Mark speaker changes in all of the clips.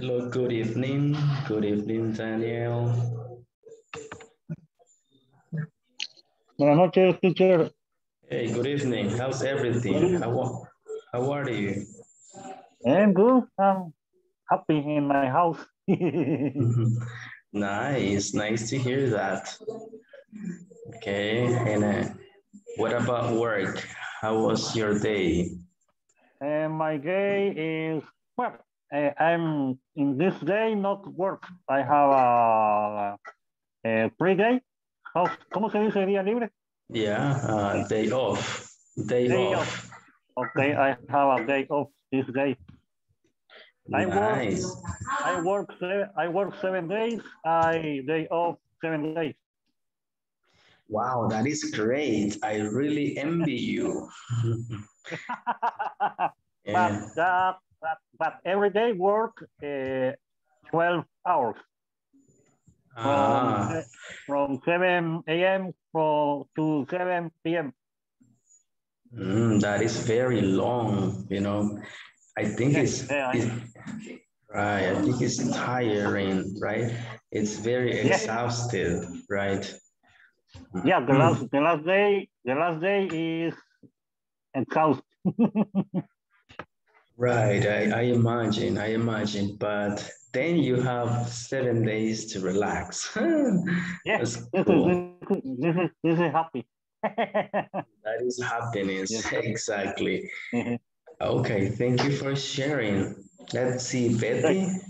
Speaker 1: Hello, good evening. Good evening, Daniel.
Speaker 2: Buenas noches, teacher.
Speaker 1: Hey, good evening. How's everything? How, how are you?
Speaker 2: I'm good. I'm happy in my house.
Speaker 1: nice, nice to hear that. Okay, and uh, what about work? How was your day?
Speaker 2: and my day is, well, uh, I'm in this day not work. I have a, a free day. How, ¿Cómo se dice día libre?
Speaker 1: Yeah, uh, day off. Day,
Speaker 2: Day
Speaker 1: off.
Speaker 2: Okay, I have a day off this day. I work- I work seven, I work seven days. I day off seven days.
Speaker 1: Wow, that is great. I really envy you. Yeah.
Speaker 2: But that, but, but every day work uh, 12 hours from,
Speaker 1: Ah,
Speaker 2: se- from 7 a.m. from to 7 p.m.
Speaker 1: mm, that is very long, you know. I think it's,
Speaker 2: Yeah,
Speaker 1: it's- right. I think it's tiring, right? It's very exhausted, right?
Speaker 2: Yeah, the
Speaker 1: Mm.
Speaker 2: last the last day the last day is exhaust.
Speaker 1: Right, I, I imagine, I imagine, but then you have seven days to relax.
Speaker 2: This
Speaker 1: cool.
Speaker 2: is this is this is happy.
Speaker 1: That is happiness,
Speaker 2: Yes.
Speaker 1: exactly.
Speaker 2: Mhm.
Speaker 1: Okay, thank you for sharing. Let's see, Betty.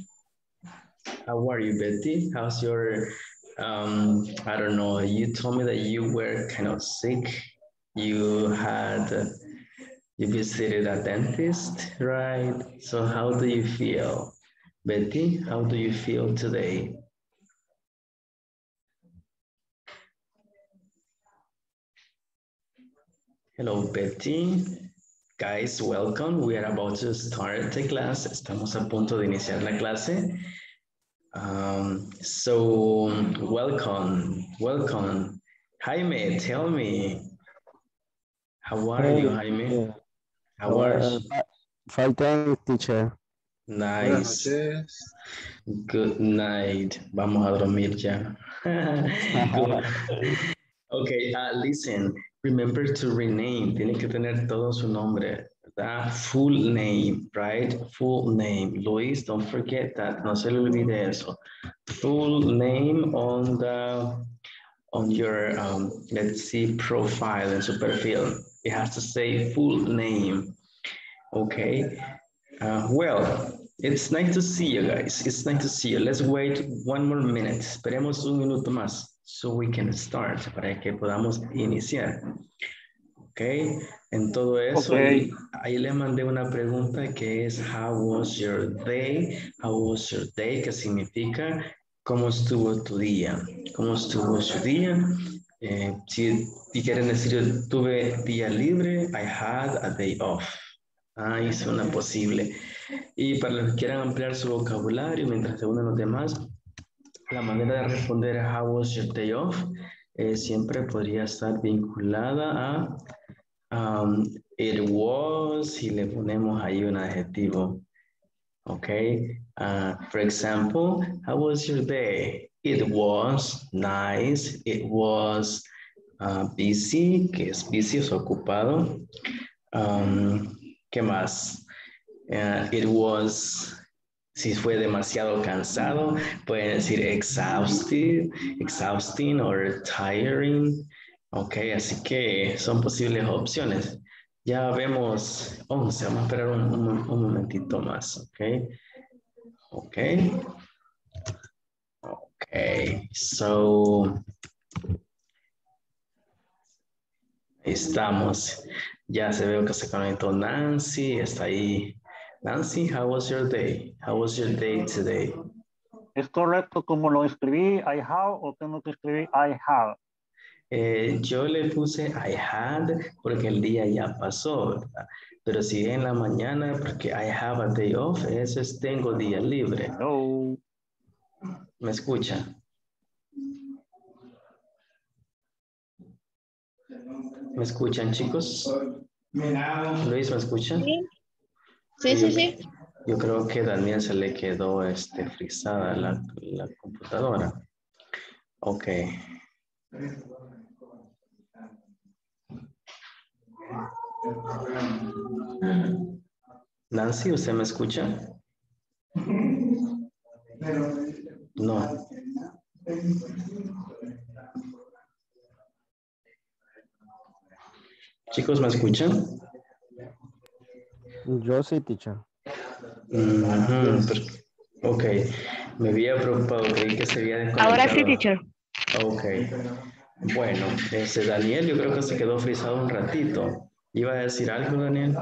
Speaker 1: How are you, Betty? How's your, um, I don't know, you told me that you were kind of sick. You had, uh, you visited a dentist, right? So how do you feel? Betty, how do you feel today? Hello, Betty. Guys, welcome. We are about to start the class. Estamos a punto de iniciar la clase. Um, so, welcome, welcome. Jaime, tell me, how are you, Jaime? How are you?
Speaker 3: Fine, thanks, teacher.
Speaker 1: Nice. Good night. Vamos a dormir ya. Okay, uh, listen, remember to rename. Tiene que tener todo su nombre, ¿verdad? Full name, right? Full name. Luis, don't forget that. No se le olvide eso. Full name on the, on your, um, let's see, profile en su perfil. It has to say full name. Okay. Uh, well, it's nice to see you guys. It's nice to see you. Let's wait one more minute. Esperemos un minuto más so we can start para que podamos iniciar. Ok, en todo eso,
Speaker 2: Ok.
Speaker 1: ahí, le mandé una pregunta que es How was your day? How was your day? ¿Qué significa? ¿Cómo estuvo tu día? ¿Cómo estuvo su día? Eh, si, si quieren decir tuve día libre, I had a day off. Ah, es una posible. Y para los que quieran ampliar su vocabulario mientras se unen los demás, la manera de responder How was your day off eh, siempre podría estar vinculada a um, It was y le ponemos ahí un adjetivo. Ok. Uh, for example, How was your day? It was nice. It was uh, busy, que es busy, es ocupado. Um, ¿Qué más? Uh, it was, si fue demasiado cansado, pueden decir exhausted, exhausting or tiring. Ok, así que son posibles opciones. Ya vemos 11, vamos a esperar un, un- un momentito más, ok. Ok. Ok, so. Estamos. Ya se ve que se conectó Nancy, está ahí. Nancy, how was your day? How was your day today?
Speaker 2: ¿Es correcto como lo escribí I have o tengo que escribir I have?
Speaker 1: Eh, yo le puse I had porque el día ya pasó, ¿verdad? Pero si en la mañana, porque I have a day off, eso es tengo día libre.
Speaker 2: Hello.
Speaker 1: ¿Me escucha? ¿Me escuchan, chicos? Luis, ¿me escuchan?
Speaker 4: Sí, sí, sí.
Speaker 1: Yo creo que Daniel se le quedó este, frisada la, la computadora. Ok. Nancy, ¿usted me escucha? No. Chicos, ¿me escuchan?
Speaker 3: Yo sí, teacher.
Speaker 1: Ok, me había preocupado, creí que se había desconectado.
Speaker 4: Ahora sí, teacher.
Speaker 1: Ok, bueno, ese Daniel yo creo que se quedó frisado un ratito. ¿Iba a decir algo, Daniel?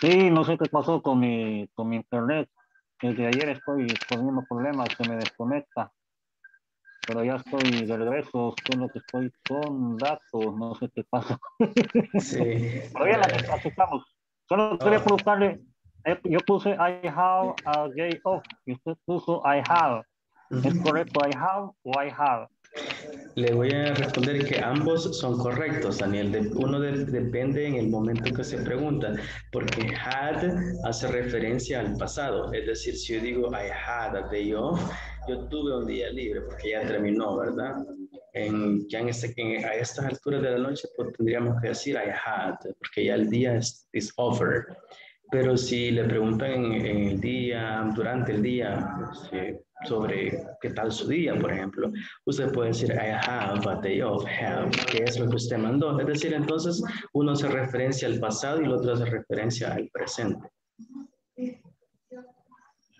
Speaker 2: Sí, no sé qué pasó con mi, con mi internet. Desde ayer estoy teniendo problemas, se me desconecta. Pero ya estoy de regreso, solo que estoy con datos, no sé qué pasa.
Speaker 1: Sí.
Speaker 2: Pero ya la aceptamos. Solo quería preguntarle, eh, yo puse I have a day off y usted puso I have. ¿Es correcto I have o I have?
Speaker 1: Le voy a responder que ambos son correctos, Daniel. Uno de- depende en el momento que se pregunta, porque had hace referencia al pasado. Es decir, si yo digo I had a day off, yo tuve un día libre porque ya terminó, ¿verdad? En, ya en este, a estas alturas de la noche pues, tendríamos que decir I had, porque ya el día es is over. Pero si le preguntan en, el día, durante el día, este, sobre qué tal su día, por ejemplo, usted puede decir I have a day off, have, que es lo que usted mandó. Es decir, entonces uno hace referencia al pasado y el otro hace referencia al presente.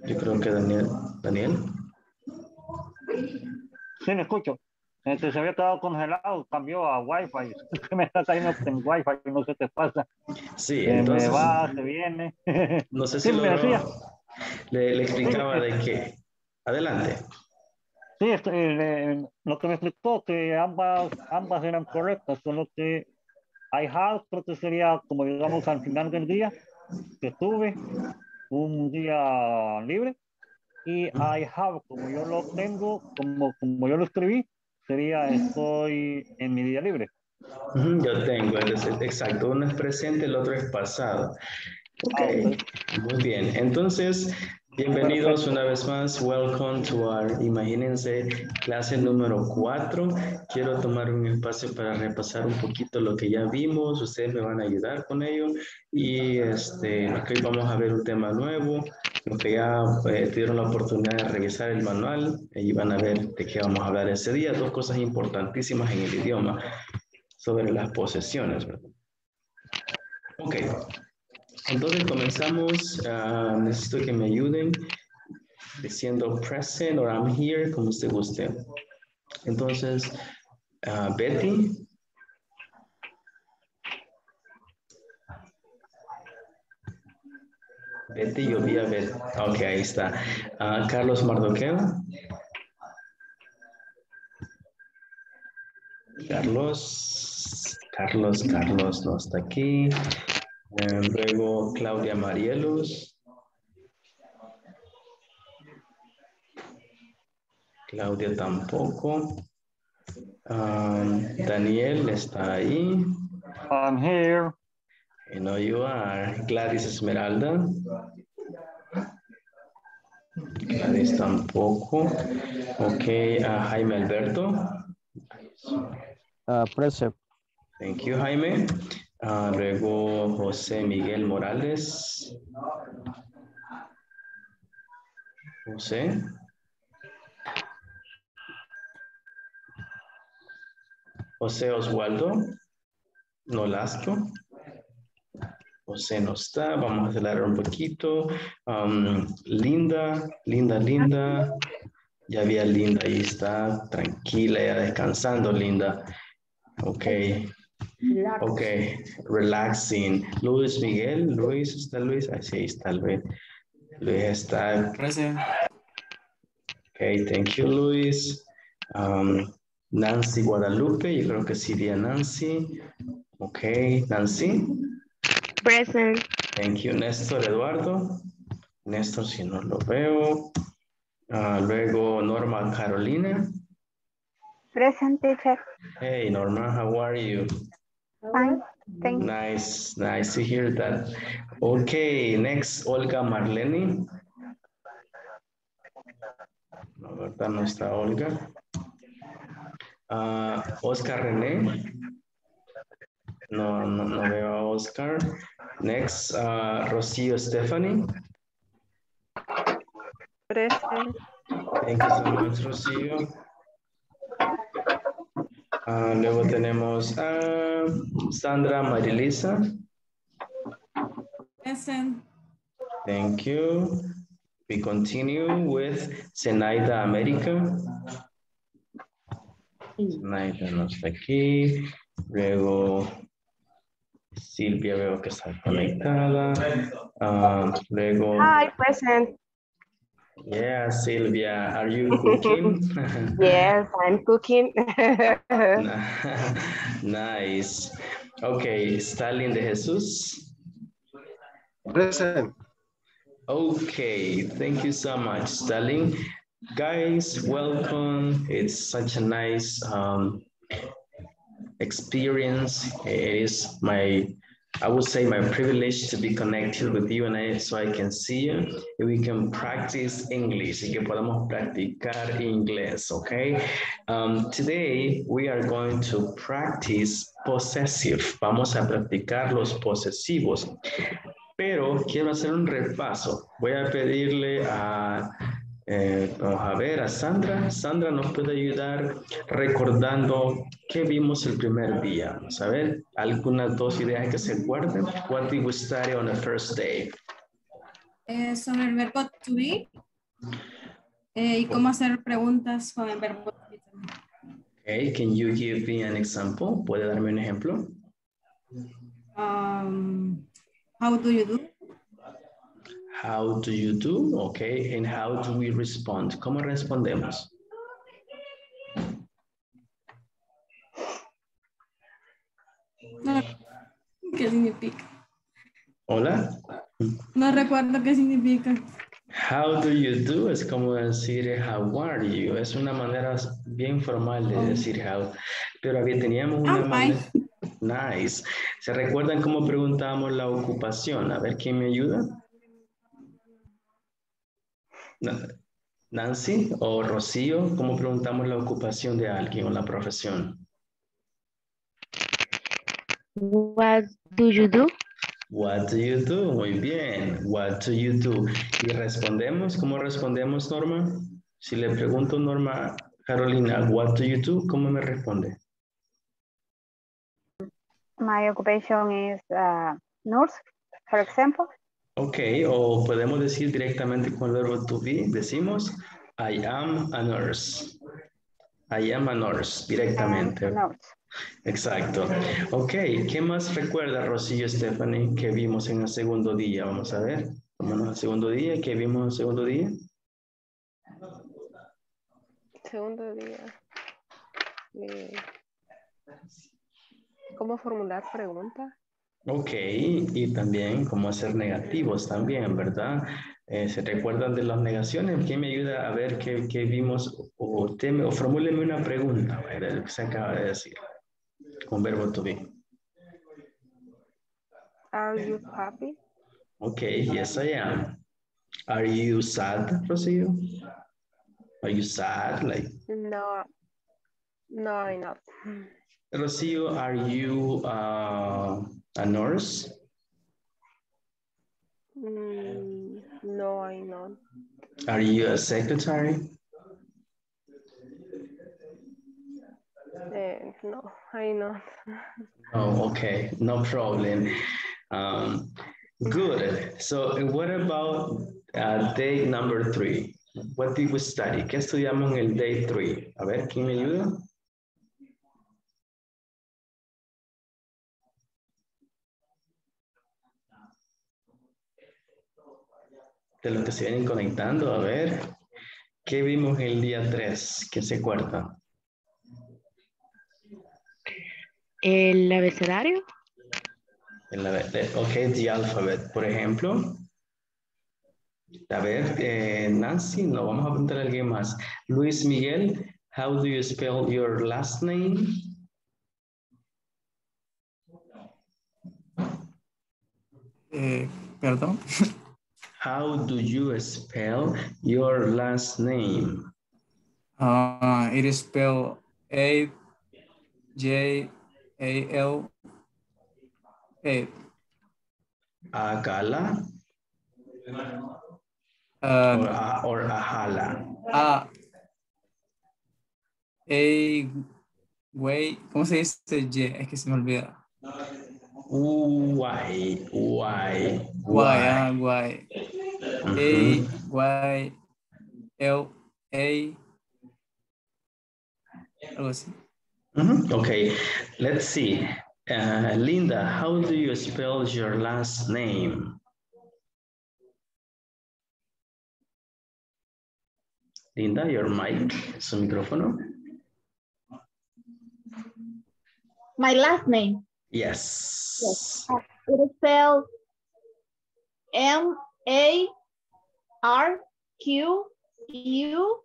Speaker 1: Yo creo que Daniel, Daniel.
Speaker 2: Sí, me escucho. Este, se había quedado congelado, cambió a Wi-Fi. Se me está cayendo en Wi-Fi, no sé qué pasa.
Speaker 1: Sí,
Speaker 2: Se
Speaker 1: entonces,
Speaker 2: me va, se viene.
Speaker 1: no sé si
Speaker 2: Sí,
Speaker 1: logró-
Speaker 2: decía.
Speaker 1: le, le explicaba de qué. Adelante.
Speaker 2: Sí, este, eh, lo que me explicó que ambas, ambas eran correctas, solo que I have creo que sería como digamos al final del día que tuve un día libre y I have como yo lo tengo, como, como yo lo escribí, sería estoy en mi día libre.
Speaker 1: Yo tengo, exacto, uno es presente, el otro es pasado. Ok, muy bien. Entonces, bienvenidos una vez más. Welcome to our, imagínense, clase número 4. Quiero tomar un espacio para repasar un poquito lo que ya vimos. Ustedes me van a ayudar con ello. Y este, hoy vamos a ver un tema nuevo. Ya eh, tuvieron la oportunidad de revisar el manual, y van a ver de qué vamos a hablar ese día. Dos cosas importantísimas en el idioma sobre las posesiones. Ok. Entonces comenzamos. ah, necesito que me ayuden diciendo present or I'm here, como usted guste. Entonces, ah, Betty. Betty, yo vi a Betty. Ok, ahí está. Ah, Carlos Mardoqueo. Carlos. Carlos, Carlos no está aquí. Eh, luego Claudia Marielos. Claudia tampoco. Um, Daniel está ahí.
Speaker 2: I'm here.
Speaker 1: I know you are. Gladys Esmeralda. Gladys tampoco. Ok, ah, Jaime Alberto.
Speaker 3: Uh, present.
Speaker 1: Thank you, Jaime. Ah, luego José Miguel Morales. José. José Oswaldo Nolasco. José no está, vamos a acelerar un poquito. Um, Linda, Linda, Linda. Ya había Linda, ahí está, tranquila, ya descansando, Linda. Ok. Ok, relaxing. Luis Miguel, Luis, ¿está Luis? Ah, sí, ahí está Luis. Luis está.
Speaker 5: Present.
Speaker 1: Ok, thank you, Luis. Um, Nancy Guadalupe, yo creo que sería Nancy. Ok, Nancy.
Speaker 4: Present.
Speaker 1: Thank you, Néstor Eduardo. Néstor, si no lo veo. Ah, luego Norma Carolina.
Speaker 6: Present teacher.
Speaker 1: Hey, Norma, how are you?
Speaker 6: Fine.
Speaker 5: Thank you.
Speaker 1: Nice, nice to hear that. Okay, next, Olga Marlene. No, ¿verdad? No está Olga. Ah, Oscar René. No, no, no veo a Oscar. Next, ah, Rocío Stephanie.
Speaker 4: Present.
Speaker 1: Thank you so much, Rocío. Ah, luego tenemos a Sandra Marilisa.
Speaker 6: Present.
Speaker 1: Thank you. We continue with Zenaida América. Zenaida no está aquí. Luego Silvia veo que está conectada. Ah, luego,
Speaker 4: Hi, present.
Speaker 1: yeah, Silvia, are you cooking?
Speaker 4: Yes, I'm cooking.
Speaker 1: nice. Okay, Stalin de Jesús.
Speaker 3: Present.
Speaker 1: Okay, thank you so much, Stalin. Guys, welcome. It's such a nice um, experience. It is my, I would say my privilege to be connected with you and I, so I can see you and we can practice English y que podamos practicar inglés, okay? Um, today we are going to practice possessive. Vamos a practicar los posesivos. Pero quiero hacer un repaso. Voy a pedirle a, eh, vamos a ver, a Sandra. Sandra nos puede ayudar recordando qué vimos el primer día. Vamos a ver, algunas dos ideas que se acuerden. What did we study on the first day?
Speaker 6: Eh, sobre el verbo to be. Eh, y cómo hacer preguntas con el verbo to be.
Speaker 1: Okay, can you give me an example? ¿Puede darme un ejemplo?
Speaker 6: Um, how do you do?
Speaker 1: How do you do? Okay, and how do we respond? ¿Cómo respondemos?
Speaker 6: No, ¿Qué significa?
Speaker 1: Hola.
Speaker 6: No recuerdo qué significa.
Speaker 1: How do you do? Es como decir how are you. Es una manera bien formal de decir how. Pero había, teníamos una
Speaker 6: I'm fine.
Speaker 1: manera. Nice. ¿Se recuerdan cómo preguntábamos la ocupación? A ver, ¿quién me ayuda? Na- Nancy o Rocío, ¿cómo preguntamos la ocupación de alguien o la profesión?
Speaker 4: What do you do?
Speaker 1: What do you do? Muy bien. What do you do? Y respondemos, ¿cómo respondemos, Norma? Si le pregunto, Norma, Carolina, what do you do? ¿Cómo me responde?
Speaker 5: My occupation is uh, nurse, for example.
Speaker 1: Ok, o podemos decir directamente con el verbo to be, decimos, I am a nurse. I am a nurse, directamente.
Speaker 5: Nurse.
Speaker 1: Exacto. Ok, ¿qué más recuerda Rocío Stephanie que vimos en el segundo día? Vamos a ver. Vámonos al segundo día. ¿Qué vimos en el segundo día?
Speaker 7: Segundo día. Eh, ¿Cómo formular preguntas?
Speaker 1: Ok, y también cómo hacer negativos también, ¿verdad? Eh, ¿Se recuerdan de las negaciones? ¿Quién me ayuda a ver qué, qué vimos? O, usted me- o formúleme una pregunta a ver, de lo que se acaba de decir con verbo to be.
Speaker 7: Are you happy?
Speaker 1: Okay, yes I am. Are you sad, Rocío? Are you sad? Like,
Speaker 7: No. No, I'm not.
Speaker 1: Rocío, are you uh, a nurse?
Speaker 7: Mm, no, I'm not.
Speaker 1: Are you a secretary?
Speaker 7: Eh, no, I'm not.
Speaker 1: Oh, okay, no problem. Um, good. So what about uh, day number three? What did we study? ¿Qué estudiamos en el day three? A ver, ¿quién me ayuda? De los que se vienen conectando, a ver. ¿Qué vimos el día 3? ¿Qué se acuerda?
Speaker 4: El abecedario.
Speaker 1: El de- ok, the alphabet, por ejemplo. A ver, eh, Nancy, no, vamos a preguntar a alguien más. Luis Miguel, how do you spell your last name?
Speaker 8: Eh, perdón.
Speaker 1: How do you spell your last name?
Speaker 8: Uh, it is spelled A J A L A.
Speaker 1: Agala or,
Speaker 8: Uh,
Speaker 1: or Ahala?
Speaker 8: A A way, ¿cómo se dice Y? Es que se me olvida.
Speaker 1: Why? Why?
Speaker 8: Guay, ah, guay.
Speaker 1: Ujú.
Speaker 8: A Y L A algo así.
Speaker 1: Okay, let's see. Uh, Linda, how do you spell your last name? Linda, your mic, su micrófono.
Speaker 9: My last name.
Speaker 1: Yes.
Speaker 9: Yes. It is spelled M A R Q U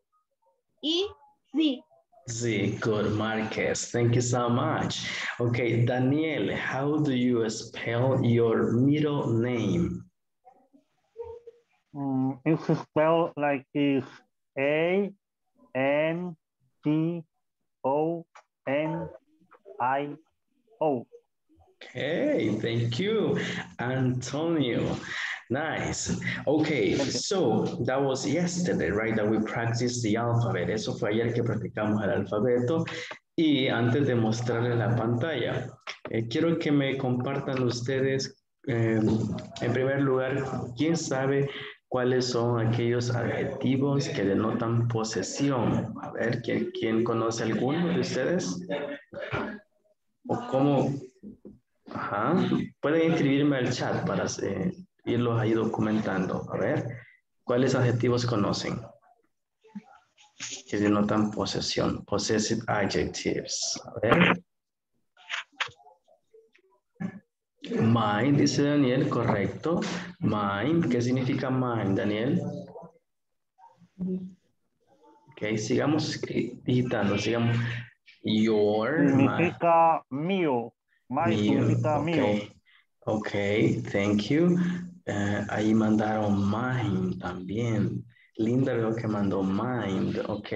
Speaker 9: E Z.
Speaker 1: Z, good, Marquez. Thank you so much. Okay, Daniel, how do you spell your middle name?
Speaker 2: Mm, it's spelled like this A N T O N I O.
Speaker 1: Okay, thank you, Antonio. Nice. Okay, so that was yesterday, right? That we practiced the alphabet. Eso fue ayer que practicamos el alfabeto. Y antes de mostrarles la pantalla, eh, quiero que me compartan ustedes, eh, en primer lugar, ¿quién sabe cuáles son aquellos adjetivos que denotan posesión? A ver, ¿quién, quién conoce alguno de ustedes? ¿O cómo, Ajá. Pueden escribirme al chat para eh, irlos ahí documentando. A ver, ¿cuáles adjetivos conocen? Que denotan posesión. Possessive adjectives. A ver. Mind, dice Daniel, correcto. Mind, ¿qué significa mind, Daniel? Ok, sigamos digitando, sigamos. Your mind.
Speaker 2: Significa mío. My significa mío.
Speaker 1: Ok, ok, thank you. Eh, ahí mandaron mind también. Linda veo que mandó mind, ok.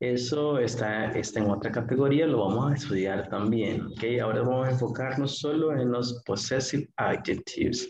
Speaker 1: Eso está, está en otra categoría, lo vamos a estudiar también, ok. Ahora vamos a enfocarnos solo en los possessive adjectives.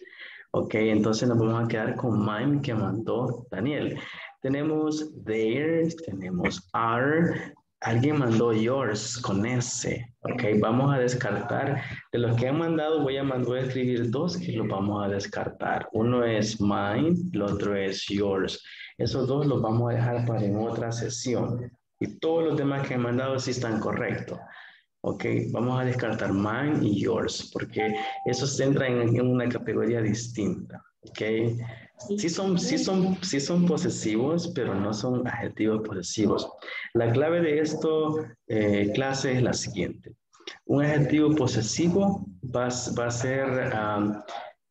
Speaker 1: Ok, entonces nos vamos a quedar con mind que mandó Daniel. Tenemos their, tenemos are, Alguien mandó yours con S. Ok, vamos a descartar. De los que han mandado, voy a mandar a escribir dos que los vamos a descartar. Uno es mine, el otro es yours. Esos dos los vamos a dejar para en otra sesión. Y todos los demás que han mandado sí están correctos. Ok, vamos a descartar mine y yours, porque esos entran en, una categoría distinta. Ok, sí son, sí, son, sí son posesivos, pero no son adjetivos posesivos. La clave de esto, eh, clase, es la siguiente. Un adjetivo posesivo va, va a ser um,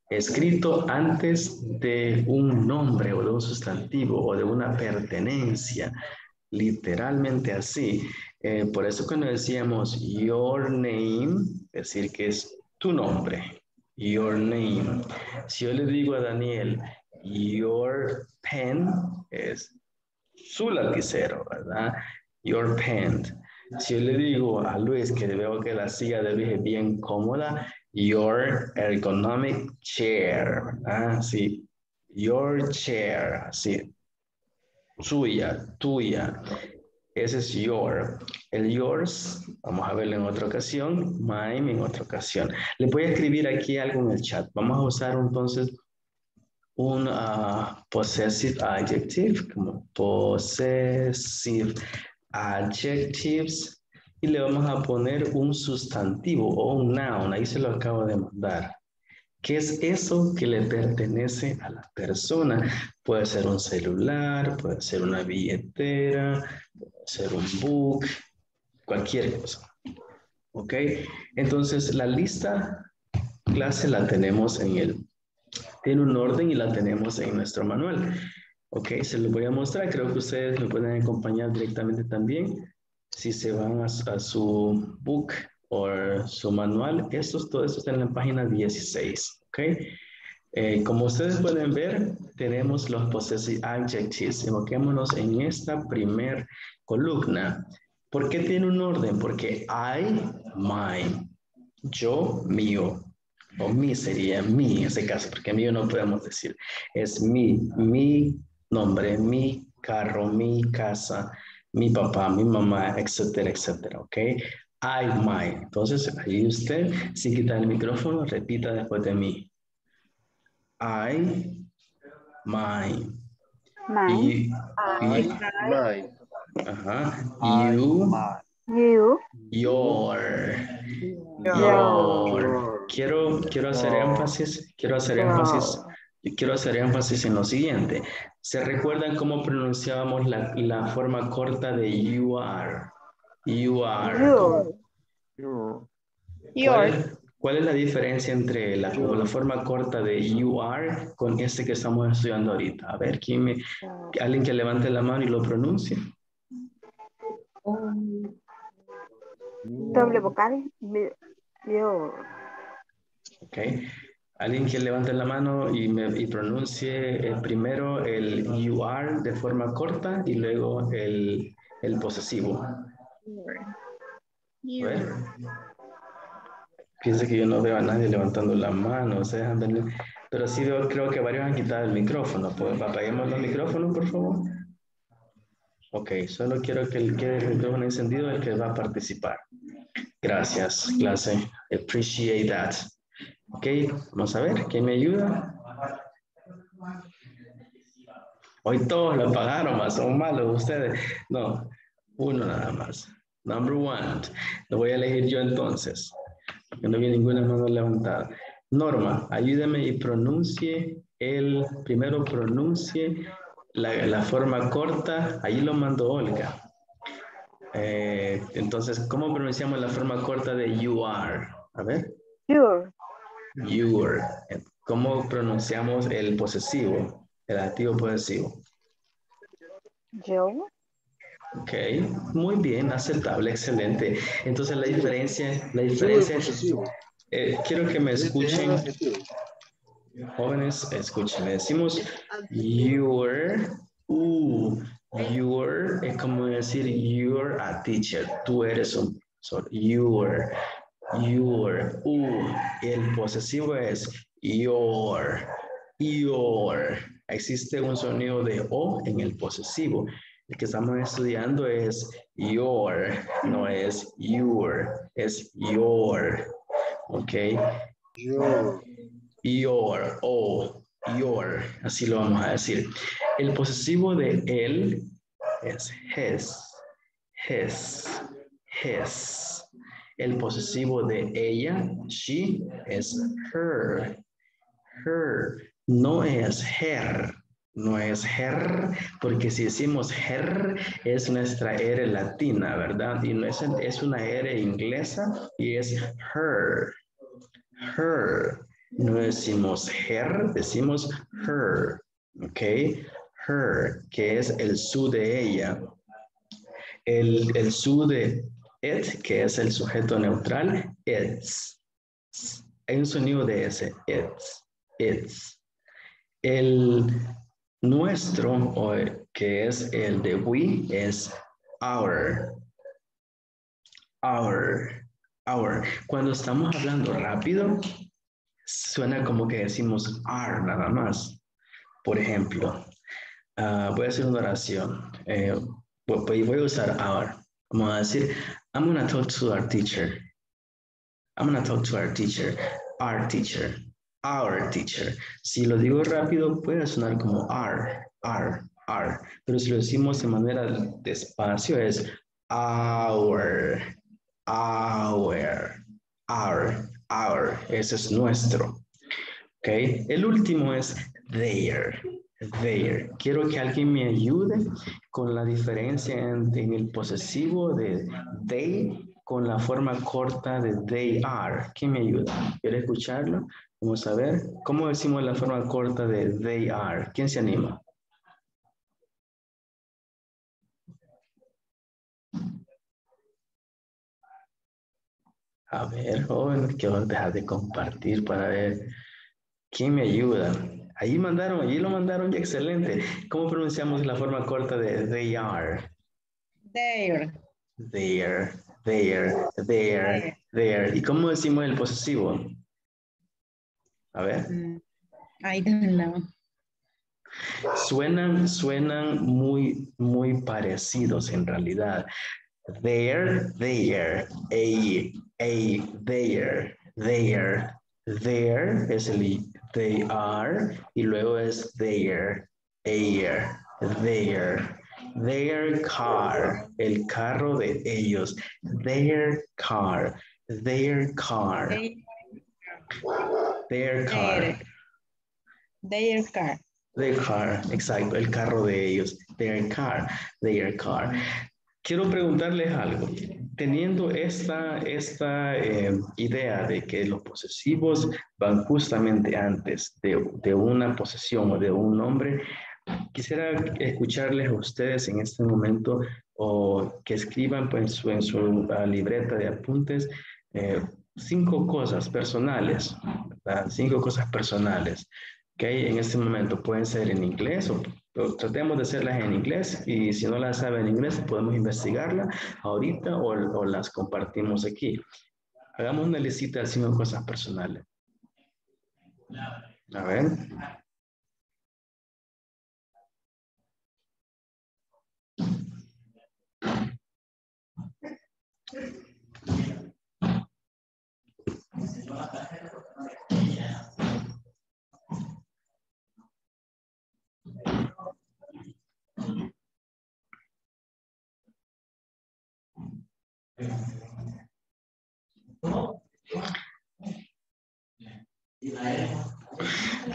Speaker 1: escrito antes de un nombre o de un sustantivo o de una pertenencia, literalmente así. Eh, por eso cuando decíamos your name, decir, que es tu nombre, your name. Si yo le digo a Daniel, your pen, es su lapicero, ¿verdad? Your pen. Si yo le digo a Luis que veo que la silla de Luis bien cómoda, your ergonomic chair, ¿verdad? Sí, your chair, sí. Suya, tuya. Ese es your. El yours, vamos a verlo en otra ocasión. Mine en otra ocasión. Le voy a escribir aquí algo en el chat. Vamos a usar entonces un uh, possessive adjective, como possessive adjectives, y le vamos a poner un sustantivo o un noun. Ahí se lo acabo de mandar. ¿Qué es eso que le pertenece a la persona? Puede ser un celular, puede ser una billetera, puede ser un book, cualquier cosa. ¿Ok? Entonces, la lista clase la tenemos en el... Tiene un orden y la tenemos en nuestro manual. Ok, se lo voy a mostrar. Creo que ustedes me pueden acompañar directamente también. Si se van a, su book o su manual, estos, todo esto está en la página 16, ¿ok? Eh, como ustedes pueden ver, tenemos los possessive adjectives. Enfoquémonos en esta primer columna. ¿Por qué tiene un orden? Porque I, mine, yo, mío, o mi sería mi en este caso, porque mío no podemos decir. Es mi, mi nombre, mi carro, mi casa, mi papá, mi mamá, etcétera, etcétera, ¿ok? I, mine. Entonces, ahí usted, sin quitar el micrófono, repita después de mí. I, mine.
Speaker 5: Mine.
Speaker 1: Y,
Speaker 3: I,
Speaker 1: y-
Speaker 3: mine.
Speaker 1: ajá,
Speaker 2: I,
Speaker 1: you,
Speaker 2: my.
Speaker 5: You.
Speaker 1: your,
Speaker 5: Your.
Speaker 1: your. Quiero, quiero hacer énfasis, quiero hacer énfasis, quiero hacer énfasis en lo siguiente. ¿Se recuerdan cómo pronunciábamos la, la forma corta de you are? You are.
Speaker 5: You.
Speaker 2: Your.
Speaker 1: ¿Cuál es, cuál es la diferencia entre la, la forma corta de you are con este que estamos estudiando ahorita? A ver, ¿quién me, alguien que levante la mano y lo pronuncie.
Speaker 5: Doble vocal. You.
Speaker 1: Ok. Alguien que levante la mano y, me, y pronuncie eh, primero el you are de forma corta y luego el, el posesivo. Ver. Piensa que yo no veo a nadie levantando la mano, o sea, pero sí veo, creo que varios han quitado el micrófono. Pues apaguemos los micrófonos, por favor. Ok, solo quiero que el que el micrófono encendido es el que va a participar. Gracias, clase. Appreciate that. Ok, vamos a ver, ¿quién me ayuda? Hoy todos lo apagaron, más son malos ustedes. No, uno nada más. Number one. Lo voy a elegir yo entonces. no vi ninguna mano levantada. Norma, ayúdame y pronuncie el, primero pronuncie la, forma corta. Ahí lo mandó Olga. Eh, entonces, ¿cómo pronunciamos la forma corta de you are? A ver.
Speaker 5: Your.
Speaker 1: Your. ¿Cómo pronunciamos el posesivo? El activo posesivo.
Speaker 5: Yo.
Speaker 1: Ok, muy bien, aceptable, excelente. Entonces la diferencia, la diferencia, eh, quiero que me escuchen, jóvenes, escuchen, decimos your, uh, your, es como decir you're a teacher, tú eres un profesor, your, your, uh, el posesivo es your, your, existe un sonido de O en el posesivo. El que estamos estudiando es your, no es your, es your. ¿Ok?
Speaker 3: Yo.
Speaker 1: Your, o, your, así lo vamos a decir. El posesivo de él es his, his, his. El posesivo de ella, she, es her, her. No es her, no es her, porque si decimos her es nuestra R latina, ¿verdad? Y no es, es una R inglesa y es her, her. No decimos her, decimos her, ¿ok? Her, que es el su de ella. El, el su de it, que es el sujeto neutral, it's. Hay un sonido de ese, it's, it's. El nuestro, o que es el de we, es our. Our. Our. Cuando estamos hablando rápido, suena como que decimos are nada más. Por ejemplo, ah, voy a hacer una oración. Eh, voy, voy a usar our. Vamos a decir, I'm gonna talk to our teacher. I'm gonna talk to our teacher. Our teacher. Our teacher. Si lo digo rápido, puede sonar como are, are, are. Pero si lo decimos de manera despacio, es our, our, our, our. Ese es nuestro. ¿Ok? El último es their, their. Quiero que alguien me ayude con la diferencia en, el posesivo de they con la forma corta de they are. ¿Quién me ayuda? ¿Quiere escucharlo? Vamos a ver. ¿Cómo decimos la forma corta de they are? ¿Quién se anima? A ver, joven, que dejar de compartir para ver ¿Quién me ayuda? Ahí mandaron, allí lo mandaron y excelente. ¿Cómo pronunciamos la forma corta de they are?
Speaker 10: There.
Speaker 1: There, there, there, there. ¿Y cómo decimos el posesivo? A ver.
Speaker 10: I don't know.
Speaker 1: Suenan, suenan muy, muy parecidos en realidad. There, there, a, a, there, there, there es el i, they are y luego es there, air, there, their car, el carro de ellos, their car, their car, their car.
Speaker 10: Their. Their car.
Speaker 1: Their car, exacto, el carro de ellos, their car, their car. Quiero preguntarles algo. Teniendo esta, esta eh, idea de que los posesivos van justamente antes de, de una posesión o de un nombre, quisiera escucharles a ustedes en este momento o que escriban pues, en su, en su, ah, libreta de apuntes eh, cinco cosas personales, ¿verdad? cinco cosas personales hay en este momento. Pueden ser en inglés o, tratemos de hacerlas en inglés y si no las saben en inglés podemos investigarla ahorita o, o las compartimos aquí. Hagamos una listita de cinco cosas personales. A ver.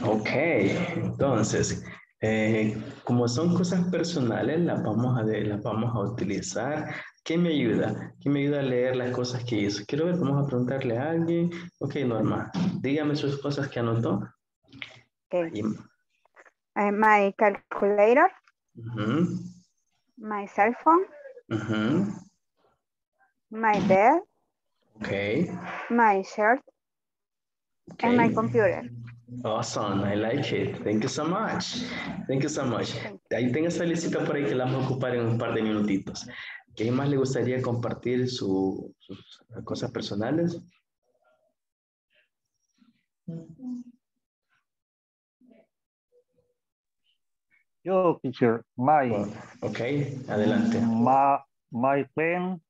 Speaker 1: Ok, entonces, eh, como son cosas personales, las vamos, a, las vamos a utilizar. ¿Quién me ayuda? ¿Quién me ayuda a leer las cosas que hizo? Quiero ver, vamos a preguntarle a alguien. Ok, Norma, dígame sus cosas que anotó.
Speaker 5: Okay. Uh, my calculator,
Speaker 1: Ujú,
Speaker 5: my cell phone,
Speaker 1: ujú,
Speaker 5: my bed,
Speaker 1: ok,
Speaker 5: my shirt,
Speaker 1: ok.
Speaker 5: and my computer.
Speaker 1: Awesome, I like it. Thank you so much. Thank you so much. Ahí tengo esta listita por ahí que la vamos a ocupar en un par de minutitos. ¿Quién más le gustaría compartir su- sus cosas personales?
Speaker 2: Yo, teacher, my,
Speaker 1: Ok, adelante.
Speaker 2: my, my pen,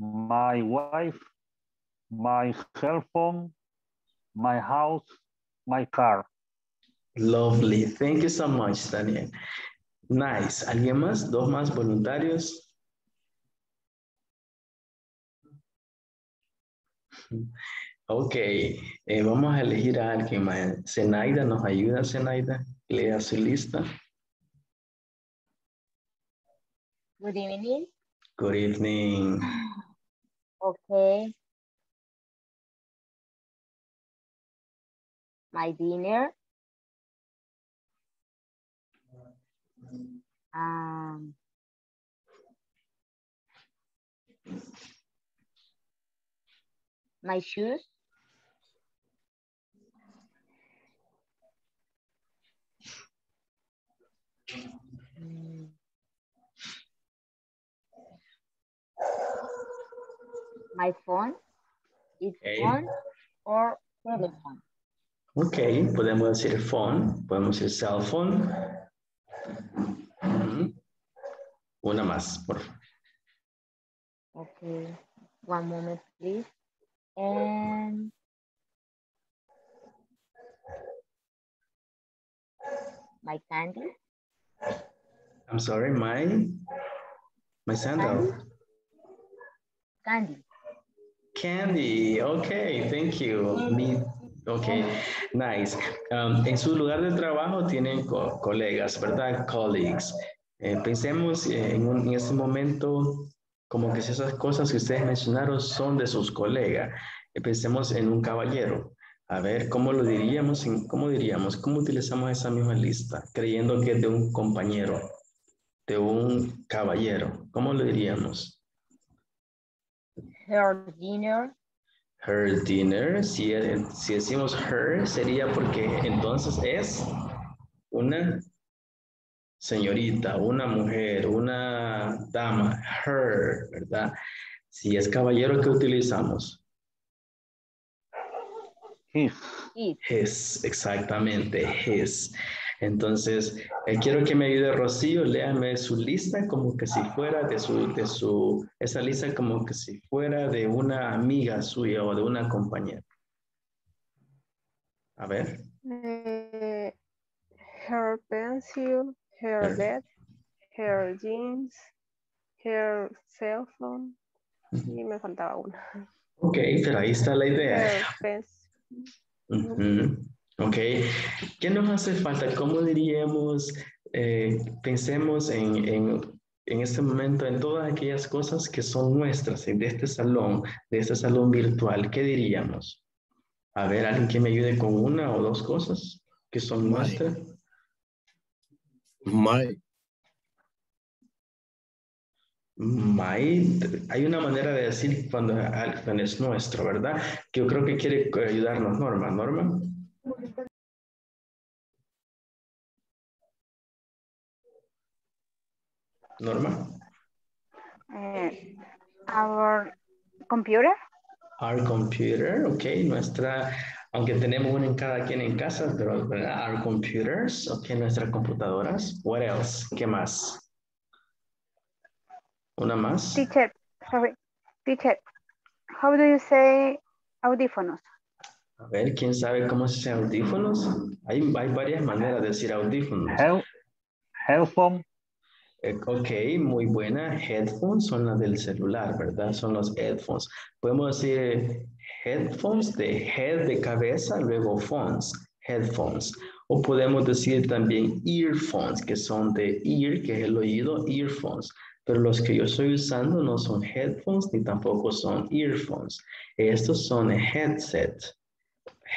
Speaker 2: my wife, my cell phone, my house, my car.
Speaker 1: Lovely. Thank you so much, Daniel. Nice. ¿Alguien más? ¿Dos más voluntarios? Ok, eh, vamos a elegir a alguien más. Zenaida, ¿nos ayuda, Zenaida? Lea su lista.
Speaker 11: Good evening.
Speaker 1: Good evening.
Speaker 11: Okay. My dinner. Um, my shoes. Mm. My phone. It's
Speaker 1: Okay.
Speaker 11: phone or telephone.
Speaker 1: Ok, podemos decir phone, podemos decir cell phone. Una más, por favor.
Speaker 11: Okay. One moment, please. And my candy.
Speaker 1: I'm sorry, my, my sandal.
Speaker 11: Candy.
Speaker 1: Candy, ok, thank you. Me, ok, nice. Um, en su lugar de trabajo tienen co- colegas, ¿verdad? Colleagues. Eh, pensemos eh, en, un- en este momento como que si esas cosas que ustedes mencionaron son de sus colegas. Eh, pensemos en un caballero. A ver, ¿cómo lo diríamos? ¿Cómo diríamos? ¿Cómo utilizamos esa misma lista? Creyendo que es de un compañero, de un caballero. ¿Cómo lo diríamos?
Speaker 11: Her dinner.
Speaker 1: Her dinner, si, si decimos her, sería porque entonces es una señorita, una mujer, una dama, her, ¿verdad? Si es caballero, ¿qué utilizamos?
Speaker 2: His.
Speaker 1: His, exactamente, his. Entonces, eh, quiero que me ayude Rocío, léame su lista como que si fuera de su, de su, esa lista como que si fuera de una amiga suya o de una compañera. A ver.
Speaker 7: Eh, her pencil, her
Speaker 1: Her.
Speaker 7: bed, her jeans, her cell phone. Y me faltaba una.
Speaker 1: Ok, pero ahí está la idea.
Speaker 7: Her pencil.
Speaker 1: Ujú, Ok, ¿qué nos hace falta? ¿Cómo diríamos? eh, pensemos en, en, en este momento en todas aquellas cosas que son nuestras, de este salón, de este salón virtual. ¿Qué diríamos? A ver, alguien que me ayude con una o dos cosas que son nuestras.
Speaker 3: My.
Speaker 1: My, hay una manera de decir cuando, cuando es nuestro, ¿verdad? Que yo creo que quiere ayudarnos Norma. Norma. Norma.
Speaker 5: Eh, our computer.
Speaker 1: Our computer, ok, nuestra, aunque tenemos una en cada quien en casa, pero our computers, ok, nuestras computadoras. What else? ¿Qué más? ¿Una más?
Speaker 5: Teacher, sorry. Teacher, how do you say audífonos?
Speaker 1: A ver, ¿quién sabe cómo se dice audífonos? Hay, hay varias maneras de decir audífonos.
Speaker 2: Hell, headphone.
Speaker 1: Eh, ok, muy buena. Headphones son las del celular, ¿verdad? Son los headphones. Podemos decir headphones de head de cabeza, luego phones, headphones. O podemos decir también earphones, que son de ear, que es el oído, earphones. Pero los que yo estoy usando no son headphones ni tampoco son earphones. Estos son headset,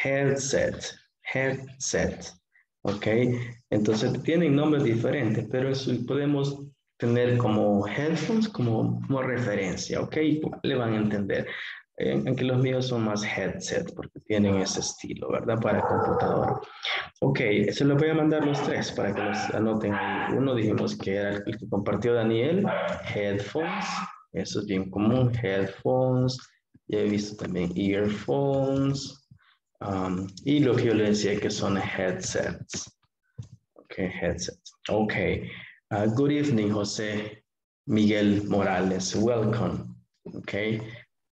Speaker 1: headset, headset. ¿ok? Entonces tienen nombres diferentes, pero eso podemos tener como headphones como, como referencia, ¿ok? Le van a entender. Aunque los míos son más headset porque tienen ese estilo, ¿verdad? Para computadora. Ok, se los voy a mandar los tres para que los anoten. Uno dijimos que era el que compartió Daniel, headphones, eso es bien común, headphones. Ya he visto también earphones. Um, y lo que yo le decía que son headsets. Okay, headsets. Okay. Uh, good evening, Jose Miguel Morales. Welcome. Okay.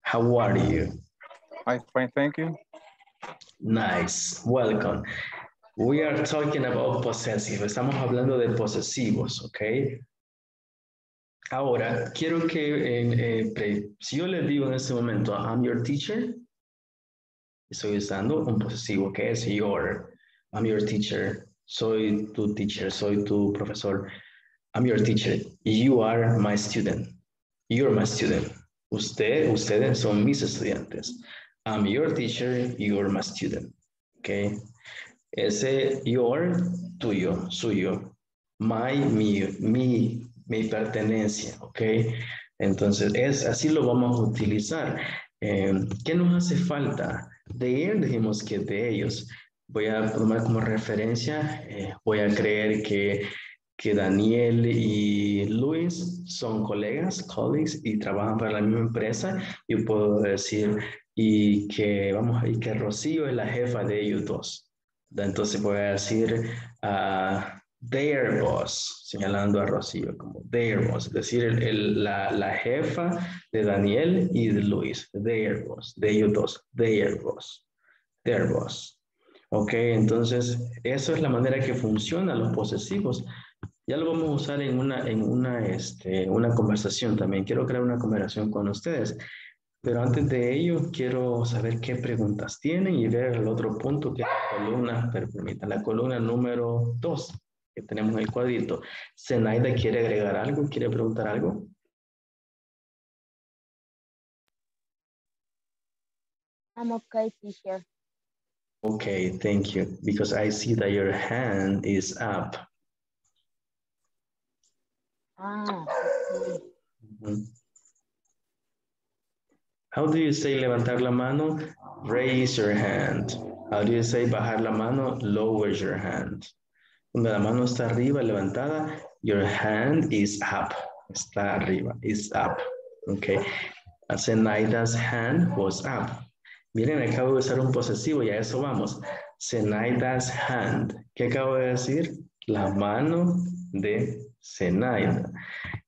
Speaker 1: How are you?
Speaker 12: I'm fine, thank you.
Speaker 1: Nice. Welcome. We are talking about possessive. Estamos hablando de posesivos, okay? Ahora, quiero que, eh, eh, si yo le digo en este momento, I'm your teacher, estoy usando un posesivo que es your. I'm your teacher. Soy tu teacher. Soy tu profesor. I'm your teacher. You are my student. You're my student. Usted, ustedes son mis estudiantes. I'm your teacher. You're my student. Okay. Ese your, tuyo, suyo. My, mi, mi, mi pertenencia. Okay. Entonces, es, así lo vamos a utilizar. Eh, ¿Qué nos hace falta? De él dijimos que de ellos. Voy a tomar como referencia, eh, voy a creer que, que Daniel y Luis son colegas, colleagues, y trabajan para la misma empresa. Yo puedo decir, y que, vamos, y que Rocío es la jefa de ellos dos. Entonces voy a decir, their boss, señalando a Rocío como their boss, es decir, el, el, la, la, jefa de Daniel y de Luis, their boss, de ellos dos, their boss, their boss. Ok, entonces eso es la manera que funcionan los posesivos. Ya lo vamos a usar en una, en una, este, una conversación también. Quiero crear una conversación con ustedes. Pero antes de ello, quiero saber qué preguntas tienen y ver el otro punto que es la columna, permita, la columna número dos que tenemos en el cuadrito. Zenaida quiere agregar algo, quiere preguntar algo.
Speaker 11: I'm okay, teacher.
Speaker 1: Okay, thank you. Because I see that your hand is up.
Speaker 11: Ah, okay.
Speaker 1: Mm -hmm. How do you say levantar la mano? Raise your hand. How do you say bajar la mano? Lower your hand. Cuando la mano está arriba, levantada, your hand is up. Está arriba, is up. Okay. Zenaida's hand was up. Miren, acabo de usar un posesivo y a eso vamos. Zenaida's hand. ¿Qué acabo de decir? La mano de Zenaida.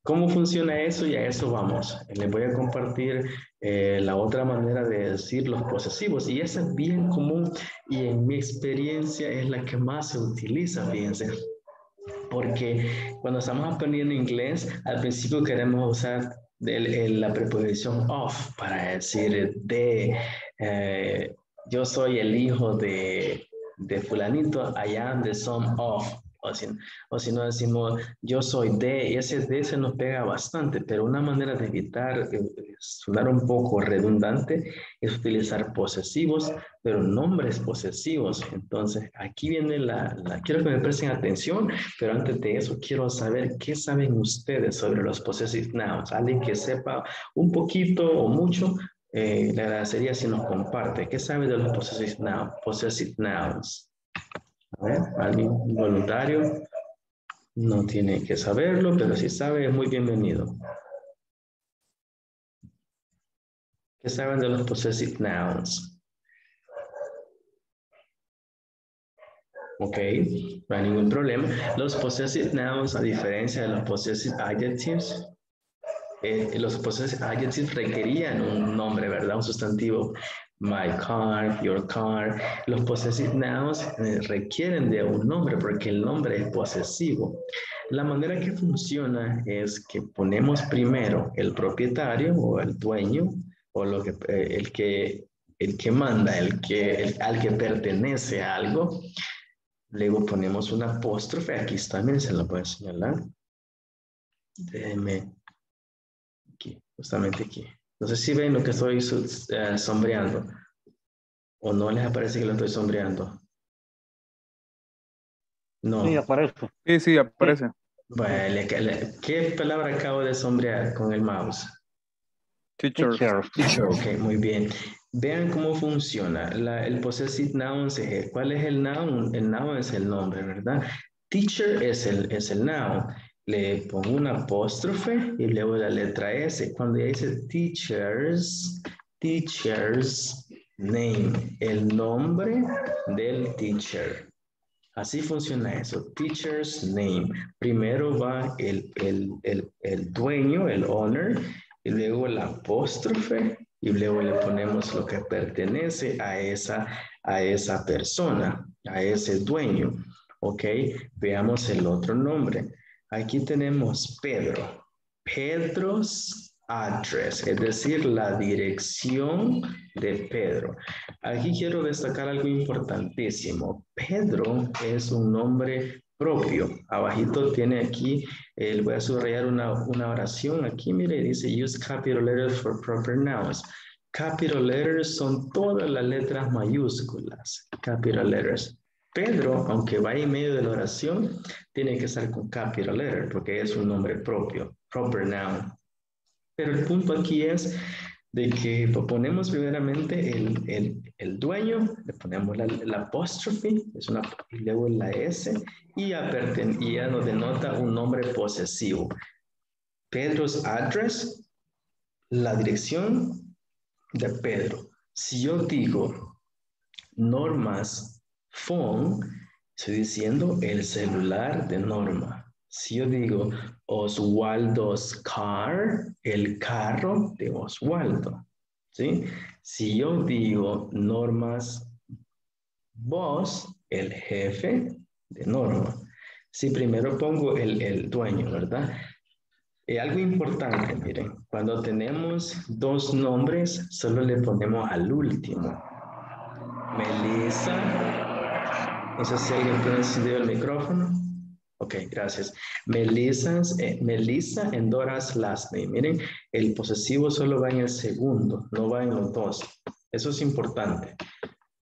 Speaker 1: ¿Cómo funciona eso? Y a eso vamos. Les voy a compartir eh, la otra manera de decir los posesivos. Y esa es bien común y en mi experiencia es la que más se utiliza, fíjense. Porque cuando estamos aprendiendo inglés, al principio queremos usar la preposición of para decir de, eh, yo soy el hijo de, de fulanito, I am the son of o si, o si no decimos yo soy de, y ese de se nos pega bastante, pero una manera de evitar eh, sonar un poco redundante es utilizar posesivos, pero nombres posesivos. Entonces, aquí viene la, quiero que me presten atención, pero antes de eso quiero saber qué saben ustedes sobre los possessive nouns. Alguien que sepa un poquito o mucho, eh, le agradecería si nos comparte. ¿Qué sabe de los possessive nouns? Possessive nouns. A ver, alguien voluntario no tiene que saberlo, pero si sabe es muy bienvenido. ¿Qué saben de los possessive nouns? Ok, no hay ningún problema. Los possessive nouns, a diferencia de los possessive adjectives, eh, los possessive adjectives requerían un nombre, ¿verdad? Un sustantivo my car, your car. Los possessive nouns eh, requieren de un nombre porque el nombre es posesivo. La manera que funciona es que ponemos primero el propietario o el dueño o lo que, eh, el, que, el que manda, el que, al que pertenece a algo. Luego ponemos un apóstrofe. Aquí miren, se lo puedo señalar. Déjenme aquí, justamente aquí. No sé si ven lo que estoy eh, sombreando. ¿O no les aparece que lo estoy sombreando?
Speaker 2: No. Sí, aparece.
Speaker 12: Sí, sí, aparece.
Speaker 1: Vale, ¿qué palabra acabo de sombrear con el mouse?
Speaker 12: Teacher.
Speaker 1: Teacher. Ok, muy bien. Vean cómo funciona. el possessive noun, ¿cuál es el noun? El noun es el nombre, ¿verdad? Teacher es el, es el noun le pongo un apóstrofe y luego la letra S. Cuando ya dice teachers, teachers name, el nombre del teacher. Así funciona eso, teacher's name. Primero va el, el, dueño, el owner, y luego el apóstrofe, y luego le ponemos lo que pertenece a esa, a esa persona, a ese dueño. ¿Ok? Veamos el otro nombre. Aquí tenemos Pedro. Pedro's address, es decir, la dirección de Pedro. Aquí quiero destacar algo importantísimo. Pedro es un nombre propio. Abajito tiene aquí, eh, voy a subrayar una, una oración. Aquí, mire, dice use capital letters for proper nouns. Capital letters son todas las letras mayúsculas. Capital letters. Pedro, aunque va en medio de la oración, tiene que estar con capital letter porque es un nombre propio, proper noun. Pero el punto aquí es de que ponemos primeramente el, dueño, le ponemos la, apóstrofe, es una, y luego la S, y ya, y nos denota un nombre posesivo. Pedro's address, la dirección de Pedro. Si yo digo normas phone, estoy diciendo el celular de Norma. Si yo digo Oswaldo's car, el carro de Oswaldo. ¿sí? Si yo digo Norma's boss, el jefe de Norma. Si primero pongo el, el dueño, ¿verdad? Y algo importante, miren, cuando tenemos dos nombres, solo le ponemos al último. Melissa no sé si alguien tiene encendido el micrófono. Ok, gracias. Melissa, eh, Melissa en Dora's last name. Miren, el posesivo solo va en el segundo, no va en los dos. Eso es importante.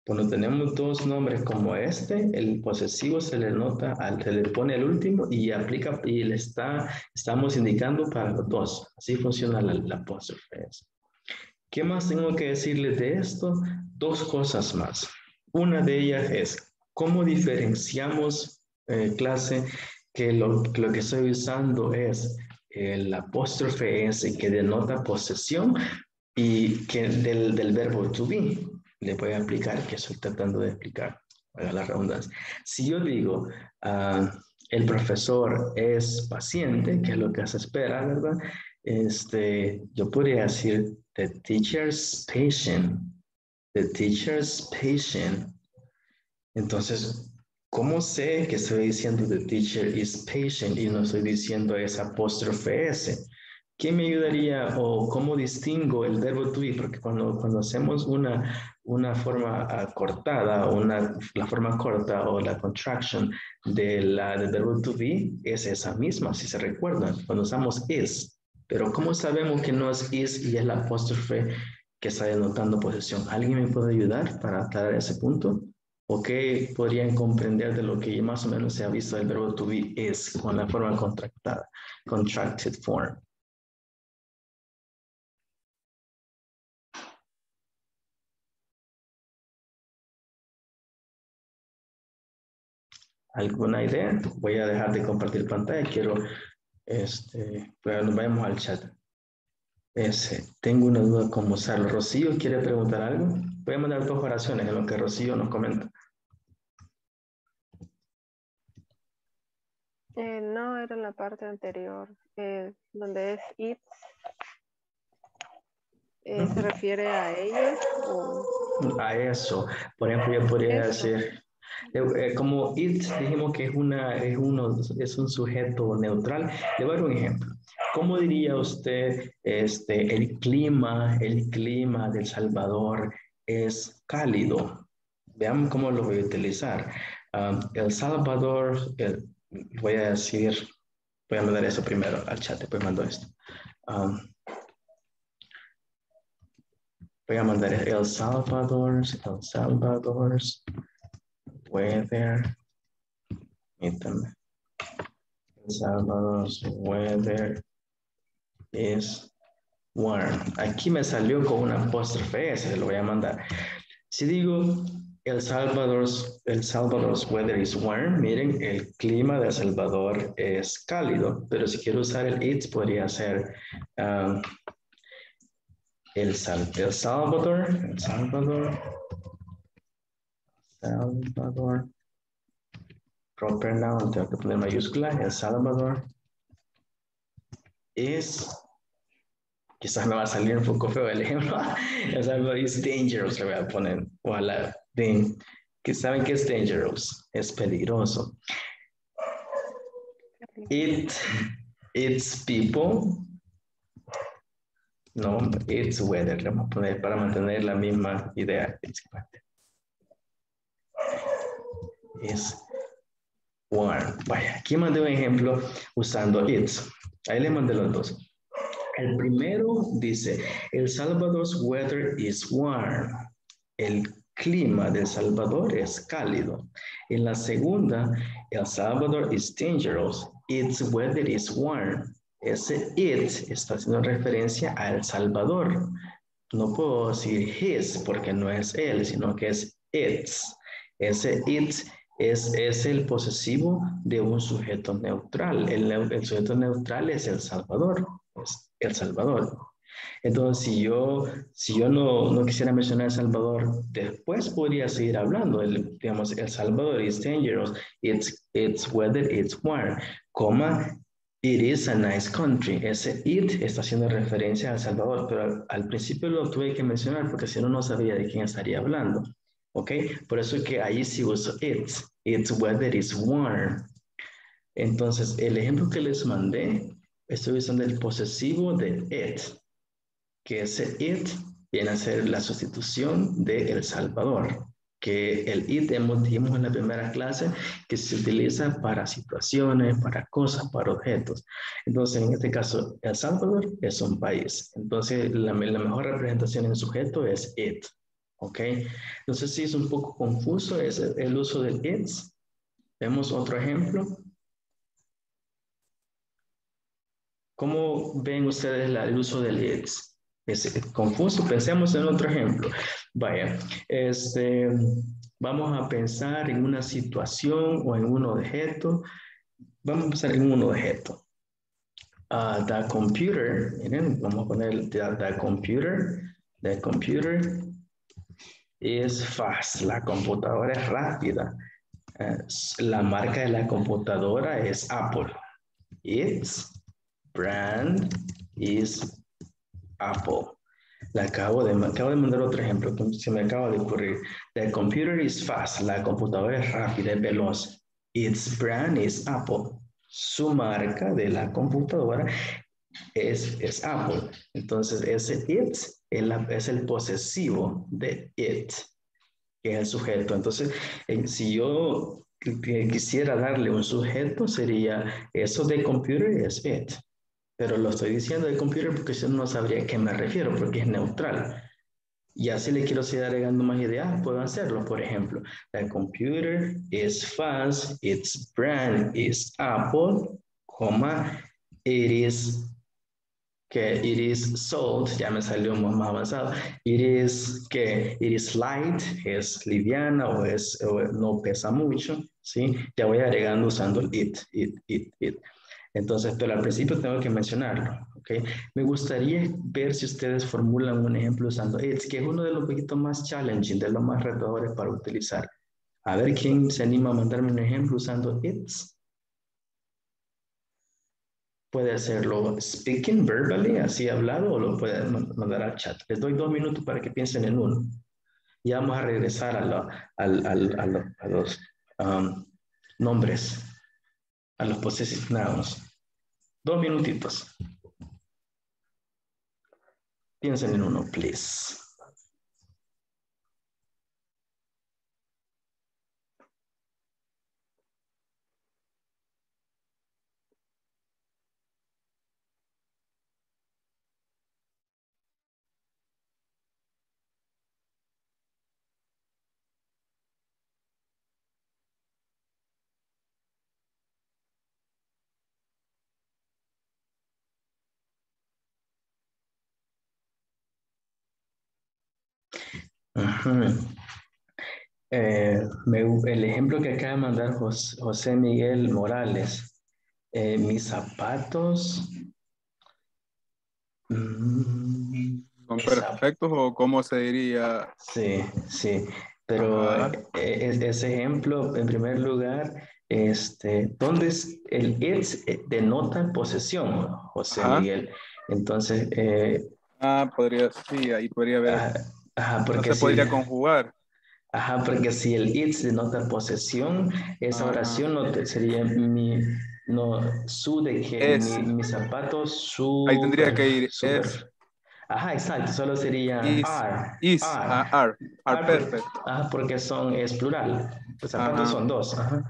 Speaker 1: Cuando tenemos dos nombres como este, el posesivo se le nota, se le pone el último y aplica y le está, estamos indicando para los dos. Así funciona la, la apóstrofe. ¿Qué más tengo que decirles de esto? Dos cosas más. Una de ellas es cómo diferenciamos eh, clase que lo, lo que estoy usando es el apóstrofe S que denota posesión y que del, del verbo to be. Le voy a explicar que estoy tratando de explicar, para la redundancia. Si yo digo, ah, el profesor es paciente, que es lo que se espera, ¿verdad? Este, yo podría decir, the teacher's patient, the teacher's patient. Entonces, ¿cómo sé que estoy diciendo the teacher is patient y no estoy diciendo esa apóstrofe S? ¿Qué me ayudaría o cómo distingo el verbo to be? Porque cuando, cuando hacemos una, una forma cortada, una, la forma corta o la contraction de la, del verbo to be es esa misma, si se recuerdan, cuando usamos is. Pero ¿cómo sabemos que no es is y es la apóstrofe que está denotando posesión? ¿Alguien me puede ayudar para aclarar ese punto? ¿O qué podrían comprender de lo que más o menos se ha visto del verbo to be is con la forma contractada, contracted form? ¿Alguna idea? Voy a dejar de compartir pantalla. Quiero, este, pues nos vayamos al chat. Ese, tengo una duda con usarlo. Rocío, ¿quiere preguntar algo? Voy a mandar dos oraciones en lo que Rocío nos comenta.
Speaker 7: Eh, no, era en la parte anterior, eh, donde es it. Eh, ¿Se refiere a ellos? O...
Speaker 1: A eso. Por ejemplo, yo podría
Speaker 7: Eso.
Speaker 1: decir, eh, eh, como it dijimos que es, una, es, uno, es un sujeto neutral. Le voy a dar un ejemplo. ¿Cómo diría usted este, el clima, el clima del Salvador es cálido? Veamos cómo lo voy a utilizar. Um, el Salvador, el- voy a decir, voy a mandar eso primero al chat, después mando esto. Um, voy a mandar El Salvador, El Salvador, weather, permítame. El Salvador's weather is warm. Aquí me salió con una apóstrofe S, lo voy a mandar. Si digo El Salvador's, el Salvador's weather is warm, miren, el clima de El Salvador es cálido, pero si quiero usar el it, podría ser um, el, Sal- el Salvador, El Salvador, Salvador, proper noun, tengo que poner mayúscula, El Salvador es, quizás me va a salir un poco feo el ejemplo, El Salvador is dangerous, le voy a poner, ojalá, den, que saben que es dangerous, es peligroso. It, it's people, no, it's weather, le vamos a poner para mantener la misma idea. It's weather. Es warm. Vaya, aquí mandé un ejemplo usando it. Ahí le mandé los dos. El primero dice, El Salvador's weather is warm. El clima de El Salvador es cálido. En la segunda, El Salvador is dangerous. Its weather is warm. Ese it está haciendo referencia a El Salvador. No puedo decir his porque no es él, sino que es its. Ese it es, es el posesivo de un sujeto neutral. El, el sujeto neutral es El Salvador. Es El Salvador. Entonces, si yo, si yo no, no quisiera mencionar El Salvador, después podría seguir hablando. El, digamos, El Salvador is dangerous. It's, it's weather, it's warm. Coma, It is a nice country. Ese it está haciendo referencia a El Salvador, pero al, principio lo tuve que mencionar porque si no, no sabía de quién estaría hablando. ¿Ok? Por eso es que ahí sí uso it. It's weather is warm. Entonces, el ejemplo que les mandé, estoy usando el posesivo de it, que ese it viene a ser la sustitución de El Salvador, que el it hemos, dijimos en la primera clase que se utiliza para situaciones, para cosas, para objetos. Entonces, en este caso, El Salvador es un país. Entonces, la, la mejor representación en sujeto es it. ¿Ok? Entonces, sí es un poco confuso es el, uso del its. Vemos otro ejemplo. ¿Cómo ven ustedes la- el uso del its? Es confuso, pensemos en otro ejemplo. Vaya, este, vamos a pensar en una situación o en un objeto. Vamos a pensar en un objeto. Uh, the computer, miren, vamos a poner the, computer, the computer is fast, la computadora es rápida. La marca de la computadora es Apple. Its brand is Apple. La acabo de, acabo de mandar otro ejemplo que se me acaba de ocurrir. The computer is fast, la computadora es rápida, es veloz. Its brand is Apple su marca de la computadora es, es Apple. Entonces, ese it es, el posesivo de it, que es el sujeto. Entonces, si yo quisiera darle un sujeto, sería eso de computer es it. Pero lo estoy diciendo de computer porque yo no sabría a qué me refiero, porque es neutral. Y así le quiero seguir agregando más ideas, puedo hacerlo. Por ejemplo, the computer is fast, its brand is Apple, coma, it is, que it is sold, ya me salió más, avanzado, it is, que it is light, es liviana o, es, o no pesa mucho, ¿sí? Ya voy agregando usando it, it, it, it. Entonces, pero al principio tengo que mencionarlo, ¿ok? Me gustaría ver si ustedes formulan un ejemplo usando it's, que es uno de los poquitos más challenging, de los más retadores para utilizar. A ver quién se anima a mandarme un ejemplo usando it's. Puede hacerlo speaking verbally, así hablado, o lo puede mandar al chat. Les doy dos minutos para que piensen en uno. Y vamos a regresar a, a, los um, nombres a los possessive nouns. Dos minutitos. Piensen en uno, please. Eh, el ejemplo que acaba de mandar José, Miguel Morales, eh, mis zapatos.
Speaker 12: Mm, ¿Son perfectos o cómo se diría?
Speaker 1: Sí, sí, pero eh, ese ejemplo, en primer lugar, este, ¿dónde es el it denota posesión, José Miguel? Entonces,
Speaker 12: ah, podría, sí, ahí podría haber.
Speaker 1: Ah, Ajá, porque
Speaker 12: no se podría conjugar.
Speaker 1: Ajá, porque si el it denota posesión, esa oración no sería mi, no, su de que mi, mis zapatos, su.
Speaker 12: Ahí tendría que ir es.
Speaker 1: Ajá, exacto, solo sería
Speaker 12: is,
Speaker 1: are.
Speaker 12: Is, are, are, are, perfect.
Speaker 1: Ajá, porque son, es plural. Los zapatos son dos. Ajá.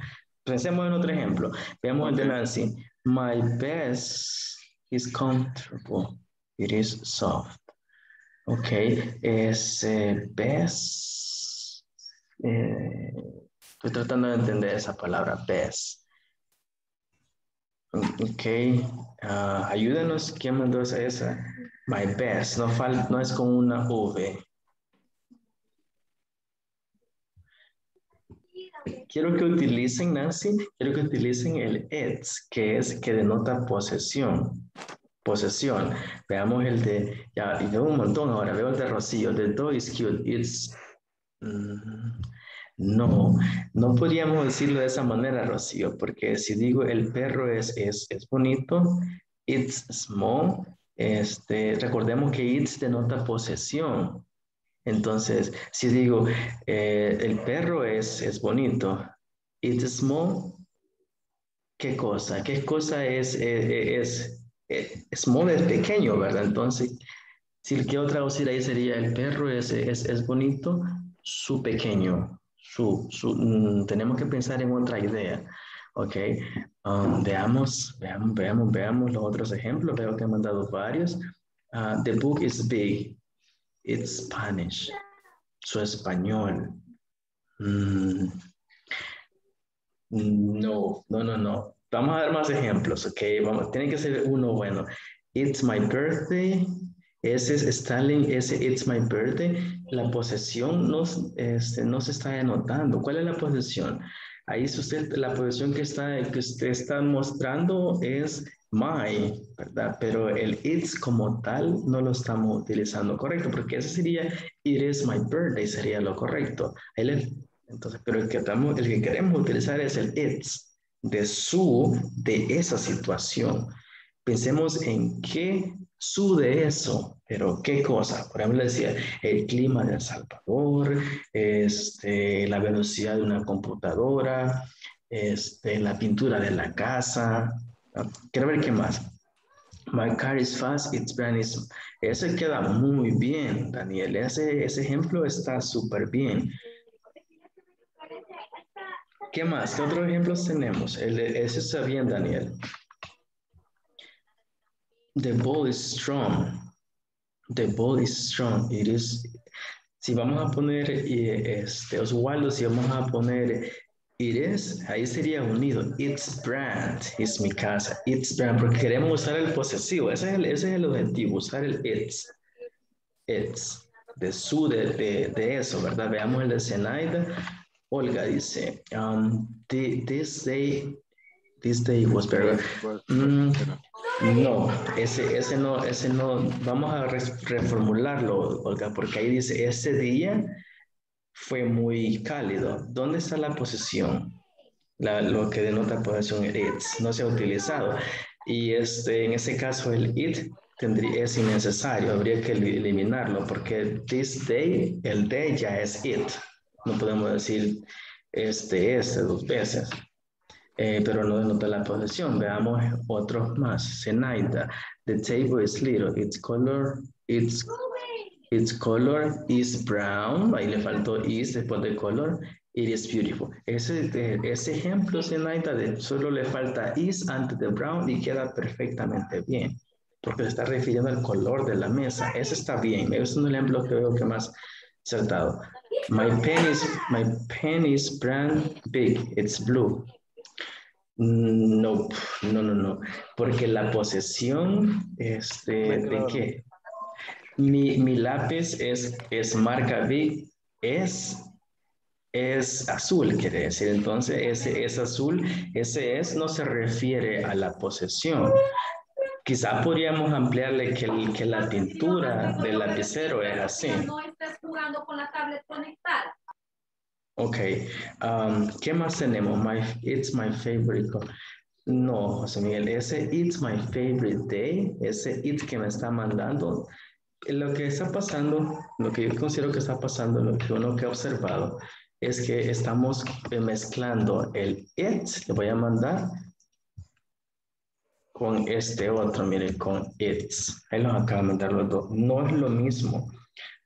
Speaker 1: Pensemos en otro ejemplo. Veamos el de Nancy. My best is comfortable. It is soft. Ok, es eh. Eh, estoy tratando de entender esa palabra, best. Ok, uh, ayúdanos. ¿Quién mandó esa? My best, no, no es con una V. Quiero que utilicen, Nancy, quiero que utilicen el it's, que es que denota posesión posesión. Veamos el de, ya, y veo un montón ahora, veo el de Rocío, the dog is cute, it's, mm, no, no podríamos decirlo de esa manera, Rocío, porque si digo el perro es, es, es bonito, it's small, este, recordemos que it's denota posesión. Entonces, si digo eh, el perro es, es bonito, it's small, ¿qué cosa? ¿Qué cosa es, eh, es, eh, small es pequeño, ¿verdad? Entonces, si el quiero traducir sería el perro es, es, es bonito, su pequeño, su, su mm, tenemos que pensar en otra idea. Ok, um, veamos, veamos, veamos, veamos los otros ejemplos. Veo que han mandado varios. Uh, the book is big. It's Spanish. Su español. Mm. No, no, no, no. Vamos a dar más ejemplos, ¿ok? Vamos, tiene que ser uno bueno. It's my birthday. Ese es Stalin, ese It's My Birthday. La posesión no, este, se está anotando. ¿Cuál es la posesión? Ahí usted, la posesión que, está, que usted está mostrando es my, ¿verdad? Pero el it's como tal no lo estamos utilizando correcto, porque ese sería it is my birthday, sería lo correcto. entonces, pero el que, estamos, el que queremos utilizar es el it's, de su, de esa situación. Pensemos en qué su de eso, pero qué cosa. Por ejemplo, decía el clima de El Salvador, este, la velocidad de una computadora, este, la pintura de la casa. Quiero ver qué más. My car is fast, it's brand. Ese queda muy bien, Daniel. Ese, ese ejemplo está súper bien. ¿Qué más? ¿Qué otros ejemplos tenemos? Ese está bien, Daniel. The ball is strong. The ball is strong. It is. Si vamos a poner este, Oswaldo, si vamos a poner it is, ahí sería unido. It's brand, es mi casa. It's brand, porque queremos usar el posesivo. Ese es el, ese es el objetivo, usar el it's. It's. De su, de, de, de eso, ¿verdad? Veamos el de Zenaida. Olga dice, um, this day, this day was very mm, no, ese, ese no, ese no, vamos a reformularlo, Olga, porque ahí dice, ese día fue muy cálido. ¿Dónde está la posesión? lo que denota posesión, it's, no se ha utilizado. Y este, en ese caso el it tendría, es innecesario, habría que eliminarlo, porque this day, el day ya es it. No podemos decir este, este dos veces. Eh, pero no denota la posesión. Veamos otros más. Zenaida, the table is little, its color, its, its color is brown, ahí le faltó is después de color, it is beautiful. Ese, ese ejemplo, Zenaida, de solo le falta is antes de brown y queda perfectamente bien, porque se está refiriendo al color de la mesa. Ese está bien, es un ejemplo que veo que más saltado. My pen is, my pen is brand big, it's blue. No, no, no, no. Porque la posesión, este, ¿de qué? Mi, mi lápiz es, es marca Big, es, es azul, quiere decir. Entonces, ese es azul, ese es no se refiere a la posesión. Quizá podríamos ampliarle que, que la pintura del lapicero es así. Con la tablet conectada. Ok. Um, ¿Qué más tenemos? My, it's my favorite. No, José Miguel, ese it's my favorite day, ese it que me está mandando, lo que está pasando, lo que yo considero que está pasando, lo que uno que ha observado, es que estamos mezclando el it, le voy a mandar, con este otro, miren, con it's. Ahí los acabo de mandar los dos. No es lo mismo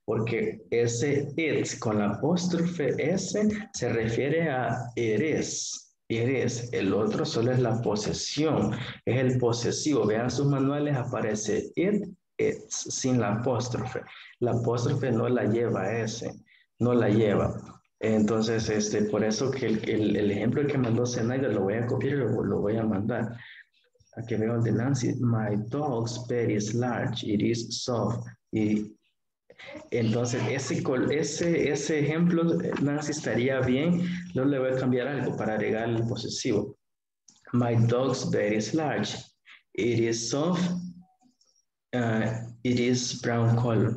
Speaker 1: porque ese it con la apóstrofe S se refiere a eres, eres, el otro solo es la posesión, es el posesivo. Vean sus manuales, aparece it, it's, sin la apóstrofe. La apóstrofe no la lleva S, no la lleva. Entonces, este, por eso que el, el, ejemplo que mandó Zenaida lo voy a copiar y lo, voy a mandar. Aquí veo el de Nancy. My dog's bed is large, it is soft. Y entonces, ese, ese, ese ejemplo, Nancy, estaría bien. Luego le voy a cambiar algo para agregar el posesivo. My dog's bed is large. It is soft. Uh, it is brown color.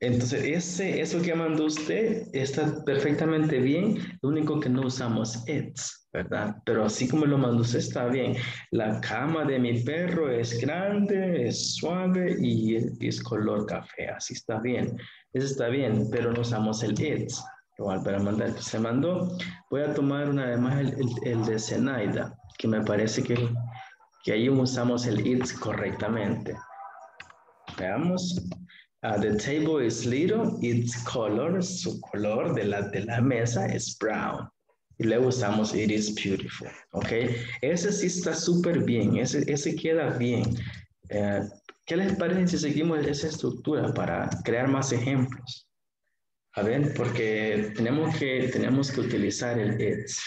Speaker 1: Entonces, ese, eso que mandó usted está perfectamente bien. Lo único que no usamos es, ¿verdad? Pero así como lo mandó usted está bien. La cama de mi perro es grande, es suave y es, color café. Así está bien. Eso está bien, pero no usamos el it's. Igual para mandar. Se mandó. Voy a tomar una vez más el, el, de Zenaida, que me parece que, que ahí usamos el it's correctamente. Veamos. Uh, the table is little, its color, su color de la, de la mesa es brown. Y luego usamos it is beautiful, ¿ok? Ese sí está súper bien, ese, ese queda bien. Eh, ¿Qué les parece si seguimos esa estructura para crear más ejemplos? A ver, porque tenemos que, tenemos que utilizar el it's.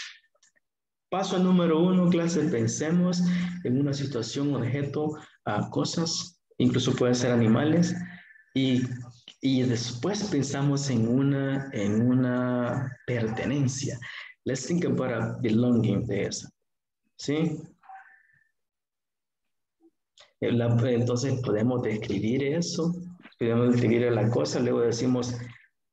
Speaker 1: Paso número uno, clase, pensemos en una situación, objeto, a cosas, incluso pueden ser animales, Y, y después pensamos en una, en una pertenencia. Let's think about a belonging de esa. ¿Sí? Eh, Entonces podemos describir eso, podemos describir la cosa, luego decimos,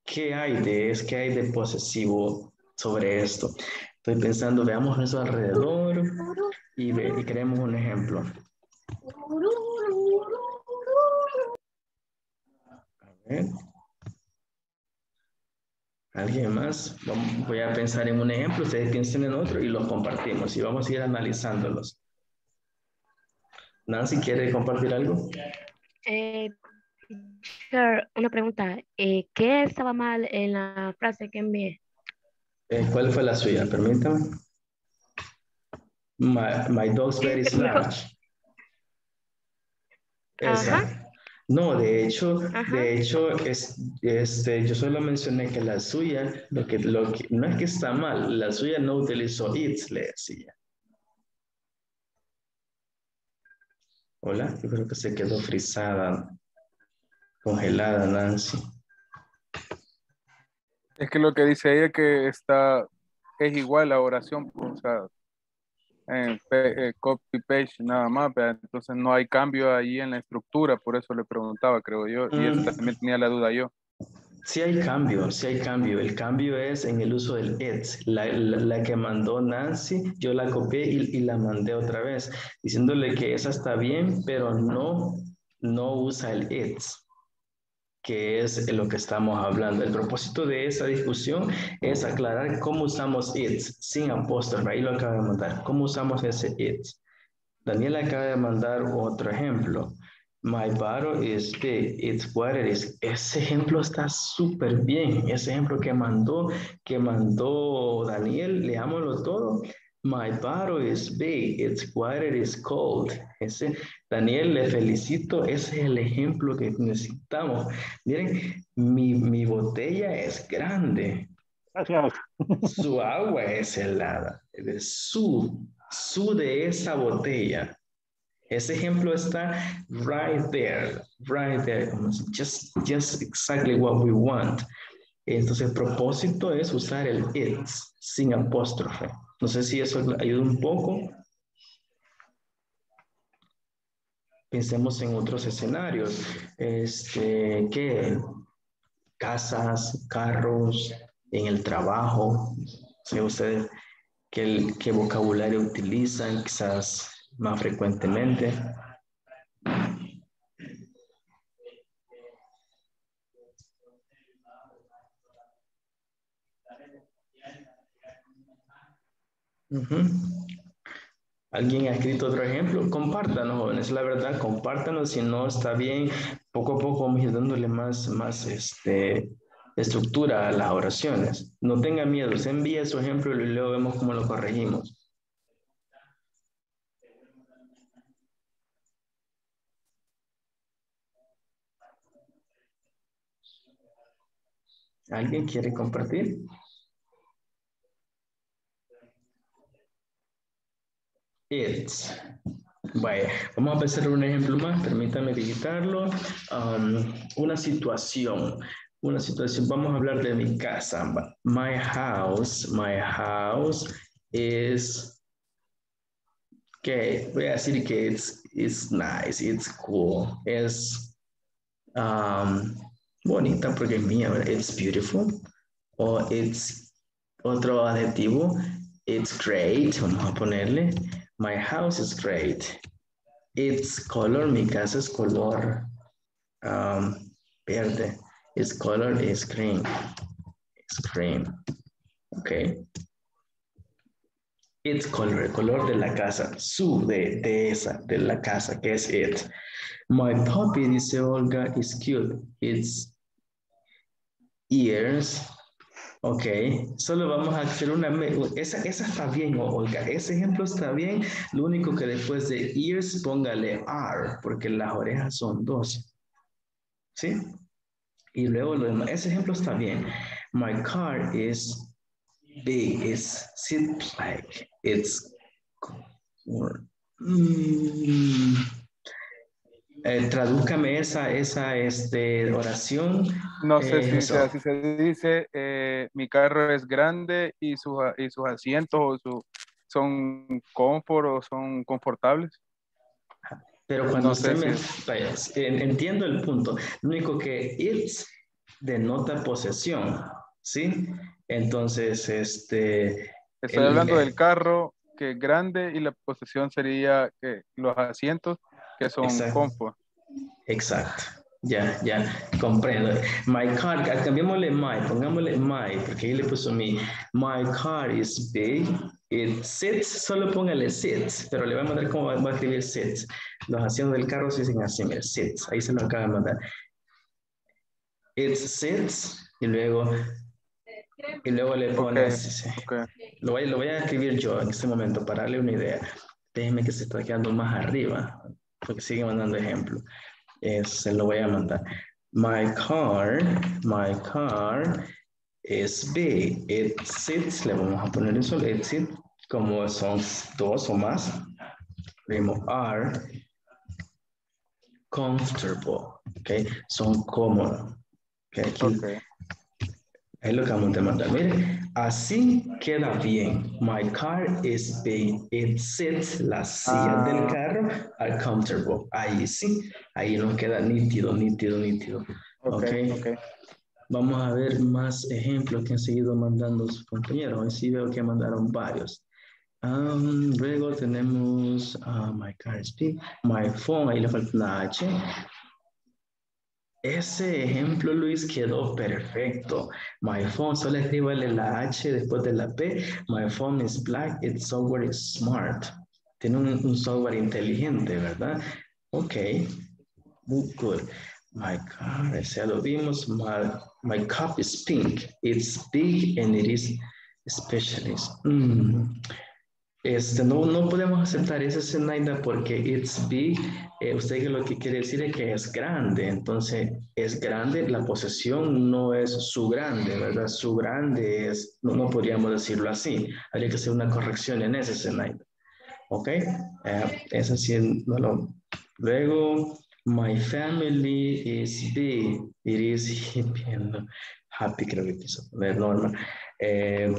Speaker 1: ¿qué hay de es, qué hay de posesivo sobre esto? Estoy pensando, veamos eso alrededor y, ve- y creemos un ejemplo. Ver. ¿Alguien más? Voy a pensar en un ejemplo, ustedes piensen en otro y los compartimos y vamos a ir analizándolos. Nancy, ¿quiere compartir algo?
Speaker 4: Eh, una pregunta. Eh, ¿Qué estaba mal en la frase que envié?
Speaker 1: Eh, ¿Cuál fue la suya? Permítame. My, my dog's very large. Esa.
Speaker 4: Ajá.
Speaker 1: No, de hecho,
Speaker 4: Ajá.
Speaker 1: de hecho, es, este, yo solo mencioné que la suya, lo que, lo que, no es que está mal, la suya no utilizó it, le decía. Hola, yo creo que se quedó frisada, congelada, Nancy.
Speaker 12: Es que lo que dice ella que está, es igual la oración, o sea, eh, copy page nada más, ¿verdad? entonces no hay cambio ahí en la estructura, por eso le preguntaba, creo yo, y eso
Speaker 1: Mm.
Speaker 12: también tenía la duda yo.
Speaker 1: Sí hay cambio, sí hay cambio. El cambio es en el uso del it. La, la- la que mandó Nancy, yo la copié y, y la mandé otra vez, diciéndole que esa está bien, pero no, no usa el it, que es lo que estamos hablando. El propósito de esa discusión es aclarar cómo usamos it, sin apóstrofe. Ahí lo acaba de mandar. ¿Cómo usamos ese it? Daniel acaba de mandar otro ejemplo. My bottle is big, it's what it is. Ese ejemplo está súper bien. Ese ejemplo que mandó, que mandó Daniel, leámoslo todo. My bottle is big, it's what it is called. Ese, Daniel, le felicito. Ese es el ejemplo que necesitamos. Miren, mi, mi botella es grande.
Speaker 2: Gracias.
Speaker 1: Su agua es helada. Su, su de esa botella. Ese ejemplo está right there, right there, just, just exactly what we want. Entonces, el propósito es usar el it sin apóstrofe. No sé si eso ayuda un poco. Pensemos en otros escenarios. Este, ¿qué? Casas, carros, en el trabajo. sé ustedes qué, qué vocabulario utilizan, quizás más frecuentemente. Ujú. ¿Alguien ha escrito otro ejemplo? Compártanos, jóvenes, la verdad, compártanos si no está bien. Poco a poco vamos a dándole más, más este, estructura a las oraciones. No tenga miedo, se envía su ejemplo y luego vemos cómo lo corregimos. ¿Alguien quiere compartir? It's. Vaya, vamos a empezar un ejemplo más, permítame digitarlo. Um, una situación, una situación, vamos a hablar de mi casa. My house, my house is, que voy a decir que it's, it's nice, it's cool, es um, bonita porque es mía, it's beautiful, o it's otro adjetivo, it's great, vamos a ponerle, my house is great, it's color, mi casa es color um, verde, its color is green, it's green, okay. It's color, el color de la casa, su de, de esa, de la casa, que es it. My puppy, dice Olga, is cute. It's ears. Ok, solo vamos a hacer una... Esa, esa está bien, Olga. Ese ejemplo está bien. Lo único que después de ears, póngale are, porque las orejas son dos. ¿Sí? Y luego lo demás. Ese ejemplo está bien. My car is big. It's seems like it's... Mm, Eh, tradúzcame esa, esa este, oración.
Speaker 12: No sé
Speaker 1: Eh,
Speaker 12: si,
Speaker 1: eso.
Speaker 12: se, así se dice, eh, mi carro es grande y sus, y sus asientos o su- son confort o son confortables.
Speaker 1: Pero cuando
Speaker 12: No sé
Speaker 1: usted me...
Speaker 12: si-
Speaker 1: en- entiendo el punto. Lo único que it's denota posesión, ¿sí? Entonces, este...
Speaker 12: Estoy
Speaker 1: el-
Speaker 12: hablando del carro que es grande y la posesión sería que los asientos que son
Speaker 1: Exacto. Ya, ya, comprendo. My car, ca- cambiémosle my, pongámosle my, porque ahí le puso mi. My car is big. It sits, solo póngale sits, pero le voy a mandar cómo va va a escribir sits. Los asientos del carro se dicen así, mira, sits. Ahí se lo acaba de mandar. It sits, y luego, y luego le pone,
Speaker 12: Ok,
Speaker 1: sí, sí.
Speaker 12: ok.
Speaker 1: Lo voy, lo voy a escribir yo en este momento para darle una idea. Déjeme que se está quedando más arriba, porque sigue mandando ejemplo. Eh, se lo voy a mandar. My car, my car is big. It sits, le vamos a poner eso, it sits, como son dos o más. Primo are comfortable, ok, son cómodos. Ok, aquí
Speaker 12: Ok.
Speaker 1: Es lo que vamos a mandar. Mire, así queda bien. My car is big. It sits, las sillas
Speaker 12: Ah.
Speaker 1: del carro are comfortable. Ahí sí, ahí nos queda nítido, nítido, nítido.
Speaker 12: Ok,
Speaker 1: Ok.
Speaker 12: ok.
Speaker 1: Vamos a ver más ejemplos que han seguido mandando sus compañeros. Hoy sí veo que mandaron varios. Um, luego tenemos ah, my car is big. My phone, ahí le falta una H. Ese ejemplo, Luis, quedó perfecto. My phone, solo escríbale la H después de la P. My phone is black, its software is smart. Tiene un, software inteligente, ¿verdad? Ok, good. My car, ya lo vimos. My, my cup is pink. It's big and it is specialist. Mm. Este, no, no podemos aceptar ese Zenaida porque it's big. eh, usted lo que quiere decir es que es grande. Entonces, es grande. La posesión no es su grande, ¿verdad? Su grande es, no, no podríamos decirlo así. Habría que hacer una corrección en ese Zenaida. ¿Ok? Eh, ese sí. Luego, my family is big. It is Happy creo que quiso poner norma. Eh,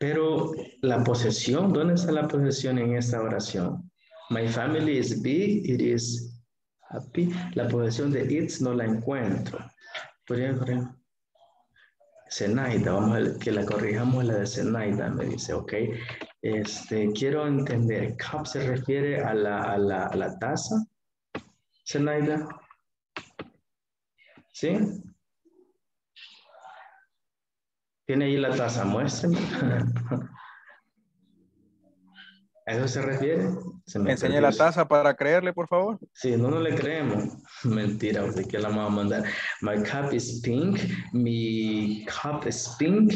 Speaker 1: pero la posesión, ¿dónde está la posesión en esta oración? My family is big, it is happy. La posesión de it's no la encuentro. Podría correr. Zenaida, vamos a que la corrijamos la de Zenaida, me dice, ok. Este, quiero entender, cup se refiere a la, a la, la taza, Zenaida. ¿Sí? ¿Tiene ahí la taza? Muéstrame. ¿A eso se refiere? Se me
Speaker 12: Enseñe
Speaker 1: perdió.
Speaker 12: la taza para creerle, por favor.
Speaker 1: Sí, no, no le creemos. Mentira, ¿de qué la vamos a mandar? My cup is pink. Mi cup is pink.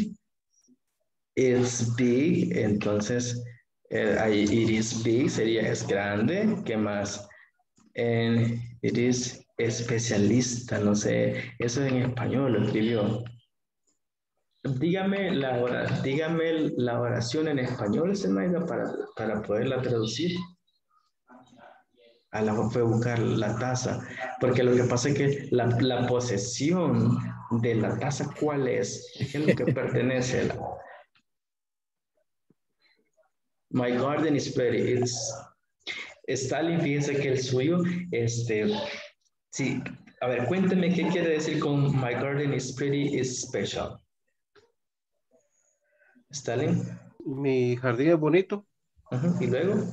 Speaker 1: It's big. Entonces, eh, it is big sería es grande. ¿Qué más? And it is especialista. No sé, eso en español lo escribió. Dígame la, ora- dígame la oración en español, para, para poderla traducir. A la fue buscar la taza, porque lo que pasa es que la, la posesión de la taza, ¿cuál es? ¿Qué es lo que pertenece? My garden is pretty. It's... Stalin, fíjese que el suyo, este, sí, a ver, cuénteme qué quiere decir con my garden is pretty is special. Stalin,
Speaker 3: Mi jardín es bonito,
Speaker 1: y luego,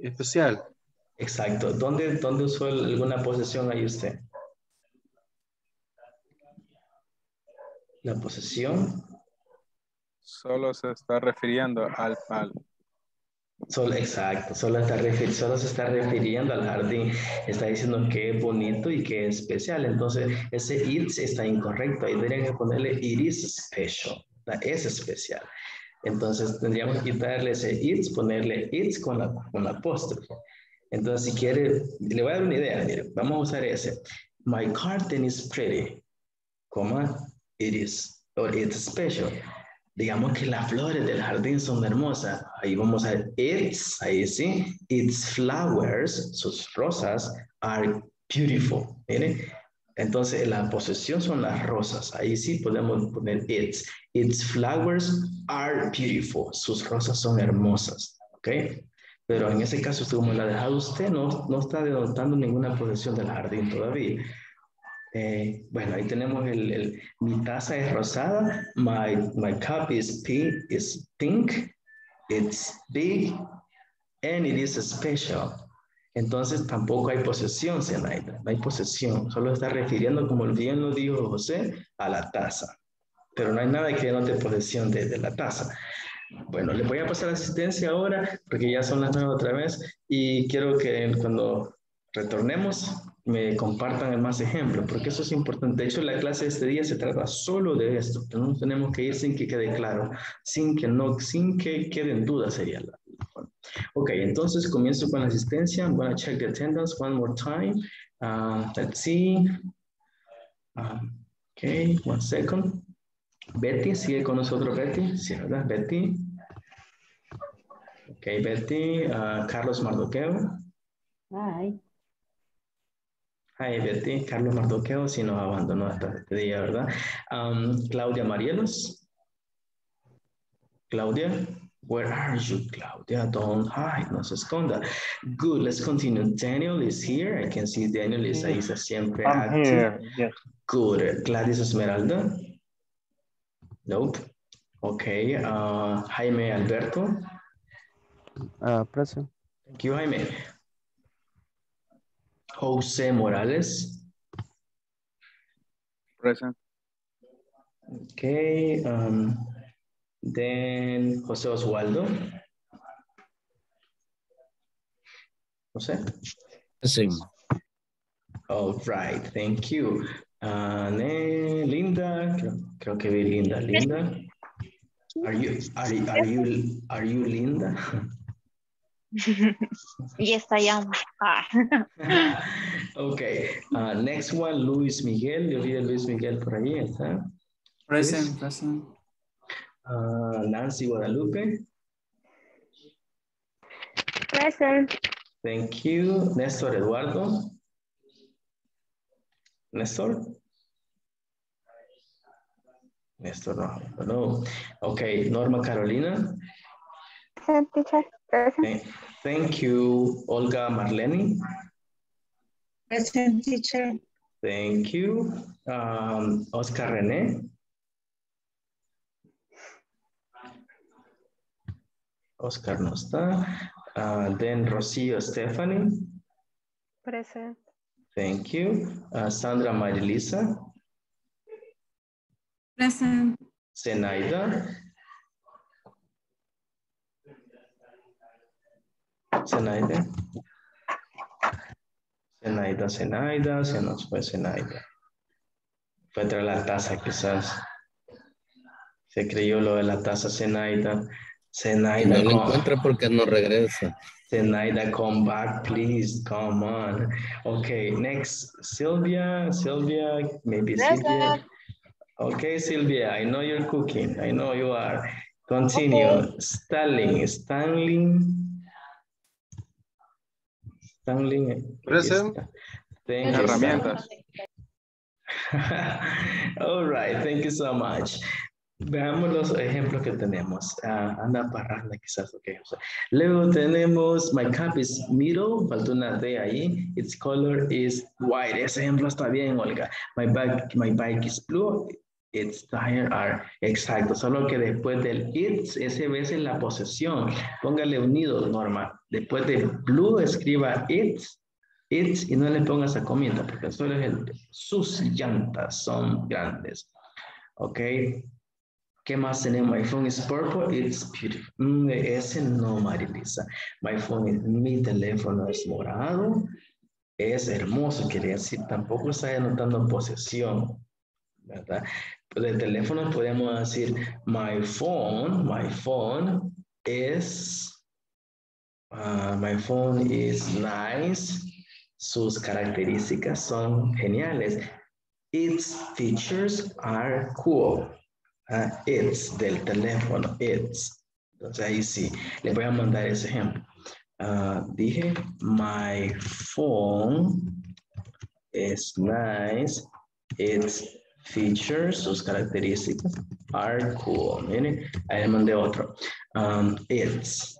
Speaker 3: especial.
Speaker 1: exacto, ¿dónde, dónde usó alguna posesión ahí usted? La posesión,
Speaker 12: Solo se está refiriendo al, al
Speaker 1: Solo, exacto, solo, está refer- solo se está refiriendo al jardín, está diciendo que es bonito y que es especial, entonces ese it está incorrecto, ahí que ponerle it is special. Es especial. Entonces tendríamos que quitarle ese it, ponerle it con la, con la apóstrofe. Entonces si quiere, le voy a dar una idea, mire, vamos a usar ese. My garden is pretty, coma, it is, or it's special digamos que las flores del jardín son hermosas. Ahí vamos a ver its, ahí sí, its flowers, sus rosas, are beautiful. Mire, entonces la posesión son las rosas. Ahí sí podemos poner its. Its flowers are beautiful. Sus rosas son hermosas. ¿Ok? Pero en ese caso, como la ha dejado usted, no, no está denotando ninguna posesión del jardín todavía. Eh, bueno, ahí tenemos el, mi taza es rosada, my, my cup is pink, is pink, it's big, and it is special. Entonces tampoco hay posesión, Zenaida, no hay posesión, solo está refiriendo, como bien lo dijo José, a la taza. Pero no hay nada que denote posesión de, de la taza. Bueno, le voy a pasar asistencia ahora, porque ya son las nueve otra vez, y quiero que cuando retornemos me compartan más ejemplos, porque eso es importante. De hecho, la clase de este día se trata solo de esto. Tenemos que ir sin que quede claro, sin que no, sin que quede en duda sería la. Ok, entonces comienzo con la asistencia. I'm going to check the attendance one more time. Uh, let's see. Um, ok, one second. Betty, sigue con nosotros Betty. Sí, ¿verdad? Betty. Ok, Betty. Uh, Carlos Mardoqueo.
Speaker 11: Hi.
Speaker 1: Hi, Betty. Carlos Mardoqueo, si nos abandonó hasta este día, ¿verdad? Um, Claudia Marielos. Claudia. Where are you, Claudia? Don't hide, no se esconda. Good, let's continue. Daniel is here. I can see Daniel is ahí está siempre
Speaker 2: I'm
Speaker 1: active.
Speaker 2: here. Yes.
Speaker 1: Good. Gladys Esmeralda? Nope. Okay. Uh, Jaime Alberto?
Speaker 3: Uh, present.
Speaker 1: Thank you, Jaime. Jose Morales?
Speaker 12: Present.
Speaker 1: Okay. Um, then Jose Oswaldo? Jose?
Speaker 13: Present.
Speaker 1: All right, thank you. Uh, ne- Linda, creo, creo que vi Linda. Linda, are you are, you- are you are you Linda?
Speaker 9: yes, I am. Ah.
Speaker 1: okay. Uh, next one, Luis Miguel. Yo vi a Luis Miguel por ahí, ¿está?
Speaker 8: Present, present.
Speaker 1: Uh, Nancy Guadalupe.
Speaker 4: Present.
Speaker 1: Thank you. Néstor Eduardo. Néstor. Néstor, no. no. Okay, Norma Carolina.
Speaker 5: Present, teacher. Present.
Speaker 1: Thank- you. Olga Marlene.
Speaker 10: Present teacher.
Speaker 1: Thank you. Um, Oscar René. Oscar no está. Uh, then Rocío Stephanie.
Speaker 7: Present.
Speaker 1: Thank you. Uh, Sandra Marilisa.
Speaker 6: Present.
Speaker 1: Zenaida. Zenaida. Zenaida, Zenaida, se nos fue Zenaida. Fue traer la taza quizás. Se creyó lo de la taza Zenaida. Zenaida,
Speaker 13: no lo
Speaker 1: come-
Speaker 13: encuentra porque no regresa.
Speaker 1: Zenaida, come back, please. Come on. Okay, next, Sylvia. Sylvia, maybe Sylvia.
Speaker 9: Present.
Speaker 1: Okay, Sylvia, I know you're cooking. I know you are. Continue. Stanley, Stanley. Stanley.
Speaker 3: Present.
Speaker 1: Thank you,
Speaker 12: Herramientas.
Speaker 1: All right, thank you so much. Veamos los ejemplos que tenemos. Ah, anda parranda quizás, ok. o sea, Luego tenemos, my cup is middle, falta una D ahí. Its color is white. Ese ejemplo está bien, Olga. My bike, my bike is blue. Its tires are exacto. Solo que después del its, ese vez en la posesión. Póngale unido, Norma. Después de blue, escriba its It's y no le pongas a comida porque solo es sus llantas son grandes. Ok. ¿Qué más tenemos? My phone is purple. It's beautiful. Mm, ese no, Marilisa. My phone is, mi teléfono es morado. Es hermoso, quiere decir. Tampoco está denotando posesión. ¿Verdad? El teléfono podemos decir my phone, my phone is, uh, my phone is nice. Sus características son geniales. Its features are cool. Ah, it's del teléfono, it's. Entonces ahí sí, le voy a mandar ese ejemplo. Ah, dije, my phone is nice. Its features, sus características, are cool. Miren, ahí le mandé otro. Um, it's.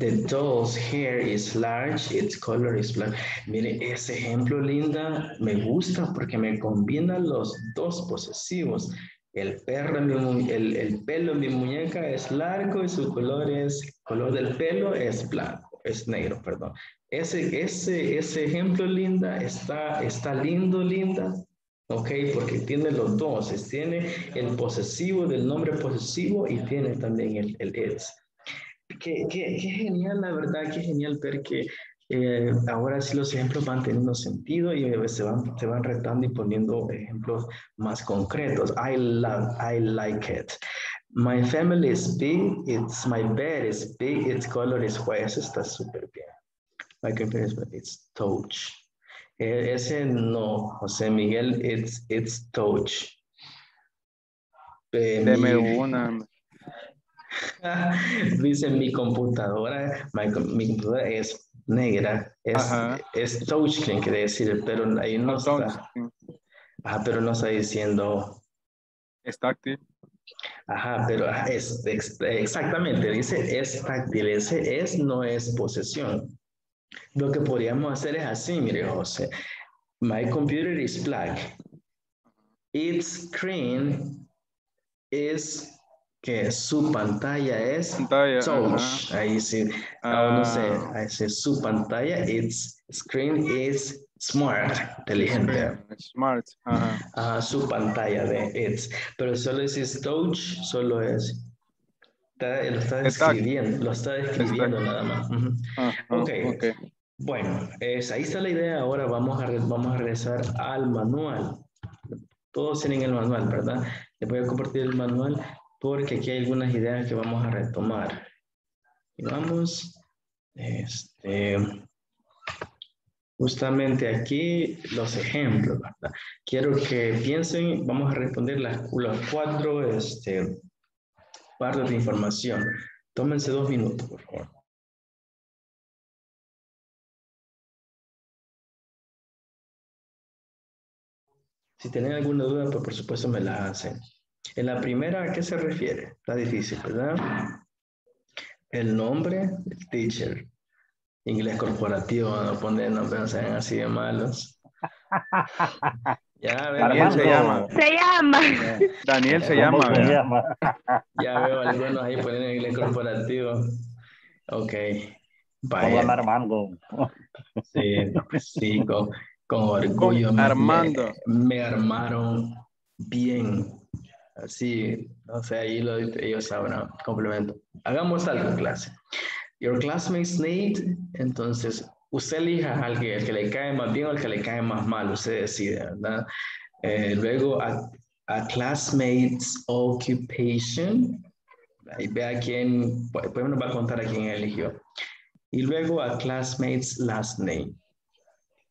Speaker 1: The doll's hair is large, its color is black. Mire, ese ejemplo, Linda, me gusta porque me combina los dos posesivos. El, perro, mi el, el pelo de mi muñeca es largo y su color es, color del pelo es blanco, es negro, perdón. Ese, ese, ese ejemplo, Linda, está, está lindo, Linda. Ok, porque tiene los dos. Tiene el posesivo del nombre posesivo y tiene también el, el it's. Qué, qué, qué genial, la verdad, qué genial ver que eh, ahora sí los ejemplos van teniendo sentido y eh, se van, se van retando y poniendo ejemplos más concretos. I love, I like it. My family is big, it's, my bed is big, its color is white. Eso está súper bien. My computer is it's touch. Eh, Ese no, José Miguel, it's, it's touch. Eh,
Speaker 12: Deme una.
Speaker 1: Dice mi computadora, my mi computadora es negra, es,
Speaker 12: Ajá.
Speaker 1: es quiere decir, pero ahí no está. Ajá, pero no está diciendo.
Speaker 12: Es táctil.
Speaker 1: Ajá, pero es, ex- exactamente, dice es táctil, ese es no es posesión. Lo que podríamos hacer es así, mire, José. My computer is black. Its screen is que su pantalla es
Speaker 12: Pantalla,
Speaker 1: touch. Ahí sí, ah, no sé,
Speaker 12: Ah.
Speaker 1: ahí sí, su pantalla, its screen is smart, inteligente.
Speaker 12: Smart. Ajá.
Speaker 1: Ajá, su pantalla de It's. Pero solo es touch, solo es. está- lo está describiendo, lo está describiendo nada más. Ujú.
Speaker 12: Ajá,
Speaker 1: Ok.
Speaker 12: ok.
Speaker 1: Bueno, es, ahí está la idea. Ahora vamos a, vamos a regresar al manual. Todos tienen el manual, ¿verdad? Les voy a compartir el manual porque aquí hay algunas ideas que vamos a retomar. Y vamos, este, justamente aquí los ejemplos, ¿verdad? Quiero que piensen, vamos a responder las, los cuatro este, partes de información. Tómense dos minutos, por favor. Si tienen alguna duda, pues por supuesto me la hacen. En la primera, ¿a qué se refiere? Está difícil, ¿verdad? El nombre, el teacher. Inglés corporativo, no nombres, no sean así de malos. Ya
Speaker 12: Daniel se llama.
Speaker 4: Se llama.
Speaker 12: Daniel se
Speaker 2: ¿Cómo
Speaker 12: llama.
Speaker 2: se
Speaker 12: ¿verdad?
Speaker 2: llama?
Speaker 1: ya veo algunos ahí poniendo inglés corporativo. Ok. Vaya.
Speaker 2: Armando.
Speaker 1: Sí, sí, con, con orgullo.
Speaker 12: Con Armando.
Speaker 1: Me, me armaron bien. Así, no sé, ahí lo, ellos sabrán. Complemento. Hagamos algo, clase. Your classmates need, entonces, usted elija a alguien, el que le cae más bien o el que le cae más mal, usted decide, ¿verdad? Eh, luego, a, classmates occupation. Ahí vea quién, pues nos va a contar a quién eligió. Y luego a classmates last name.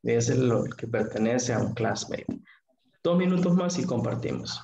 Speaker 1: Ese es lo que pertenece a un classmate. Dos minutos más y compartimos.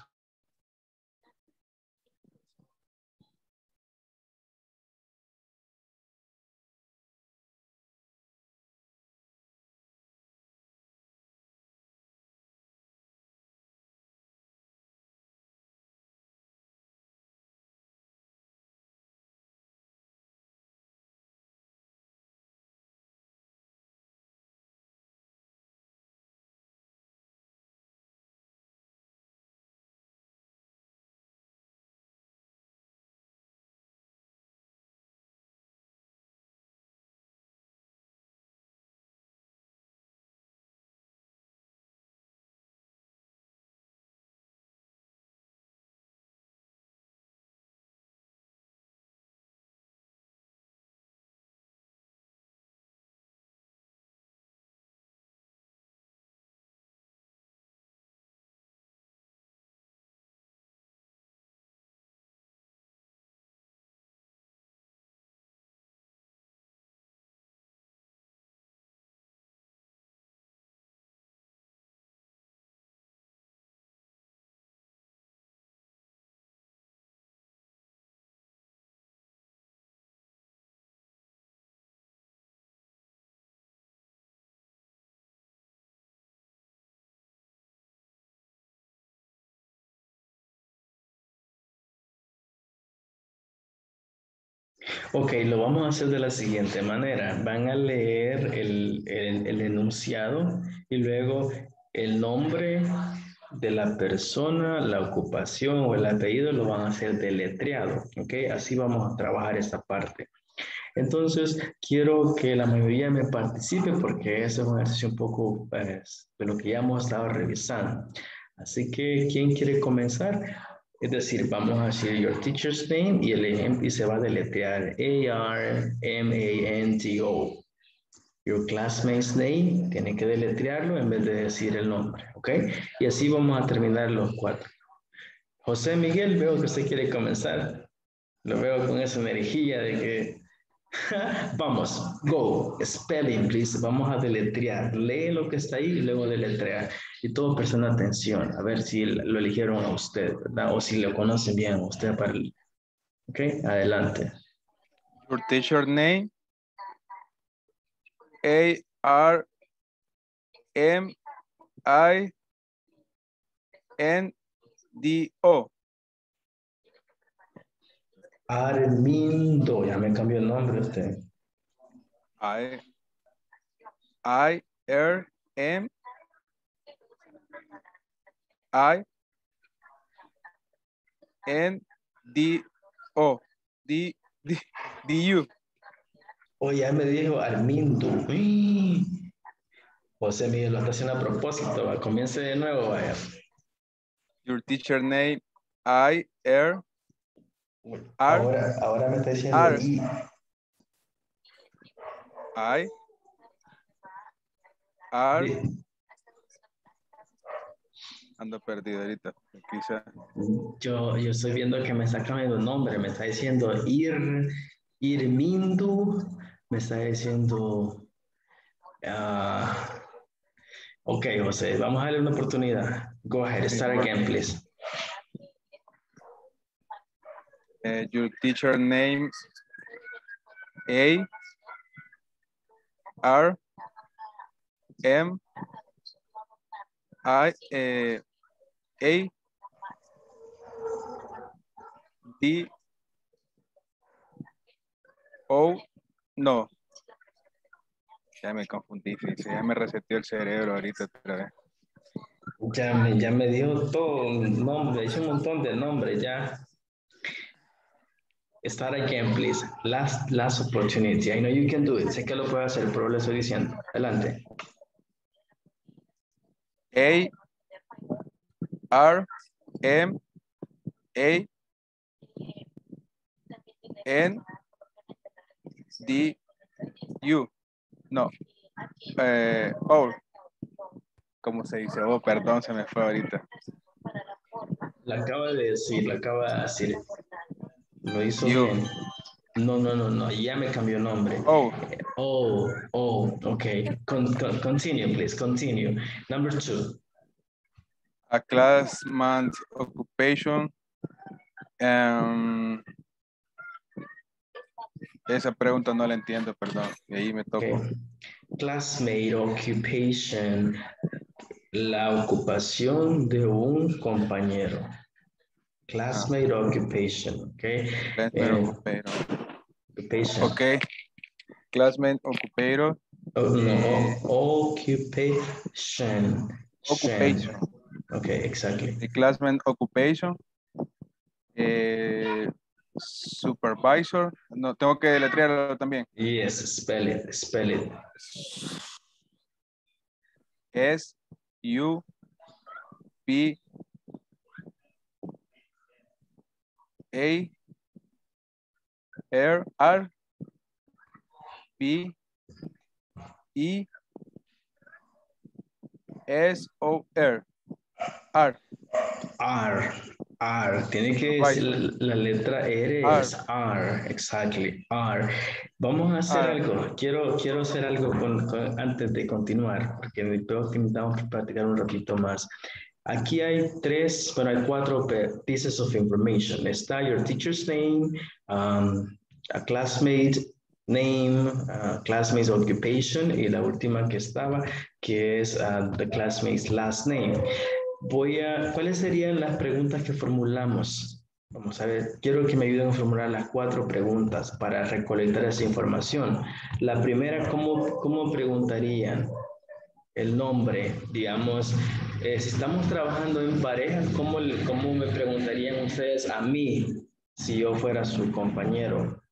Speaker 1: Ok, lo vamos a hacer de la siguiente manera. Van a leer el, el- el enunciado y luego el nombre de la persona, la ocupación o el apellido lo van a hacer deletreado. Ok, así vamos a trabajar esta parte. Entonces, quiero que la mayoría me participe porque ese es un ejercicio un poco pues, de lo que ya hemos estado revisando. Así que, ¿quién quiere comenzar? Es decir, vamos a decir your teacher's name y el ejemplo se va a deletrear A-R-M-A-N-T-O. Your classmate's name, tiene que deletrearlo en vez de decir el nombre, ¿ok? Y así vamos a terminar los cuatro. José Miguel, veo que usted quiere comenzar. Lo veo con esa energía de que Vamos, go, spelling, please. Vamos a deletrear. Lee lo que está ahí y luego deletrear. Y todo prestando atención. A ver si lo eligieron a usted, ¿verdad? O si lo conocen bien a usted para el... Ok, adelante.
Speaker 12: Your teacher name. A R M I N D O.
Speaker 1: Armindo, ya me cambió el nombre usted.
Speaker 12: I I R M I N D O D D D U.
Speaker 1: O ya me dijo Armindo. Uy. José Miguel lo está haciendo a propósito. va. Comience de nuevo, vaya.
Speaker 12: Your teacher name I R R
Speaker 1: Ahora, ahora me está diciendo
Speaker 12: R.
Speaker 1: I.
Speaker 12: I R perdido ahorita. Quizá.
Speaker 1: Yo, yo estoy viendo que me está cambiando el nombre. Me está diciendo Ir, Irmindo. Me está diciendo... ah, ok, José. Vamos a darle una oportunidad. Go ahead. Start again, please.
Speaker 12: Uh, your teacher name A R M I uh, A D O no ya me confundí ya me reseteó el cerebro ahorita otra vez
Speaker 1: Ya me, ya me dio todo un nombre. Hice un montón de nombres ya. Start again, please. Last, last opportunity. I know you can do it. Sé que lo puede hacer, pero le estoy diciendo. Adelante.
Speaker 12: A R M A N D U. No. Eh, oh. ¿Cómo se dice? Oh, perdón, se me fue ahorita.
Speaker 1: La acaba de decir, la acaba de decir. Lo hizo
Speaker 12: You.
Speaker 1: bien. No, no, no, no. Ya me cambió nombre.
Speaker 12: Oh,
Speaker 1: Oh, oh. Con, con- continue, please. Continue. Number two.
Speaker 12: A classmate occupation. Um, esa pregunta no la entiendo, perdón. Y ahí me toco.
Speaker 1: Okay. Classmate occupation. La ocupación de un compañero. Classmate occupation, okay?
Speaker 12: Classmate
Speaker 1: Eh,
Speaker 12: occupation. Ok. Classmate occupation.
Speaker 1: Oh, no, occupation.
Speaker 12: Occupation.
Speaker 1: Okay, exactly.
Speaker 12: The classmate occupation. Eh, supervisor. No, tengo que deletrearlo también.
Speaker 1: Yes, spell it, spell it.
Speaker 12: S U P A R R P E S O R R
Speaker 1: R, R. Tiene que decir la, la letra R es R, exactly, R. Vamos a hacer
Speaker 12: R.
Speaker 1: algo. Quiero, quiero hacer algo con, con- antes de continuar, porque creo que necesitamos practicar un ratito más. Aquí hay tres, bueno, hay cuatro pieces of information. Está your teacher's name, um, a classmate name, uh, classmate's occupation y la última que estaba, que es uh, the classmate's last name. Voy a, ¿cuáles serían las preguntas que formulamos? Vamos a ver, quiero que me ayuden a formular las cuatro preguntas para recolectar esa información. La primera, ¿cómo, cómo preguntarían el nombre? Digamos, eh, si estamos trabajando en parejas, ¿cómo, ¿cómo me preguntarían ustedes a mí si yo fuera su compañero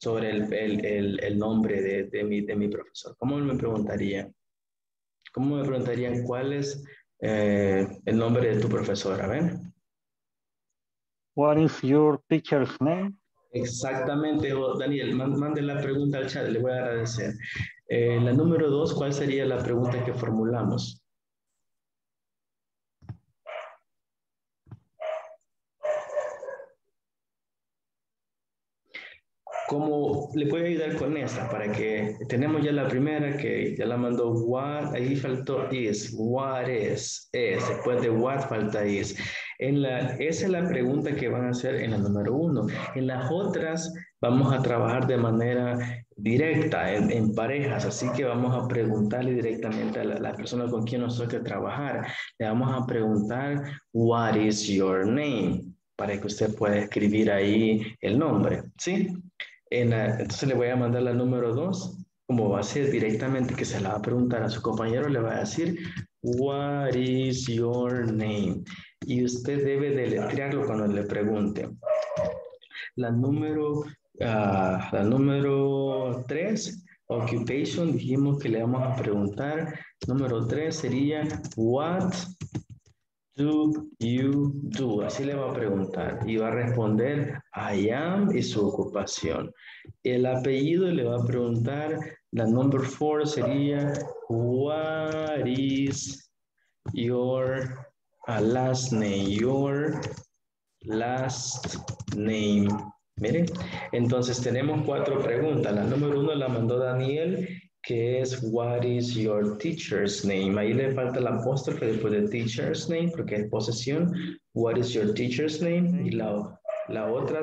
Speaker 1: sobre el, el- el- el nombre de, de mi, de mi profesor? ¿Cómo me preguntarían? ¿Cómo me preguntarían cuál es eh, el nombre de tu profesora? ¿Ven?
Speaker 2: What is your teacher's name?
Speaker 1: Exactamente, o- Daniel, man- mande la pregunta al chat, le voy a agradecer. Eh, la número dos, ¿cuál sería la pregunta que formulamos? ¿Cómo le puedo ayudar con esta? Para que tenemos ya la primera que ya la mandó what, ahí faltó is, what is, es, después de what falta is. En la, esa es la pregunta que van a hacer en la número uno. En las otras vamos a trabajar de manera directa, en, parejas, así que vamos a preguntarle directamente a la, persona con quien nos toque trabajar. Le vamos a preguntar, what is your name? Para que usted pueda escribir ahí el nombre, ¿sí? Entonces le voy a mandar la número dos, como va a ser directamente que se la va a preguntar a su compañero, le va a decir, what is your name? Y usted debe deletrearlo cuando le pregunte. La número, ah, la número tres, occupation, dijimos que le vamos a preguntar. Número tres sería, what do you do? Así le va a preguntar y va a responder I am y su ocupación. El apellido le va a preguntar, la number four sería What is your last name? Your last name. Miren, entonces tenemos cuatro preguntas. La número uno la mandó Daniel, que es What is your teacher's name? Ahí le falta el apóstrofe después de teacher's name, porque es posesión. What is your teacher's name? Y la, la otra,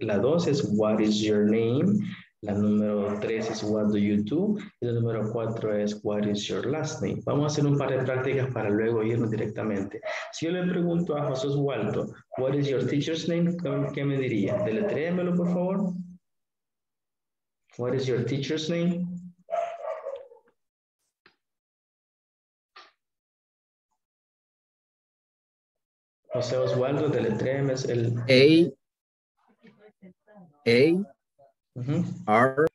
Speaker 1: la dos es What is your name? La número tres es What do you do? Y la número cuatro es What is your last name? Vamos a hacer un par de prácticas para luego irnos directamente. Si yo le pregunto a José Oswaldo, What is your teacher's name? ¿Qué- ¿Qué me diría? Deletréamelo, por favor. What is your teacher's name? José Oswaldo, deletréame el...
Speaker 13: A A
Speaker 1: Ujú,
Speaker 13: R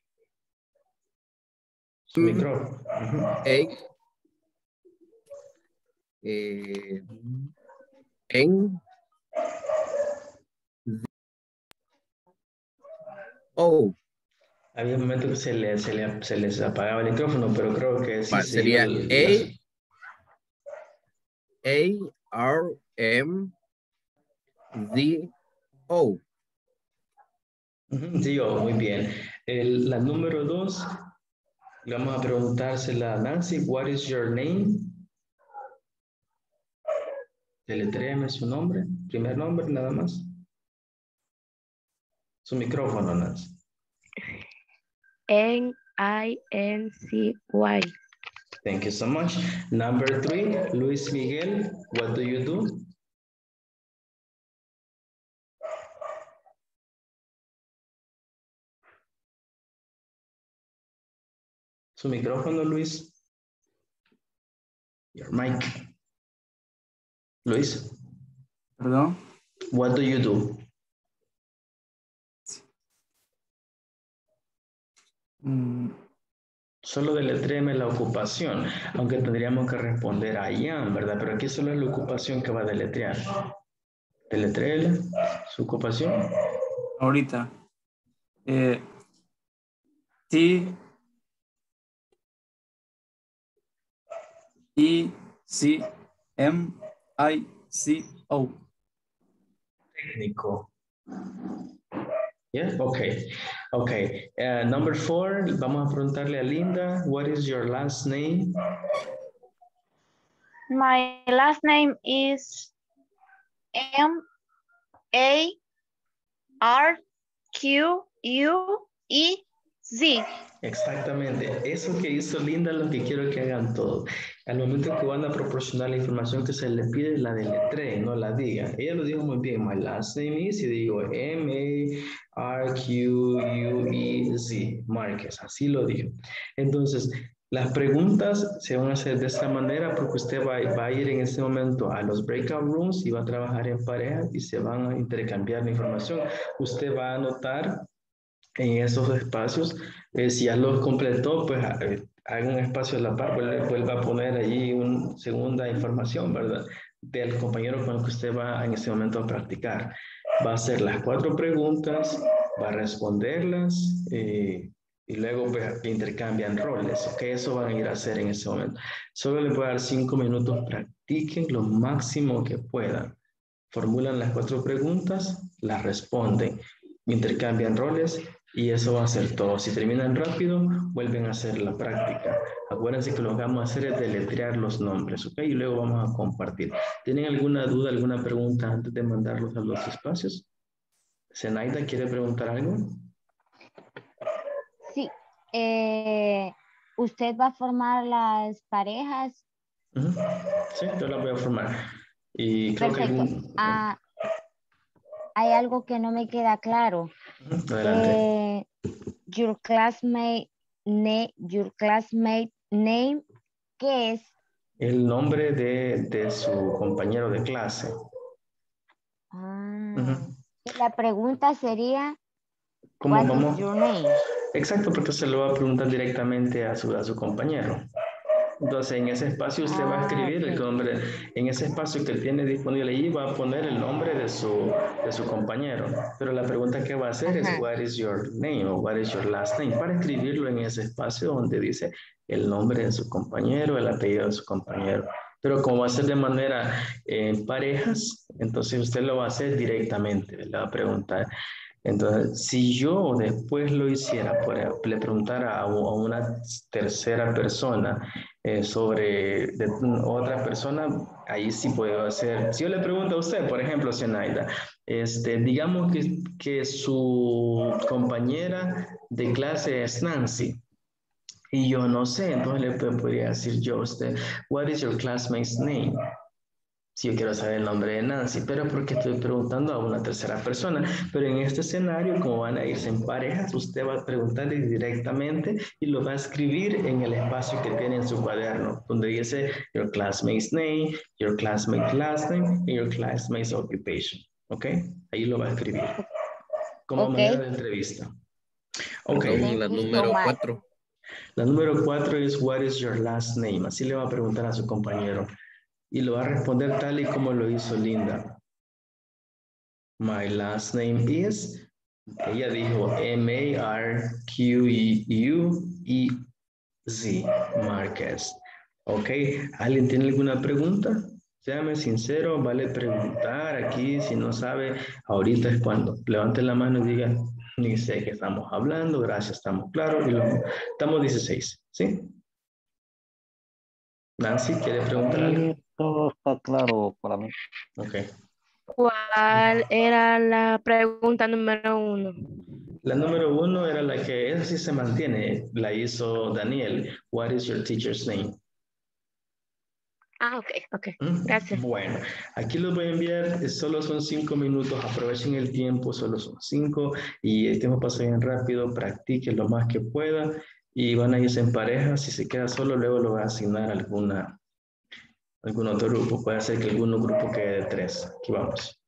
Speaker 1: su micrófono. Ujú.
Speaker 13: A eh, N O
Speaker 1: Había un momento que se, le, se, le- se les apagaba el micrófono, pero creo que sí
Speaker 13: sería
Speaker 1: el-
Speaker 13: A A R M Z O
Speaker 1: Sí, oh, muy bien. El- la número dos, le vamos a preguntársela a Nancy, what is your name? Deletréame su nombre, primer nombre nada más. Su micrófono, Nancy.
Speaker 4: N I N C Y.
Speaker 1: Thank you so much. Number three, Luis Miguel, what do you do? Su micrófono, Luis. Your mic. Luis,
Speaker 8: Perdón.
Speaker 1: what do you do?
Speaker 8: Mm,
Speaker 1: Solo deletréeme la ocupación, aunque tendríamos que responder a am, ¿verdad? Pero aquí solo es la ocupación que va a deletrear. Deletréela, su ocupación.
Speaker 8: ahorita. Eh, T E C M I C O.
Speaker 1: Técnico. Yeah, okay. Okay. Uh, number four, vamos a preguntarle a Linda, what is your last name?
Speaker 9: My last name is M A R Q U E Sí.
Speaker 1: Exactamente. Eso que hizo Linda es lo que quiero que hagan todos. Al momento que van a proporcionar la información que se les pide, la deletreen, no la digan. Ella lo dijo muy bien. My last name is, y digo M-A-R-Q-U-E-Z, Márquez. Así lo dijo. Entonces, las preguntas se van a hacer de esta manera porque usted va, va, a ir en este momento a los breakout rooms y va a trabajar en pareja y se van a intercambiar la información. Usted va a anotar en esos espacios. Eh, si ya los completó, pues eh, haga un espacio a la par, vuelve, vuelva a poner allí una segunda información, ¿verdad? Del compañero con el que usted va en ese momento a practicar. Va a hacer las cuatro preguntas, va a responderlas eh, y luego pues, intercambian roles. ¿ok? Eso van a ir a hacer en ese momento. Solo les voy a dar cinco minutos, practiquen lo máximo que puedan. Formulan las cuatro preguntas, las responden, intercambian roles y eso va a ser todo. Si terminan rápido, vuelven a hacer la práctica. Acuérdense que lo que vamos a hacer es deletrear los nombres, ¿ok? Y luego vamos a compartir. ¿Tienen alguna duda, alguna pregunta antes de mandarlos a los espacios? Zenaida, ¿quiere preguntar algo?
Speaker 11: Sí. Eh, ¿Usted va a formar las parejas?
Speaker 1: Uh -huh. Sí, yo las voy a formar. Y creo
Speaker 11: Perfecto.
Speaker 1: que...
Speaker 11: Ah, hay algo que no me queda claro.
Speaker 1: Adelante.
Speaker 11: Eh, your classmate name, your classmate name, ¿qué es?
Speaker 1: El nombre de, de su compañero de clase.
Speaker 11: Ah,
Speaker 1: Uh -huh.
Speaker 11: La pregunta sería,
Speaker 1: ¿Cómo
Speaker 11: what
Speaker 1: vamos?
Speaker 11: is your name?
Speaker 1: Exacto, porque se lo va a preguntar directamente a su, a su compañero. Entonces, en ese espacio usted va a
Speaker 11: Ah,
Speaker 1: escribir el
Speaker 11: ok.
Speaker 1: nombre, en ese espacio que tiene disponible allí va a poner el nombre de su, de su compañero. Pero la pregunta que va a hacer es, what is your name o what is your last name? Para escribirlo en ese espacio donde dice el nombre de su compañero, el apellido de su compañero. Pero como va a ser de manera eh, en parejas, entonces usted lo va a hacer directamente, le va a preguntar. Entonces, si yo después lo hiciera, por le preguntara a, a una tercera persona eh, sobre de otra persona, ahí sí puedo hacer. Si yo le pregunto a usted, por ejemplo, Zenaida, este, digamos que, que su compañera de clase es Nancy. Y yo no sé, entonces le podría decir yo a usted, what is your classmate's name? Si yo quiero saber el nombre de Nancy, pero porque estoy preguntando a una tercera persona. Pero en este escenario, como van a irse en parejas, usted va a preguntarle directamente y lo va a escribir en el espacio que tiene en su cuaderno, donde dice your classmate's name, your classmate's last name, and your classmate's occupation. ¿Ok? Ahí lo va a escribir. Como
Speaker 11: Ok.
Speaker 1: manera de entrevista. Ok.
Speaker 13: Perdón, la número cuatro.
Speaker 1: La número cuatro es What is your last name? Así le va a preguntar a su compañero. Y lo va a responder tal y como lo hizo Linda. My last name is. Ella dijo M-A-R-Q-U-E-Z. Márquez. Ok. ¿Alguien tiene alguna pregunta? Séame sincero, vale preguntar aquí. Si no sabe, ahorita es cuando. Levante la mano y diga, ni sé qué estamos hablando. Gracias, estamos claros. Y estamos 16, ¿sí? Nancy, ¿quiere preguntar?
Speaker 2: Todo está claro para mí.
Speaker 1: Ok.
Speaker 4: ¿Cuál era la pregunta número uno?
Speaker 1: La número uno era la que, esa sí se mantiene, la hizo Daniel. What is your teacher's name?
Speaker 4: Ah, ok, ok.
Speaker 1: ¿Mm?
Speaker 4: Gracias.
Speaker 1: Bueno, aquí los voy a enviar, solo son cinco minutos, aprovechen el tiempo, solo son cinco y el tiempo pasa bien rápido, practiquen lo más que puedan y van a irse en pareja, si se queda solo luego lo va a asignar alguna, algún otro grupo, puede ser que algún grupo quede de tres, aquí vamos.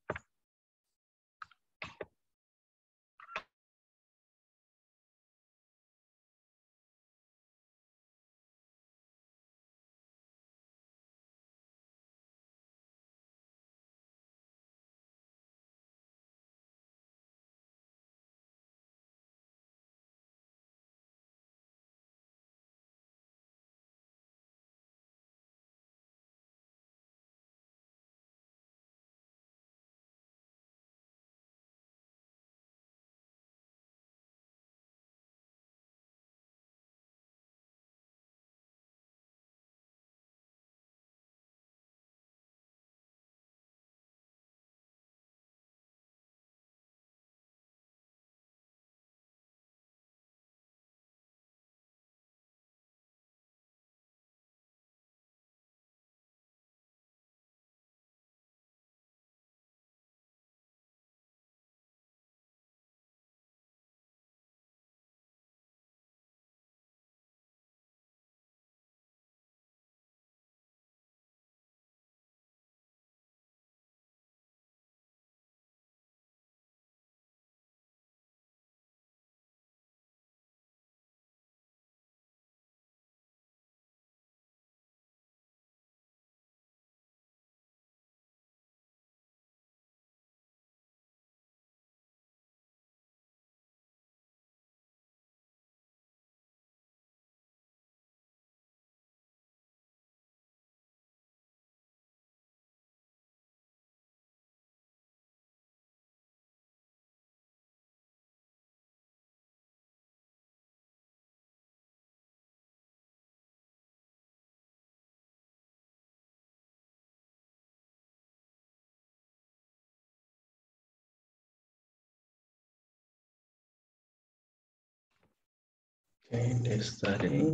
Speaker 1: Estaré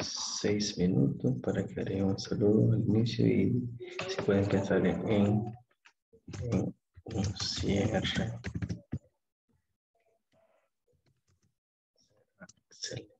Speaker 1: seis minutos para que haré un saludo al inicio y si pueden pensar en, en, en un cierre. Excelente.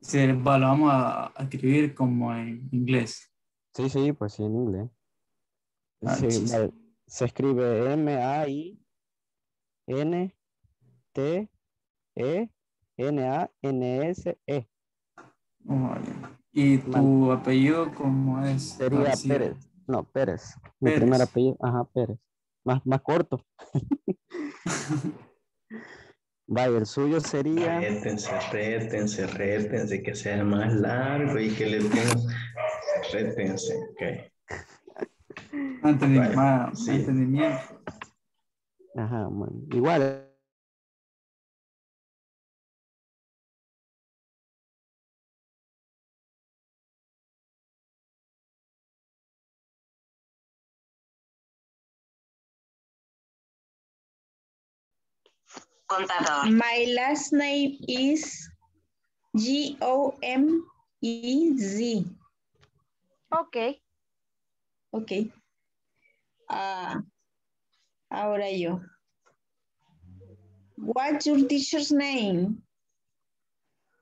Speaker 8: Se, va, lo vamos a, a escribir como en inglés.
Speaker 3: Sí, sí, pues sí, en inglés.
Speaker 8: Ah,
Speaker 3: Sí, vale. se escribe M-A-I-N-T-E-N-A-N-S-E.
Speaker 8: Vale. ¿Y tu apellido cómo es?
Speaker 3: Sería
Speaker 8: García.
Speaker 3: Pérez. No, Pérez. Mi
Speaker 8: Pérez.
Speaker 3: primer apellido, ajá, Pérez. Más, más corto. Vaya, el suyo sería.
Speaker 1: Rétense, rétense, rétense, que sea más largo y que le den, rétense, ok.
Speaker 8: Anthony,
Speaker 1: Vaya,
Speaker 8: ma-
Speaker 1: sí.
Speaker 8: entendimiento.
Speaker 3: Ajá, bueno. Igual.
Speaker 10: My last name is G O M E Z.
Speaker 9: Ok.
Speaker 10: Ok. Ah, ahora yo. What's your teacher's name?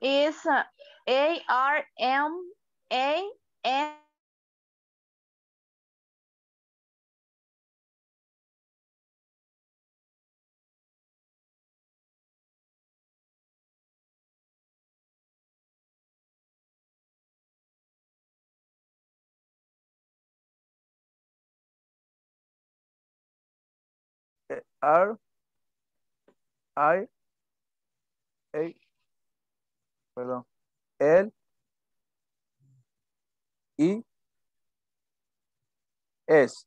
Speaker 9: Is uh, R
Speaker 12: I A perdón L I S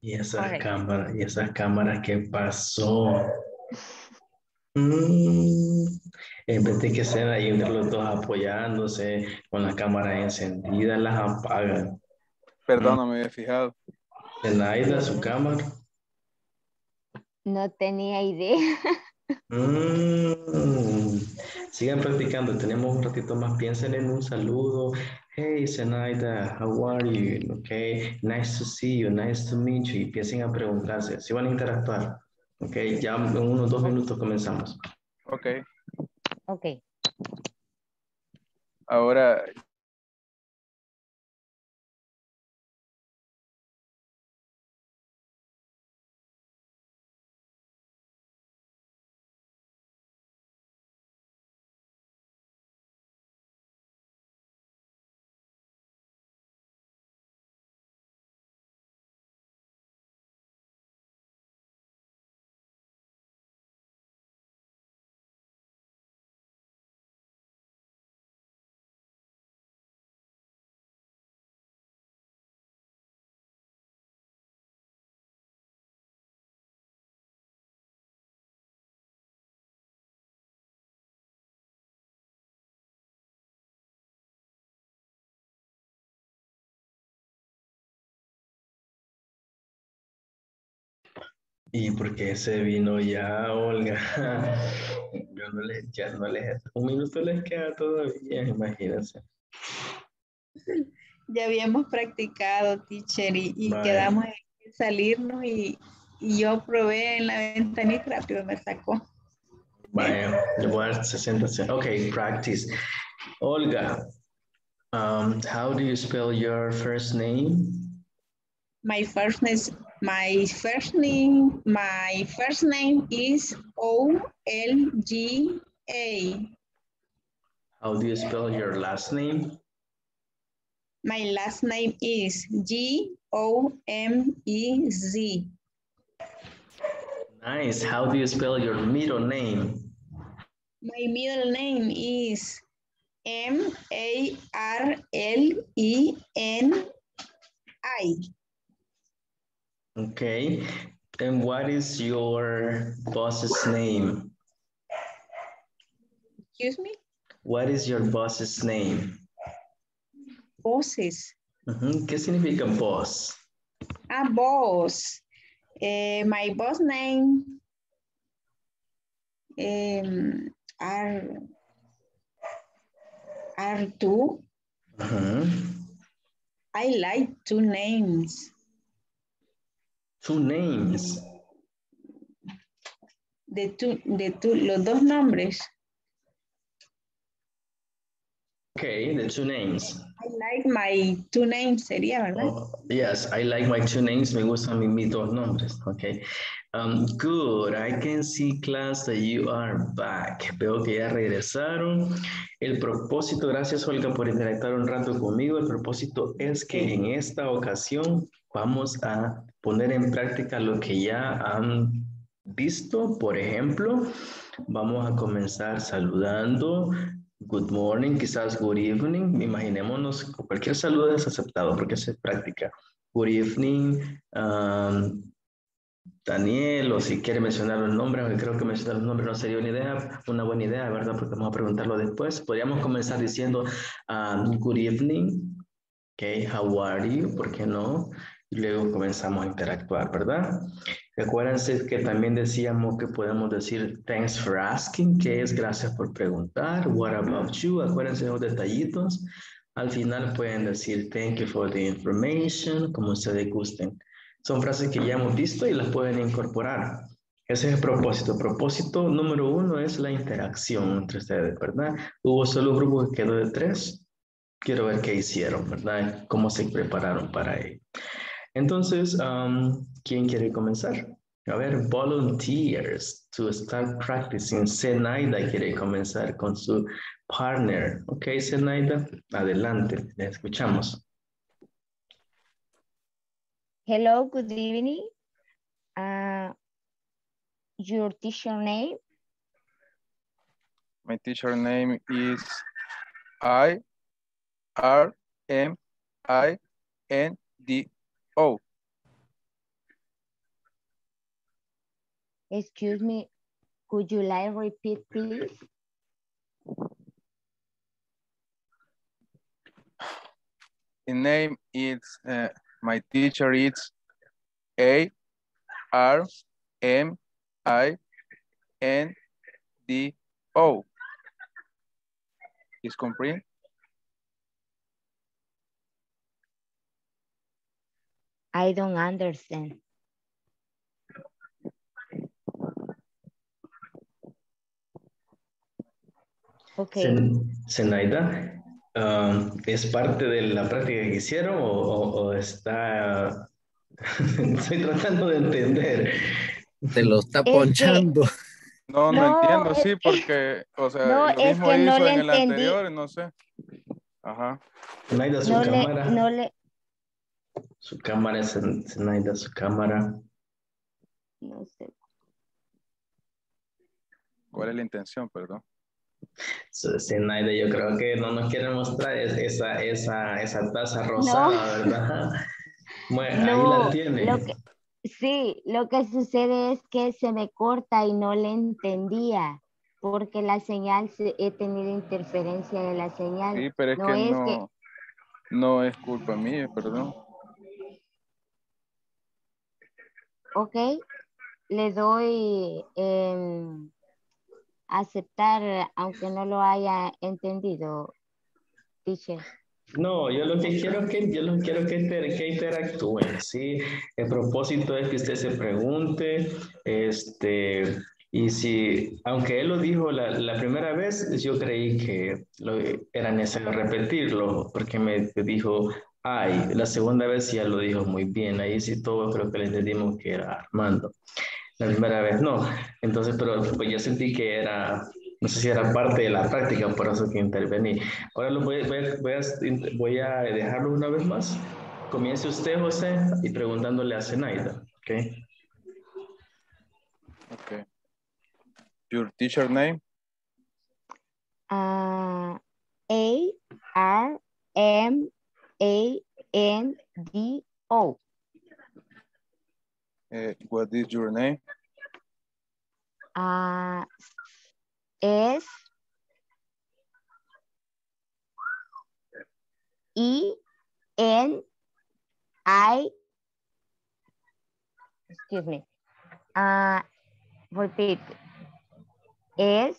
Speaker 1: Y esas
Speaker 9: Correcto.
Speaker 1: cámaras, y esas cámaras, ¿qué pasó? Mm, en vez de que sean ahí entre los dos apoyándose con las cámaras encendidas, las apagan.
Speaker 12: perdón no me había fijado
Speaker 1: Zenaida, su cámara.
Speaker 11: No tenía idea.
Speaker 1: Mm, Sigan practicando, tenemos un ratito más. Piensen en un saludo. Hey, Zenaida, how are you? Okay, nice to see you, nice to meet you. Y empiecen a preguntarse. Si van a interactuar. Ok, ya en unos dos minutos comenzamos.
Speaker 12: ok
Speaker 11: Ok.
Speaker 12: ahora
Speaker 1: ¿Y por qué se vino ya, Olga? Yo no les, ya no les, un minuto les queda todavía, imagínense.
Speaker 10: Ya habíamos practicado, teacher, y, y quedamos en salirnos y, y yo probé en la ventanita y rápido me sacó.
Speaker 1: Vaya, le voy a dar 60 se- Ok, practice. Olga, um, how do you spell your first name?
Speaker 10: My first name, my first name, my first name is O L G A.
Speaker 1: How do you spell your last name?
Speaker 10: My last name is G O M E Z.
Speaker 1: Nice. How do you spell your middle name?
Speaker 10: My middle name is M A R L E N I.
Speaker 1: Okay. And what is your boss's name?
Speaker 10: Excuse me?
Speaker 1: What is your boss's name?
Speaker 10: Bosses.
Speaker 1: Ujú, ¿Qué significa boss?
Speaker 10: Ah, boss. Eh, my boss name um, are are two.
Speaker 1: Ujú.
Speaker 10: I like two names.
Speaker 1: Two names.
Speaker 10: De two, de two, los dos nombres.
Speaker 1: Okay, the two names.
Speaker 10: I like my two names, sería, ¿verdad?
Speaker 1: Oh, yes, I like my two names. Me gustan mis, mis dos nombres. Okay. Um, good. I can see class that you are back. Veo que ya regresaron. El propósito, gracias Olga por interactuar un rato conmigo. El propósito es que en esta ocasión vamos a poner en práctica lo que ya han visto. Por ejemplo, vamos a comenzar saludando. Good morning, quizás good evening. Imaginémonos, cualquier saludo es aceptado porque es práctica. Good evening, um, Daniel, o si quiere mencionar los nombres, aunque creo que mencionar los nombres no sería una idea, una buena idea, ¿verdad? Porque vamos a preguntarlo después. Podríamos comenzar diciendo um, good evening, ok, how are you, ¿por qué no? Y luego comenzamos a interactuar, ¿verdad? Acuérdense que también decíamos que podemos decir thanks for asking, que es gracias por preguntar, what about you, acuérdense de los detallitos. Al final pueden decir thank you for the information, como ustedes gusten. Son frases que ya hemos visto y las pueden incorporar. Ese es el propósito. Propósito número uno es la interacción entre ustedes, ¿verdad? Hubo solo un grupo que quedó de tres. Quiero ver qué hicieron, ¿verdad? Cómo se prepararon para ello. Entonces, um, ¿quién quiere comenzar? A ver, volunteers to start practicing. Zenaida quiere comenzar con su partner. Ok, Zenaida, adelante, le escuchamos.
Speaker 11: Hello, good evening. Uh, your teacher name?
Speaker 12: My teacher name is I R M I N D O.
Speaker 11: Excuse me, could you like repeat, please?
Speaker 12: The name is uh, my teacher is A R M I N D O. Is comprehend?
Speaker 11: I don't understand. Ok.
Speaker 1: Zen- Zenaida, um, ¿es parte de la práctica que hicieron o, o- o está... Estoy tratando de entender.
Speaker 13: Se lo está
Speaker 11: que-
Speaker 13: ponchando.
Speaker 12: No, no,
Speaker 11: No,
Speaker 12: entiendo,
Speaker 11: es-
Speaker 12: sí, porque, o sea,
Speaker 11: no,
Speaker 12: lo
Speaker 11: es
Speaker 12: mismo
Speaker 11: que no
Speaker 12: hizo
Speaker 11: le
Speaker 12: en el
Speaker 11: entendí.
Speaker 12: anterior, no sé. Ajá.
Speaker 1: Zenaida, su
Speaker 11: No le,
Speaker 1: cámara.
Speaker 11: no le,
Speaker 1: Su cámara, Zen- Zenaida, su cámara.
Speaker 11: no sé.
Speaker 12: ¿Cuál es la intención, perdón?
Speaker 1: Zenaida, yo creo que no nos quiere mostrar es- esa, esa, esa taza rosada, ¿verdad? Bueno, ahí
Speaker 11: No,
Speaker 1: la tiene.
Speaker 11: lo que, sí, lo que sucede es que se me corta y no le entendía, porque la señal, se- he tenido interferencia de la señal.
Speaker 12: Sí, pero es
Speaker 11: no
Speaker 12: que
Speaker 11: es
Speaker 12: no,
Speaker 11: que,
Speaker 12: no es culpa mía, perdón.
Speaker 11: Ok, le doy em, aceptar aunque no lo haya entendido, teacher.
Speaker 1: No, yo lo que quiero que yo lo quiero que, inter- que interactúen, sí. El propósito es que usted se pregunte, este, y si, aunque él lo dijo la, la primera vez, yo creí que lo, era necesario repetirlo, porque me dijo, ay, la segunda vez ya lo dijo muy bien, ahí sí todos creo que le entendimos que era Armando. La primera vez no. Entonces, pero pues yo sentí que era, no sé si era parte de la práctica, por eso que intervení. Ahora lo voy, voy, a- voy a, voy a dejarlo una vez más. Comience usted, José, y preguntándole a Zenaida, ¿ok?
Speaker 12: Okay. Your teacher name?
Speaker 11: Ah, A R M A N D O.
Speaker 12: Eh, what is your name?
Speaker 11: Ah, S E N I excuse me. Uh, repeat. S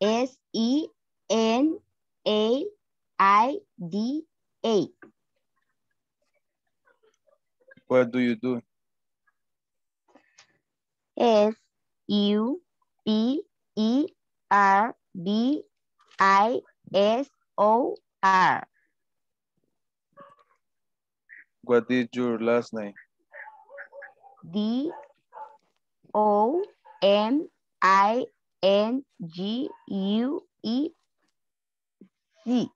Speaker 11: S E N A I D A.
Speaker 12: What do you do?
Speaker 11: S U P E R B I S O R.
Speaker 12: What is your last name?
Speaker 11: D O M I N G U E C.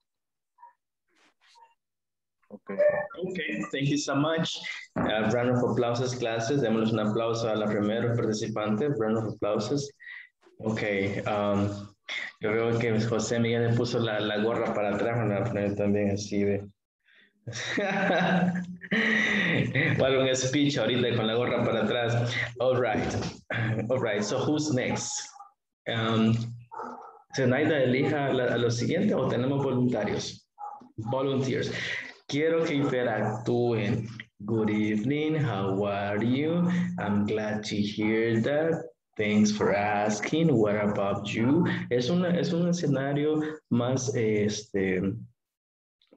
Speaker 12: Okay.
Speaker 1: Okay, thank you so much. Uh, round of applausos, clases. Démosles un aplauso a la primera participante. Round of applausos. Ok, um, yo veo que José Miguel le puso la, la gorra para atrás, me la poner también así de... algo un speech ahorita con la gorra para atrás. All right, all right, so who's next? Um, Zenaida, elija a lo siguiente o tenemos voluntarios? Volunteers. Quiero que interactúen. Good evening, how are you? I'm glad to hear that. Thanks for asking. What about you? Es, una, es un escenario más, este,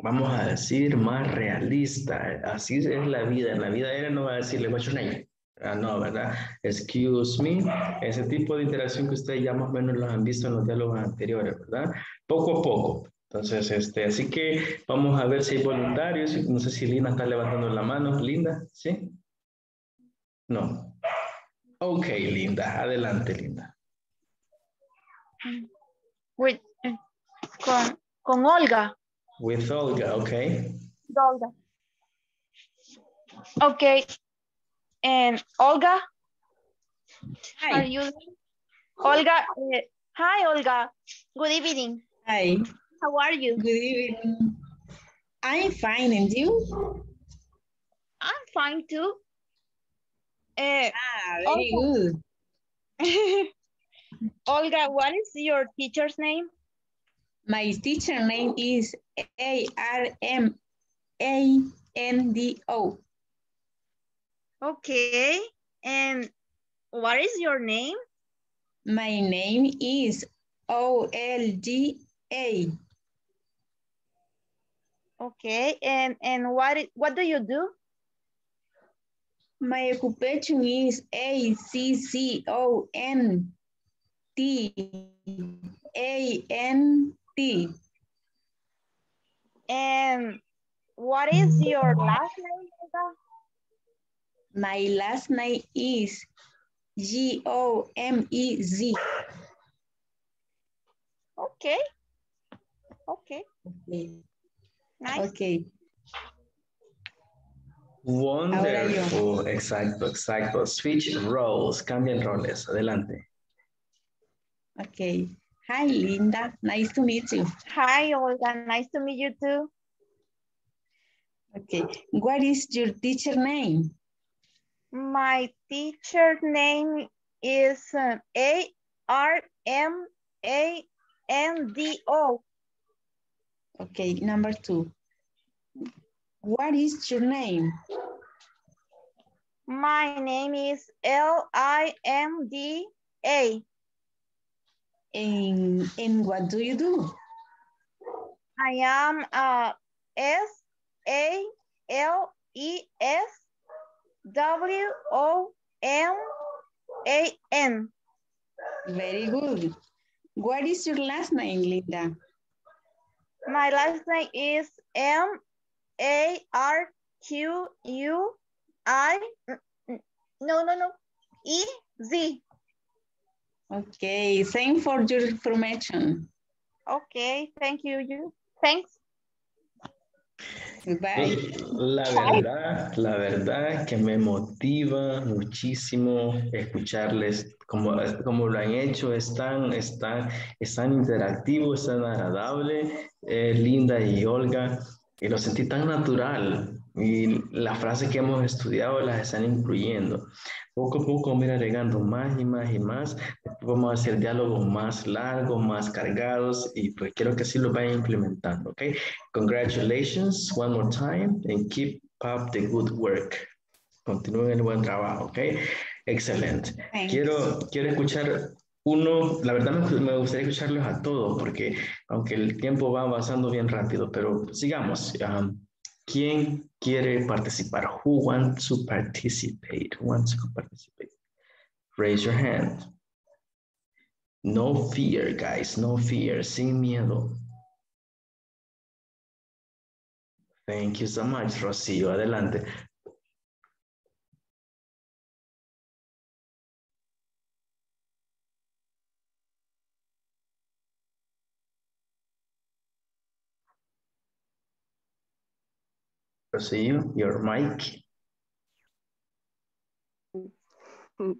Speaker 1: vamos a decir, más realista. Así es la vida. En la vida era no va a decirle, what's your name? Ah, no, ¿verdad? Excuse me. Ese tipo de interacción que ustedes ya más o menos los han visto en los diálogos anteriores, ¿verdad? Poco a poco. Entonces, este, así que vamos a ver si hay voluntarios. No sé si Linda está levantando la mano. Linda, ¿sí? No. Ok, Linda. Adelante, Linda.
Speaker 9: With, con, con Olga.
Speaker 1: With Olga, ok.
Speaker 9: Olga. Okay. And Olga, are you? Olga, uh, hi Olga. Good evening.
Speaker 10: Hi.
Speaker 9: How are you?
Speaker 10: Good evening. I'm fine, and you?
Speaker 9: I'm fine too. Uh,
Speaker 10: Ah, very good.
Speaker 9: Olga, what is your teacher's name?
Speaker 10: My teacher name is A-R-M-A-N-D-O.
Speaker 9: Okay. And what is your name?
Speaker 10: My name is O-L-D-A.
Speaker 9: Okay. And and what what do you do?
Speaker 10: My occupation is A-C-C-O-N-T-A-N-T.
Speaker 9: And what is mm. your last name? Olga?
Speaker 10: My last name is G-O-M-E-Z.
Speaker 9: Okay. Okay.
Speaker 10: Okay.
Speaker 9: Nice.
Speaker 10: Okay.
Speaker 1: Wonderful. Exacto, exacto. Switch roles. Cambien roles. Adelante.
Speaker 10: Okay. Hi, Linda. Nice to meet you.
Speaker 9: Hi, Olga. Nice to meet you too.
Speaker 10: Okay. What is your teacher name?
Speaker 9: My teacher name is uh, A R M A N D O.
Speaker 10: Okay, number two. What is your name?
Speaker 9: My name is L-I-M-D-A.
Speaker 10: And, and what do you do?
Speaker 9: I am uh, S A L E S W O M A N.
Speaker 10: Very good. What is your last name, Linda?
Speaker 9: My last name is M A R Q U I. No, no, no. E Z.
Speaker 10: Okay, thank for your information.
Speaker 9: Okay, thank you. You. Thanks.
Speaker 10: Bye.
Speaker 1: La verdad, la verdad que me motiva muchísimo escucharles como, como lo han hecho, es tan, es tan, es tan interactivo, es tan agradable, eh, Linda y Olga, y lo sentí tan natural. Y las frases que hemos estudiado las están incluyendo. Poco a poco vamos a ir agregando más y más y más. Vamos a hacer diálogos más largos, más cargados y pues quiero que así lo vayan implementando, ¿ok? Congratulations one more time and keep up the good work. Continúen el buen trabajo, ¿ok? Excelente. Quiero, quiero escuchar uno, la verdad me, me gustaría escucharlos a todos porque aunque el tiempo va avanzando bien rápido, pero sigamos. Um, ¿Quién quiere participar? Who wants to participate? Who wants to participate? Raise your hand. No fear, guys. No fear. Sin miedo. Thank you so much, Rocío. Adelante. Rocío, your mic.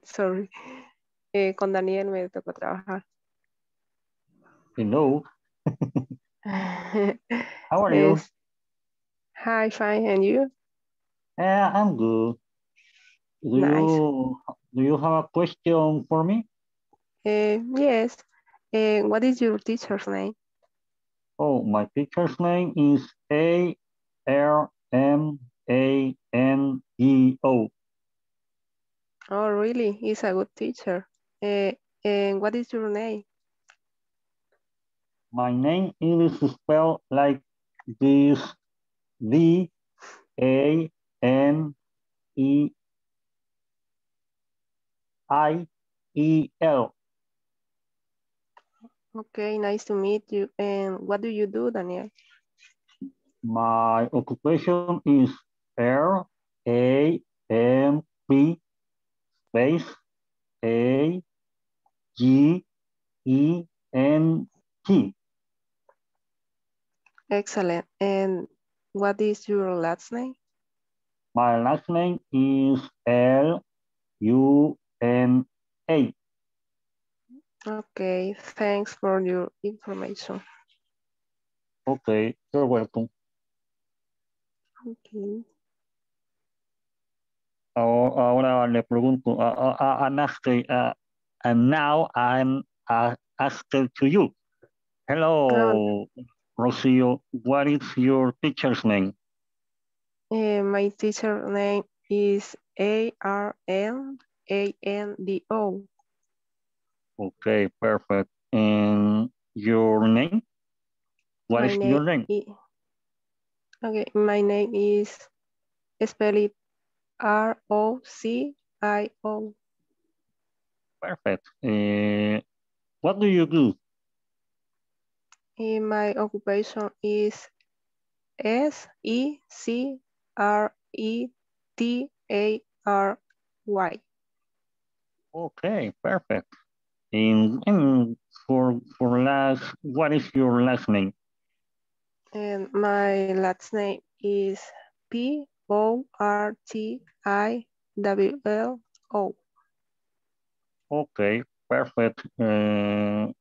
Speaker 7: Sorry. Eh, con Daniel me tocó trabajar.
Speaker 2: Hello. How are you?
Speaker 7: Hi, fine, and you?
Speaker 2: Yeah, I'm good. Do
Speaker 7: Nice.
Speaker 2: you do you have a question for me?
Speaker 7: Eh, yes. Eh, what is your teacher's name?
Speaker 2: Oh, my teacher's name is A R M A N E O.
Speaker 7: Oh, really? He's a good teacher. Eh, and what is your name?
Speaker 2: My name is spelled like this D A N E I E L.
Speaker 7: Okay, nice to meet you. And what do you do, Daniel?
Speaker 2: My occupation is R A M P space A G E N T.
Speaker 7: Excellent. And what is your last name?
Speaker 2: My last name is L U N A.
Speaker 7: Okay, thanks for your information.
Speaker 2: Okay, you're welcome.
Speaker 7: Okay.
Speaker 2: Ahora, ahora le pregunto a, a, a, I'm asking, uh, and now I'm uh, asking to you. Hello, Rocio. What is your teacher's name?
Speaker 7: Eh, my teacher name is A R N A N D O.
Speaker 2: Okay, perfect. And your name? What
Speaker 7: My
Speaker 2: is your name?
Speaker 7: Okay, my name is spelled R O C I O.
Speaker 2: Perfect. Uh, what do you do?
Speaker 7: Eh, My occupation is S E C R E T A R Y.
Speaker 2: Okay, perfect. And, and for for last, what is your last name?
Speaker 7: And my last name is P O R T I W L O.
Speaker 2: Okay, perfect. Uh,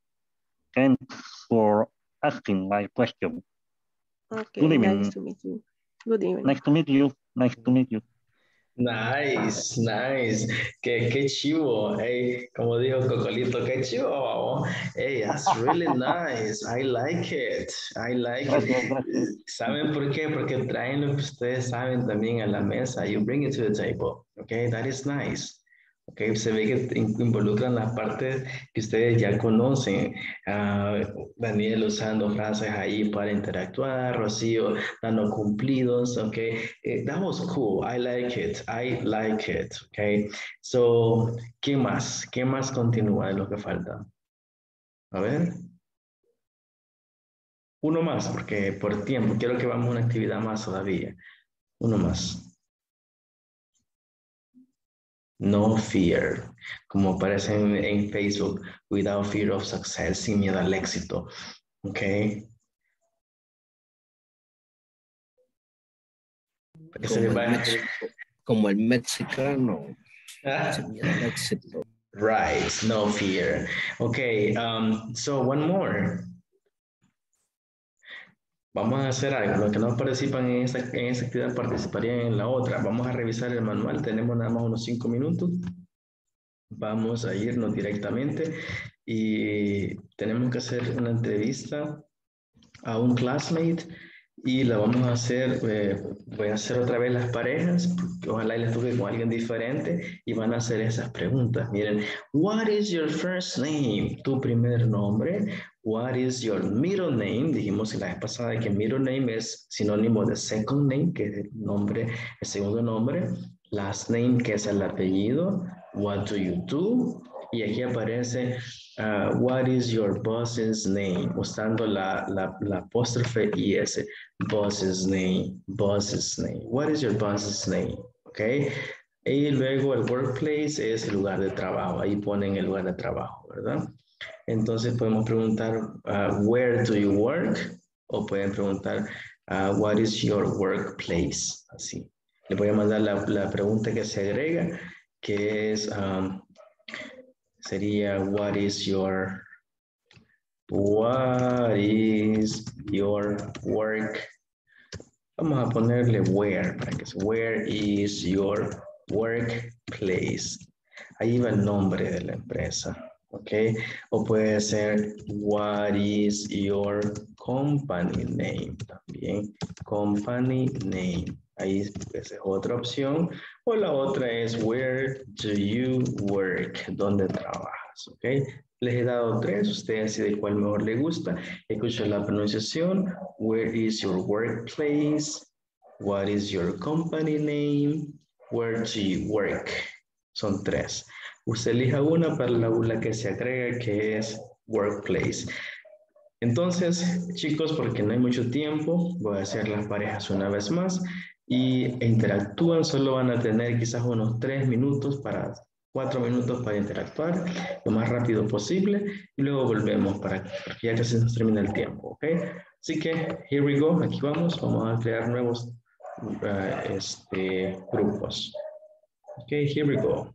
Speaker 2: thanks for asking my question.
Speaker 7: Okay,
Speaker 2: Good evening.
Speaker 7: nice to meet you. Good evening.
Speaker 2: Nice to meet you. Nice to meet you.
Speaker 1: Nice, nice. Qué, qué chivo. Hey, como dijo Cocolito, qué chivo. Hey, that's really nice. I like it. I like it. ¿Saben por qué? Porque traen lo que ustedes saben también a la mesa. You bring it to the table. Okay, that is nice. Ok, se ve que in- involucran las partes que ustedes ya conocen. Daniel usando frases ahí para interactuar, Rocío dando cumplidos, ok. Eh, that was cool, I like it, I like it, ok. So, ¿qué más? ¿Qué más continúa de lo que falta? A ver. Uno más, porque por tiempo, quiero que vamos a una actividad más todavía. Uno más. No fear, como aparece en, en Facebook, without fear of success, sin miedo al éxito. ¿Ok?
Speaker 13: Como el, como mexicano.
Speaker 1: Ah.
Speaker 13: sin miedo al éxito.
Speaker 1: Right, no fear. Okay, um, so one more. Vamos a hacer algo. Los que no participan en esta, en esta actividad participarían en la otra. Vamos a revisar el manual. Tenemos nada más unos cinco minutos. Vamos a irnos directamente y tenemos que hacer una entrevista a un classmate y la vamos a hacer, eh, voy a hacer otra vez las parejas, ojalá les toque con alguien diferente y van a hacer esas preguntas. Miren, what is your first name? Tu primer nombre. What is your middle name? Dijimos la vez pasada que middle name es sinónimo de second name, que es el nombre, el segundo nombre. Last name, que es el apellido. What do you do? Y aquí aparece, uh, what is your boss's name? Usando la, la, la apóstrofe IS. Boss's name, boss's name. What is your boss's name? ¿Ok? Y luego el workplace es el lugar de trabajo. Ahí ponen el lugar de trabajo, ¿verdad? Entonces podemos preguntar, uh, where do you work? O pueden preguntar, uh, what is your workplace? Así. Le voy a mandar la, la pregunta que se agrega, que es, um, sería, what is your, what is your work? Vamos a ponerle where, para que where is your workplace? Ahí va el nombre de la empresa, ¿ok? O puede ser, what is your company name? También, company name. Ahí esa es otra opción. O la otra es, where do you work? ¿Dónde trabajas? ¿Ok? Les he dado tres, usted decide cuál mejor le gusta. Escucha la pronunciación. Where is your workplace? What is your company name? Where do you work? Son tres. Usted elija una para la, la que se agrega, que es workplace. Entonces, chicos, porque no hay mucho tiempo, voy a hacer las parejas una vez más y interactúan. Solo van a tener quizás unos tres minutos para cuatro minutos para interactuar lo más rápido posible y luego volvemos para porque ya casi nos termina el tiempo, ¿ok? Así que, here we go, aquí vamos, vamos a crear nuevos uh, este, grupos. Ok, here we go.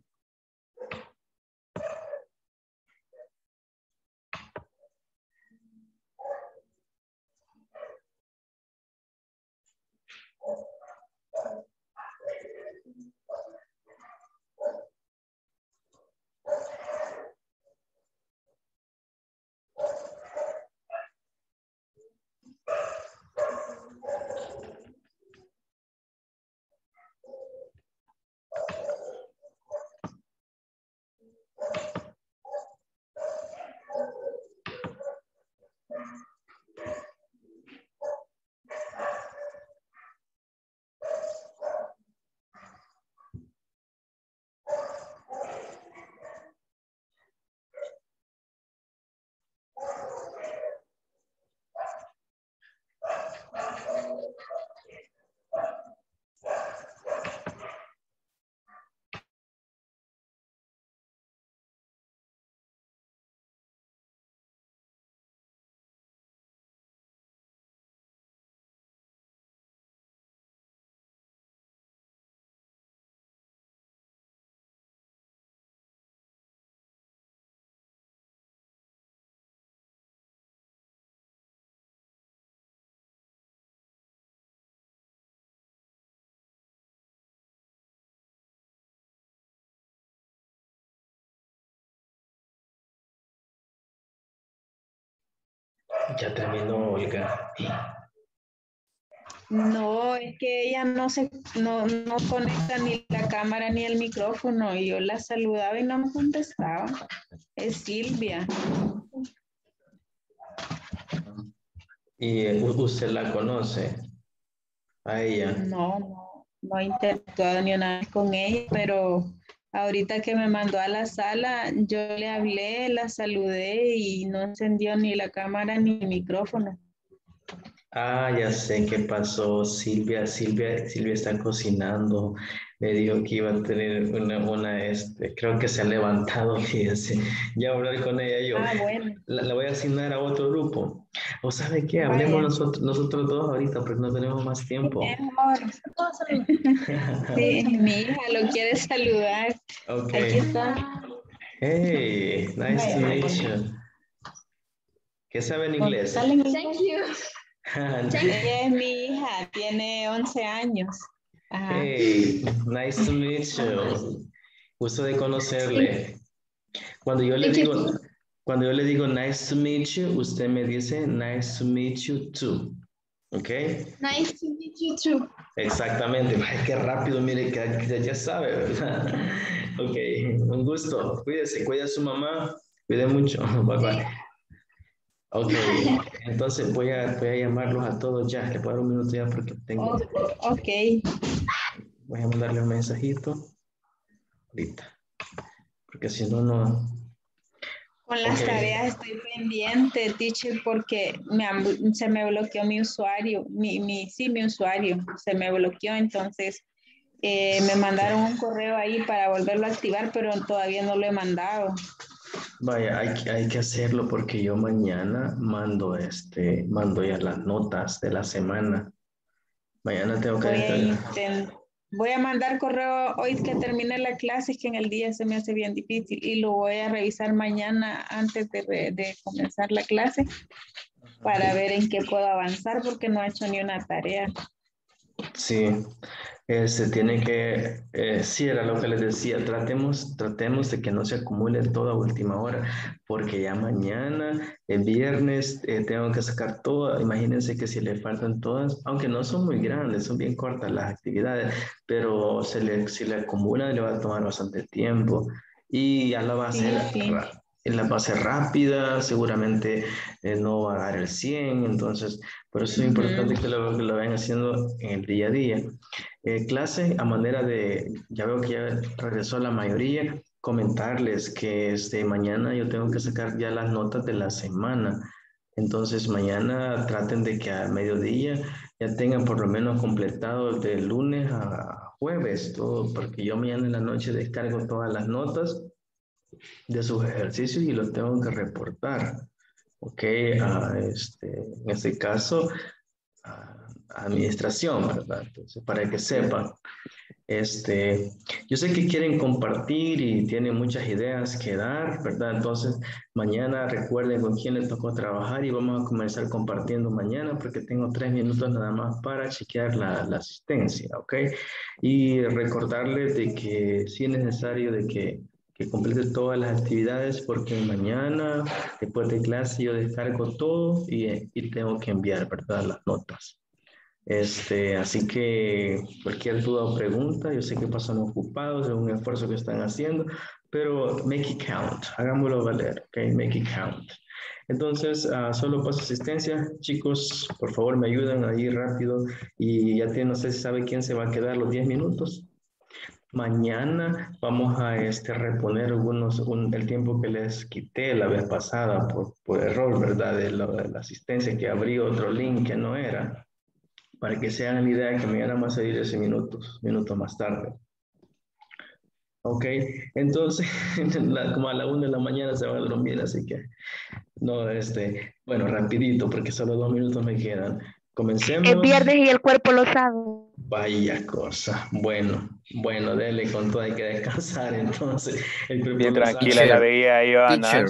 Speaker 1: Ya terminó, Olga.
Speaker 10: No, es que ella no se no, no conecta ni la cámara ni el micrófono. Y yo la saludaba y no me contestaba. Es Silvia.
Speaker 1: ¿Y eh, usted la conoce? A ella.
Speaker 10: No, no, no he interactuado ni una vez con ella, pero ahorita que me mandó a la sala, yo le hablé, la saludé y no encendió ni la cámara ni el micrófono.
Speaker 1: Ah, ya sé qué pasó. Silvia, Silvia, Silvia está cocinando. Me dijo que iba a tener una, una este, creo que se ha levantado, fíjense. Ya voy a hablar con ella yo.
Speaker 10: Ah, bueno.
Speaker 1: La, la voy a asignar a otro grupo. ¿O sabe qué? Hablemos nosotros, nosotros dos ahorita porque no tenemos más tiempo.
Speaker 10: Sí, mi hija lo quiere saludar.
Speaker 1: Ok.
Speaker 10: Aquí está.
Speaker 1: Hey, nice to meet you. ¿Qué sabe en inglés?
Speaker 10: En inglés. Ella es mi hija, tiene 11 años. Ajá.
Speaker 1: Hey, nice to meet you. Gusto de conocerle. Cuando yo le digo, cuando yo le digo nice to meet you, usted me dice nice to meet you too. ¿Ok?
Speaker 14: Nice to meet you too.
Speaker 1: Exactamente. Ay, qué rápido, mire, que ya sabe, ¿verdad? Ok, un gusto. Cuídese, cuida a su mamá. Cuide mucho. Bye bye. Ok, entonces voy a, voy a llamarlos a todos ya. Le puedo dar un minuto ya porque tengo.
Speaker 10: Oh, ok.
Speaker 1: Voy a mandarle un mensajito. Ahorita. Porque si no, no.
Speaker 10: Con las
Speaker 1: Ok.
Speaker 10: tareas estoy pendiente, teacher, porque me se me bloqueó mi usuario, mi, mi, sí, mi usuario, se me bloqueó, entonces eh, me mandaron un correo ahí para volverlo a activar, pero todavía no lo he mandado.
Speaker 1: Vaya, hay, que- hay que hacerlo porque yo mañana mando este, mando ya las notas de la semana. Mañana tengo que
Speaker 10: Voy a, voy a mandar correo hoy que termine la clase, que en el día se me hace bien difícil y lo voy a revisar mañana antes de, re- de comenzar la clase para ver en qué puedo avanzar porque no he hecho ni una tarea.
Speaker 1: Sí, eh, se tiene que, eh, sí, era lo que les decía, tratemos, tratemos de que no se acumule toda última hora, porque ya mañana, el viernes, eh, tengo que sacar todo, imagínense que si le faltan todas, aunque no son muy grandes, son bien cortas las actividades, pero se le, si le acumulan le va a tomar bastante tiempo y ya la va a
Speaker 10: Sí,
Speaker 1: hacer
Speaker 10: sí.
Speaker 1: ra- en la base rápida, seguramente eh, no va a dar el 100, entonces por eso es importante que lo, que lo vayan haciendo en el día a día. Eh, clase a manera de, ya veo que ya regresó la mayoría, comentarles que este, mañana yo tengo que sacar ya las notas de la semana. Entonces mañana traten de que a mediodía ya tengan por lo menos completado de lunes a jueves todo, porque yo mañana en la noche descargo todas las notas de sus ejercicios y los tengo que reportar. Ok, a este, en este caso, administración, ¿verdad? Entonces, para que sepan. Este, yo sé que quieren compartir y tienen muchas ideas que dar, ¿verdad? Entonces, mañana recuerden con quién les tocó trabajar y vamos a comenzar compartiendo mañana porque tengo tres minutos nada más para chequear la, la asistencia, ¿ok? Y recordarles de que sí es necesario de que, que complete todas las actividades porque mañana, después de clase, yo descargo todo y, y tengo que enviar, ¿verdad? Las notas. Este, así que cualquier duda o pregunta, yo sé que pasan ocupados, es un esfuerzo que están haciendo, pero make it count, hagámoslo valer, ok, make it count. Entonces, ah, solo paso asistencia, chicos, por favor me ayudan ahí rápido y ya tiene, no sé si sabe quién se va a quedar los 10 minutos. Mañana vamos a este, reponer algunos, un- el tiempo que les quité la vez pasada por, por error, ¿verdad? De, de la asistencia que abrí otro link que no era para que se hagan la idea que mañana va a salir ese minutos, minutos más tarde. Ok, entonces, la- como a la una de la mañana se van a dormir, así que, no, este, bueno, rapidito, porque solo dos minutos me quedan. Comencemos.
Speaker 4: Es viernes y el cuerpo lo sabe.
Speaker 1: Vaya cosa. Bueno, bueno, dele con todo, hay que descansar entonces. El
Speaker 12: Bien tranquila la veía yo a
Speaker 13: Teacher.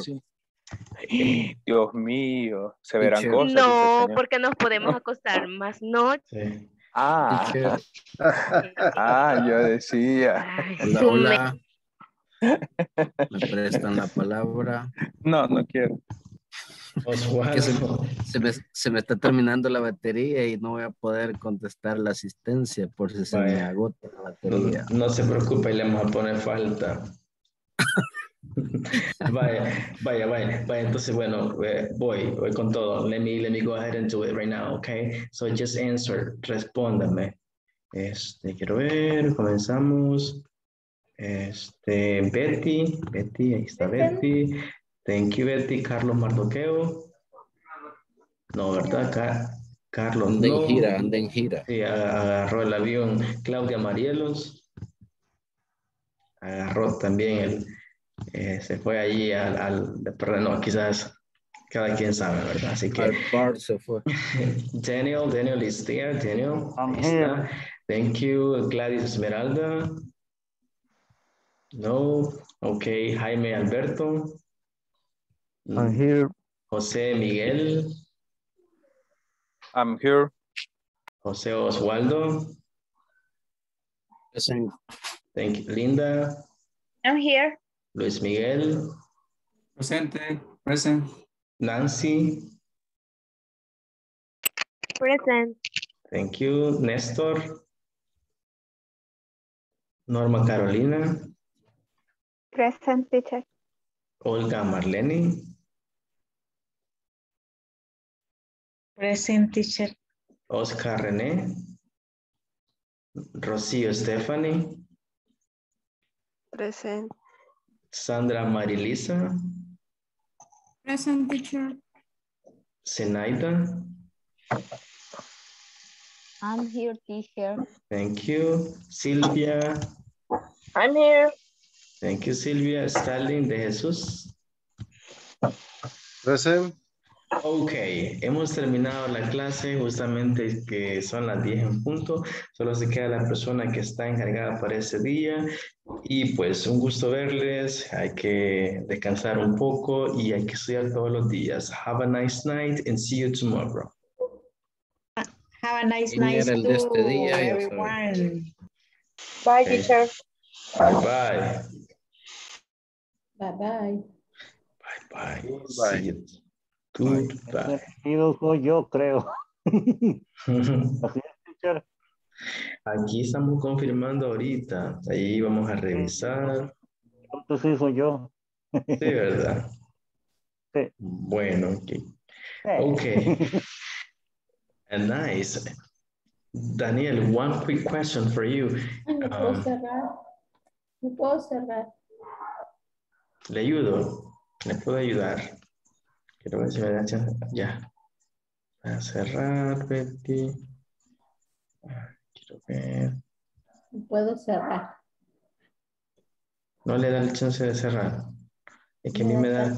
Speaker 12: Dios mío, se verán cosas.
Speaker 4: No, porque nos podemos acostar más noche.
Speaker 12: Ah, ah, yo decía.
Speaker 13: Hola, hola. Me prestan la palabra.
Speaker 12: No, no quiero.
Speaker 13: Que se,
Speaker 1: Oswaldo.
Speaker 13: se me, se me está terminando la batería y no voy a poder contestar la asistencia por si se me agota la
Speaker 1: No,
Speaker 13: batería.
Speaker 1: no se preocupe, le vamos a poner falta. vaya, vaya, vaya, vaya. Entonces, bueno, eh, voy, voy con todo. Let me, let me go ahead and do it right now, okay? So just answer, respóndame. Este, quiero ver, comenzamos. Este, Betty, Betty, ahí está Betty. Thank you, Betty. Carlos Mardoqueo. No, ¿verdad? Ca- Carlos,
Speaker 13: Anda en
Speaker 1: no.
Speaker 13: gira, anda en gira.
Speaker 1: Sí, agarró el avión Claudia Marielos. Agarró también el, eh, se fue allí al, al pero no, quizás cada quien sabe, ¿verdad? Así que
Speaker 13: Al bar se fue.
Speaker 1: Daniel, Daniel is there, Daniel.
Speaker 2: I'm here.
Speaker 1: Thank you, Gladys Esmeralda. No, ok, Jaime Alberto.
Speaker 3: I'm here.
Speaker 1: José Miguel,
Speaker 12: I'm here.
Speaker 1: José Oswaldo.
Speaker 13: Present.
Speaker 1: Thank you, Linda.
Speaker 9: I'm here.
Speaker 1: Luis Miguel.
Speaker 8: Presente, present.
Speaker 1: Nancy.
Speaker 4: Present.
Speaker 1: Thank you. Néstor. Norma Carolina.
Speaker 5: Present teacher.
Speaker 1: Olga Marlene.
Speaker 10: Present teacher.
Speaker 1: Oscar René. Rocío Stephanie.
Speaker 7: Present.
Speaker 1: Sandra Marilisa.
Speaker 6: Present teacher.
Speaker 1: Zenaida.
Speaker 11: I'm here, teacher.
Speaker 1: Thank you. Silvia.
Speaker 9: I'm here.
Speaker 1: Thank you, Silvia. Stalin de Jesús.
Speaker 15: Present.
Speaker 1: Ok, hemos terminado la clase justamente que son las 10 en punto. Solo se queda la persona que está encargada para ese día. Y pues un gusto verles. Hay que descansar un poco y hay que estudiar todos los días. Have a nice night and see you tomorrow.
Speaker 10: Have a nice
Speaker 13: ¿Quién
Speaker 10: night
Speaker 13: de este día?
Speaker 10: Everyone.
Speaker 9: Bye,
Speaker 1: Okay.
Speaker 9: teacher.
Speaker 1: Bye bye.
Speaker 14: Bye bye.
Speaker 1: Bye bye.
Speaker 15: Goodbye.
Speaker 1: See you. Goodbye.
Speaker 2: Elegido soy yo, creo. Así es, teacher.
Speaker 1: Aquí estamos confirmando ahorita. Ahí vamos a revisar.
Speaker 2: Entonces sí soy yo.
Speaker 1: Sí, ¿verdad?
Speaker 2: Sí.
Speaker 1: Bueno, ok.
Speaker 2: Eh.
Speaker 1: Okay. And nice. Daniel, one quick question for you.
Speaker 14: ¿Me puedo
Speaker 1: Um,
Speaker 14: cerrar? ¿Me puedo cerrar?
Speaker 1: ¿Le ayudo? ¿Le puedo ayudar? Quiero ver si me da chance. Ya. A cerrar, Betty. Ah, Quiero ver.
Speaker 14: ¿Me puedo cerrar?
Speaker 1: No le da el chance de cerrar. Es que a mí
Speaker 14: No
Speaker 1: me da,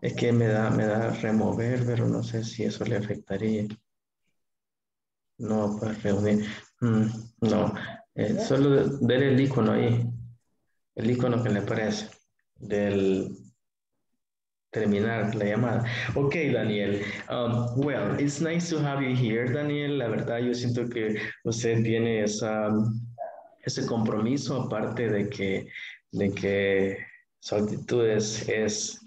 Speaker 1: es que me da, me da remover, pero no sé si eso le afectaría. No, pues reunir. Mm, no, Eh, solo ver el icono ahí. El icono que le aparece del terminar la llamada. Ok, Daniel. Um, well, it's nice to have you here, Daniel. La verdad, yo siento que usted tiene esa, ese compromiso, aparte de que, de que su actitud es, es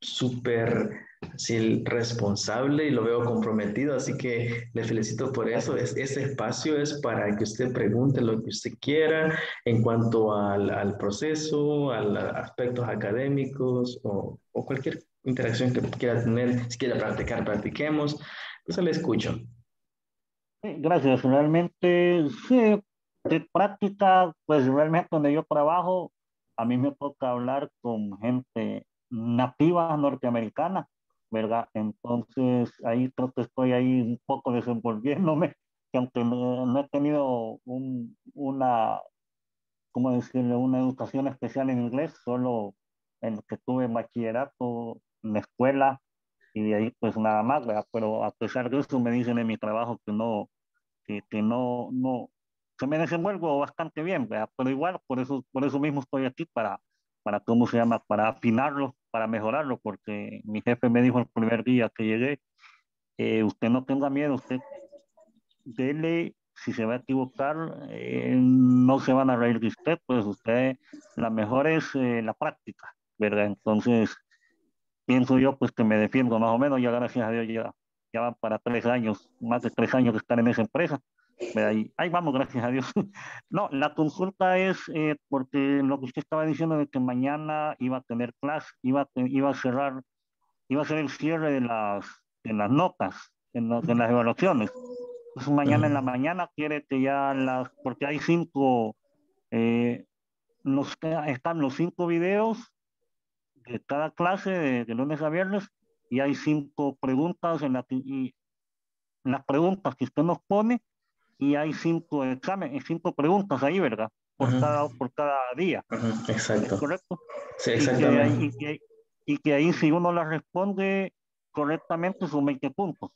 Speaker 1: súper sí, responsable y lo veo comprometido, así que le felicito por eso. Es, este espacio es para que usted pregunte lo que usted quiera en cuanto al, al proceso, a aspectos académicos o, o cualquier interacción que quiera tener, si quiere practicar, practiquemos. Pues le escucho.
Speaker 2: Gracias. Realmente, sí, de práctica, pues realmente donde yo trabajo, a mí me toca hablar con gente nativa norteamericana, ¿verdad? Entonces, ahí creo que estoy ahí un poco desenvolviéndome, que aunque no, no he tenido un, una, ¿cómo decirle? Una educación especial en inglés, solo en que tuve bachillerato en la escuela y de ahí pues nada más, ¿verdad? Pero a pesar de eso me dicen en mi trabajo que no, que, que no, no, que me desenvuelvo bastante bien, ¿verdad? Pero igual, por eso, por eso mismo estoy aquí para, para, ¿cómo se llama? Para afinarlo, para mejorarlo, porque mi jefe me dijo el primer día que llegué, eh, usted no tenga miedo, usted dele, si se va a equivocar, eh, no se van a reír de usted, pues usted, la mejor es eh, la práctica, ¿verdad? Entonces, pienso yo pues que me defiendo más o menos, ya gracias a Dios ya, ya van para tres años, más de tres años de estar en esa empresa. Ahí, ahí vamos, gracias a Dios. No, la consulta es eh, porque lo que usted estaba diciendo de que mañana iba a tener clase, iba iba a cerrar, iba a ser el cierre de las, de las notas, de, de las evaluaciones. Entonces mañana en la mañana quiere que ya las, porque hay cinco, eh, los, están los cinco videos de cada clase de, de lunes a viernes y hay cinco preguntas en, la, y las preguntas que usted nos pone y hay cinco exámenes, cinco preguntas ahí, ¿verdad? Por, cada, por cada día.
Speaker 1: Exacto.
Speaker 2: ¿Correcto?
Speaker 1: Sí,
Speaker 2: Y que, ahí,
Speaker 1: exactamente.
Speaker 2: y, que, y que ahí si uno las responde correctamente son 20 puntos.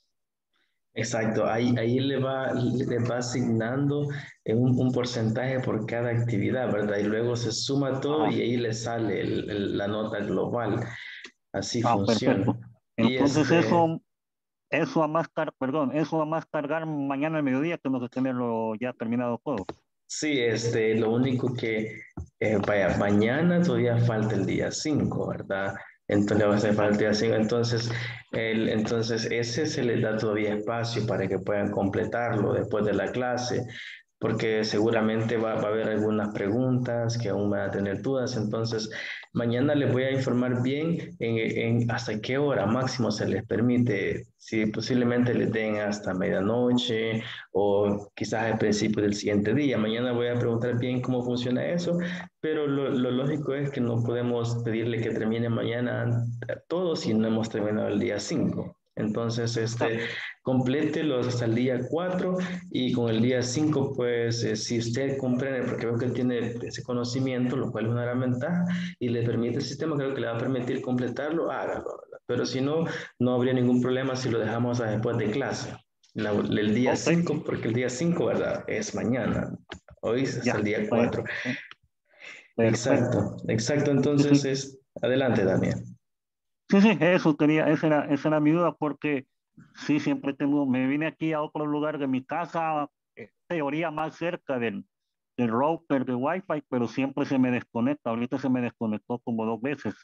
Speaker 1: Exacto, ahí, ahí le va, le va asignando un, un porcentaje por cada actividad, ¿verdad? Y luego se suma todo
Speaker 2: Ajá.
Speaker 1: y ahí le sale el- el- la nota global. Así
Speaker 2: Ah,
Speaker 1: funciona.
Speaker 2: perfecto. Entonces
Speaker 1: este,
Speaker 2: eso, eso a más car perdón, eso a más cargar mañana al mediodía que tenerlo ya terminado todo.
Speaker 1: sí, este, lo único que, eh, vaya, mañana todavía falta el día 5, ¿verdad? Entonces va a hacer falta el día 5. Entonces, el, entonces ese se les da todavía espacio para que puedan completarlo después de la clase. porque seguramente va, va a haber algunas preguntas que aún van a tener dudas. Entonces, mañana les voy a informar bien en, en hasta qué hora máximo se les permite, si posiblemente les den hasta medianoche o quizás al principio del siguiente día. Mañana voy a preguntar bien cómo funciona eso, pero lo, lo lógico es que no podemos pedirle que termine mañana todo si no hemos terminado el día 5. Entonces, este, complételos hasta el día 4 y con el día 5, pues, eh, si usted comprende, porque veo que él tiene ese conocimiento, lo cual es una gran ventaja, y le permite el sistema, creo que le va a permitir completarlo, hágalo. ¿verdad? Pero si no, no habría ningún problema si lo dejamos a después de clase. La- el día 5, porque el día 5, ¿verdad? Es mañana. Hoy es hasta el día 4. Exacto, exacto. Entonces, es, adelante, Daniel.
Speaker 2: Sí, sí, eso quería, esa era, esa era mi duda, porque sí, siempre tengo, me vine aquí a otro lugar de mi casa, en teoría más cerca del, del router de Wi-Fi, pero siempre se me desconecta. Ahorita se me desconectó como dos veces.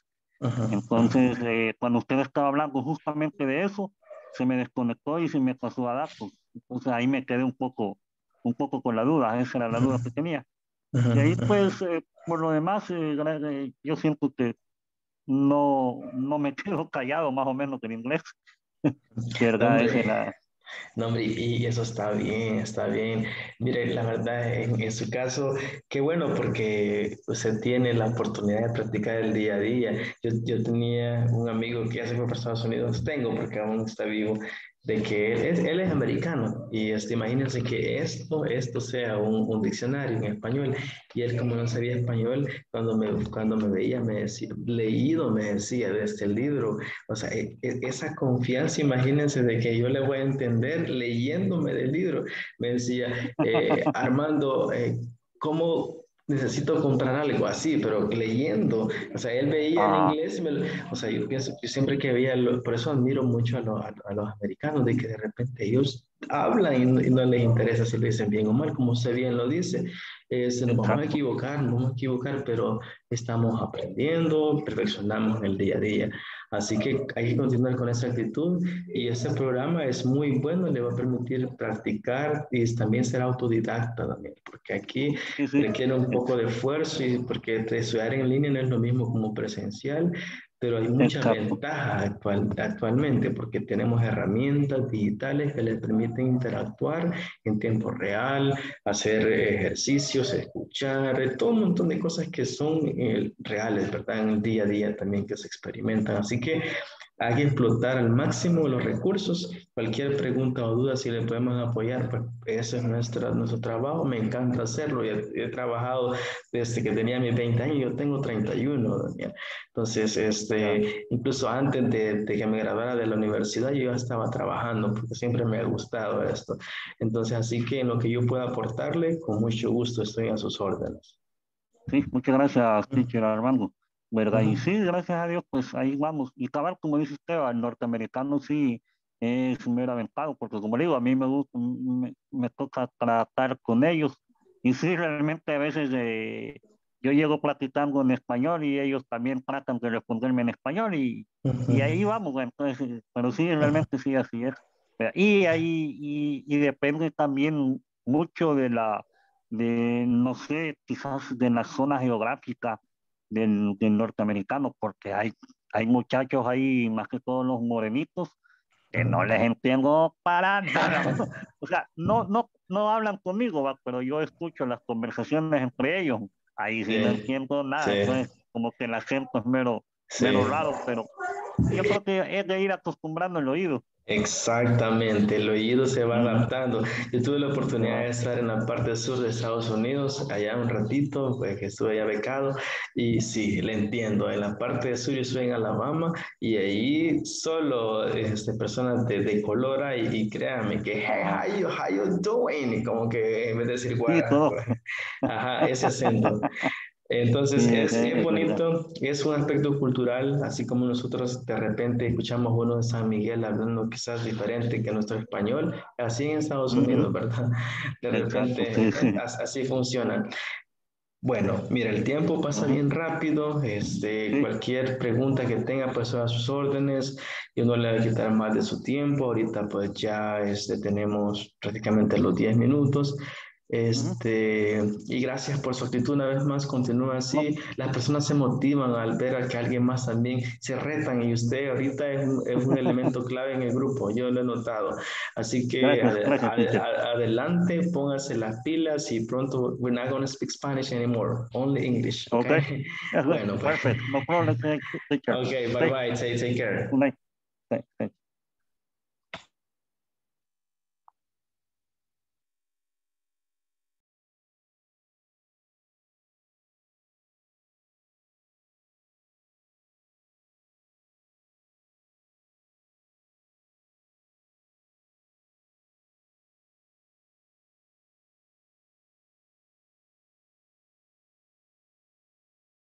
Speaker 2: Entonces, eh, cuando usted estaba hablando justamente de eso, se me desconectó y se me pasó a datos. Entonces ahí me quedé un poco, un poco con la duda, esa era la duda que tenía. Y ahí pues, eh, por lo demás, eh, eh, yo siento que no, no me quedo callado más o menos en inglés. ¿Verdad?
Speaker 1: Hombre.
Speaker 2: Es la-
Speaker 1: No, hombre, y eso está bien, está bien. Mire, la verdad, en, en su caso, qué bueno porque usted tiene la oportunidad de practicar el día a día. Yo, yo tenía un amigo que ya se fue para Estados Unidos, tengo porque aún está vivo, de que él es, él es americano y este, imagínense que esto, esto sea un, un diccionario en español y él como no sabía español, cuando me, cuando me veía, me decía, leído me decía de este libro, o sea, e- e- esa confianza, imagínense de que yo le voy a entender leyéndome del libro. Me decía, eh, Armando, eh, ¿cómo necesito comprar algo así? Pero leyendo, o sea, él veía en inglés, y me lo- o sea, yo pienso, yo siempre que veía, lo- por eso admiro mucho a, lo- a- a los americanos, de que de repente ellos hablan y no, y no les interesa si lo dicen bien o mal, como usted bien lo dice. Este, nos vamos a equivocar, nos vamos a equivocar, pero estamos aprendiendo, perfeccionamos en el día a día. Así que hay que continuar con esa actitud. Y este programa es muy bueno, le va a permitir practicar y también ser autodidacta también, porque aquí requiere un poco de esfuerzo y porque estudiar en línea no es lo mismo como presencial, pero hay mucha
Speaker 2: Exacto.
Speaker 1: ventaja actual, actualmente porque tenemos herramientas digitales que les permiten interactuar en tiempo real, hacer ejercicios, escuchar, todo un montón de cosas que son eh, reales, ¿verdad? En el día a día también que se experimentan. Así que hay que explotar al máximo los recursos. Cualquier pregunta o duda, si le podemos apoyar, pues ese es nuestra, nuestro trabajo. Me encanta hacerlo. He, he trabajado desde que tenía mis 20 años, yo tengo 31, Daniel. Entonces, este, incluso antes de, de que me graduara de la universidad, yo ya estaba trabajando porque siempre me ha gustado esto. Entonces, así que en lo que yo pueda aportarle, con mucho gusto estoy a sus órdenes.
Speaker 2: Sí, muchas gracias, teacher Armando. ¿Verdad? Y sí, gracias a Dios, pues ahí vamos. Y cabal, como dice usted, al norteamericano sí es mero aventado, porque como le digo, a mí me gusta, me, me toca tratar con ellos. Y sí, realmente a veces eh, yo llego platicando en español y ellos también tratan de responderme en español y, y ahí vamos, entonces, pero sí, realmente sí, así es. Y ahí, y, y depende también mucho de la, de, no sé, quizás de la zona geográfica del, del norteamericano, porque hay, hay muchachos ahí, más que todos los morenitos, que no les entiendo para nada. O sea, no, no, no hablan conmigo, ¿va? pero yo escucho las conversaciones entre ellos. Ahí sí, no
Speaker 1: Sí,
Speaker 2: entiendo nada.
Speaker 1: sí.
Speaker 2: Entonces, como que el acento es mero,
Speaker 1: Sí.
Speaker 2: mero raro, pero yo creo que es de ir acostumbrando el oído.
Speaker 1: Exactamente, el oído se va adaptando. Yo tuve la oportunidad de estar en la parte sur de Estados Unidos, allá un ratito, pues que estuve allá becado, y sí, le entiendo. En la parte sur yo estuve en Alabama y ahí solo este, personas de, de color hay, y créanme que, hey, how you, how you doing? Como que en vez de decir,
Speaker 2: todo.
Speaker 1: ajá, ese acento. Entonces
Speaker 2: Sí,
Speaker 1: es,
Speaker 2: sí,
Speaker 1: es bonito, es un aspecto cultural, así como nosotros de repente escuchamos uno de San Miguel hablando quizás diferente que nuestro español, así en Estados. Unidos, ¿verdad? De repente
Speaker 2: sí, sí.
Speaker 1: as- así funciona. Bueno, mira, el tiempo pasa bien rápido, este, cualquier pregunta que tenga pues a sus órdenes, yo no le voy a quitar más de su tiempo, ahorita pues ya este, tenemos prácticamente los 10 minutos. Este, y gracias por su actitud una vez más, continúa así. Las personas se motivan al ver a que alguien más también se retan y usted ahorita es un, es un elemento clave en el grupo, yo lo he notado. Así que
Speaker 2: Gracias,
Speaker 1: ade-
Speaker 2: gracias,
Speaker 1: ade-
Speaker 2: teacher.
Speaker 1: a- adelante, póngase las pilas y pronto we're not going to speak Spanish anymore, only English. Okay.
Speaker 2: Okay.
Speaker 1: bueno, pues.
Speaker 2: Perfect. No problem, teacher.
Speaker 1: Okay, bye
Speaker 2: Thank-
Speaker 1: bye. Take, take care.
Speaker 2: Good night. Thank- thank-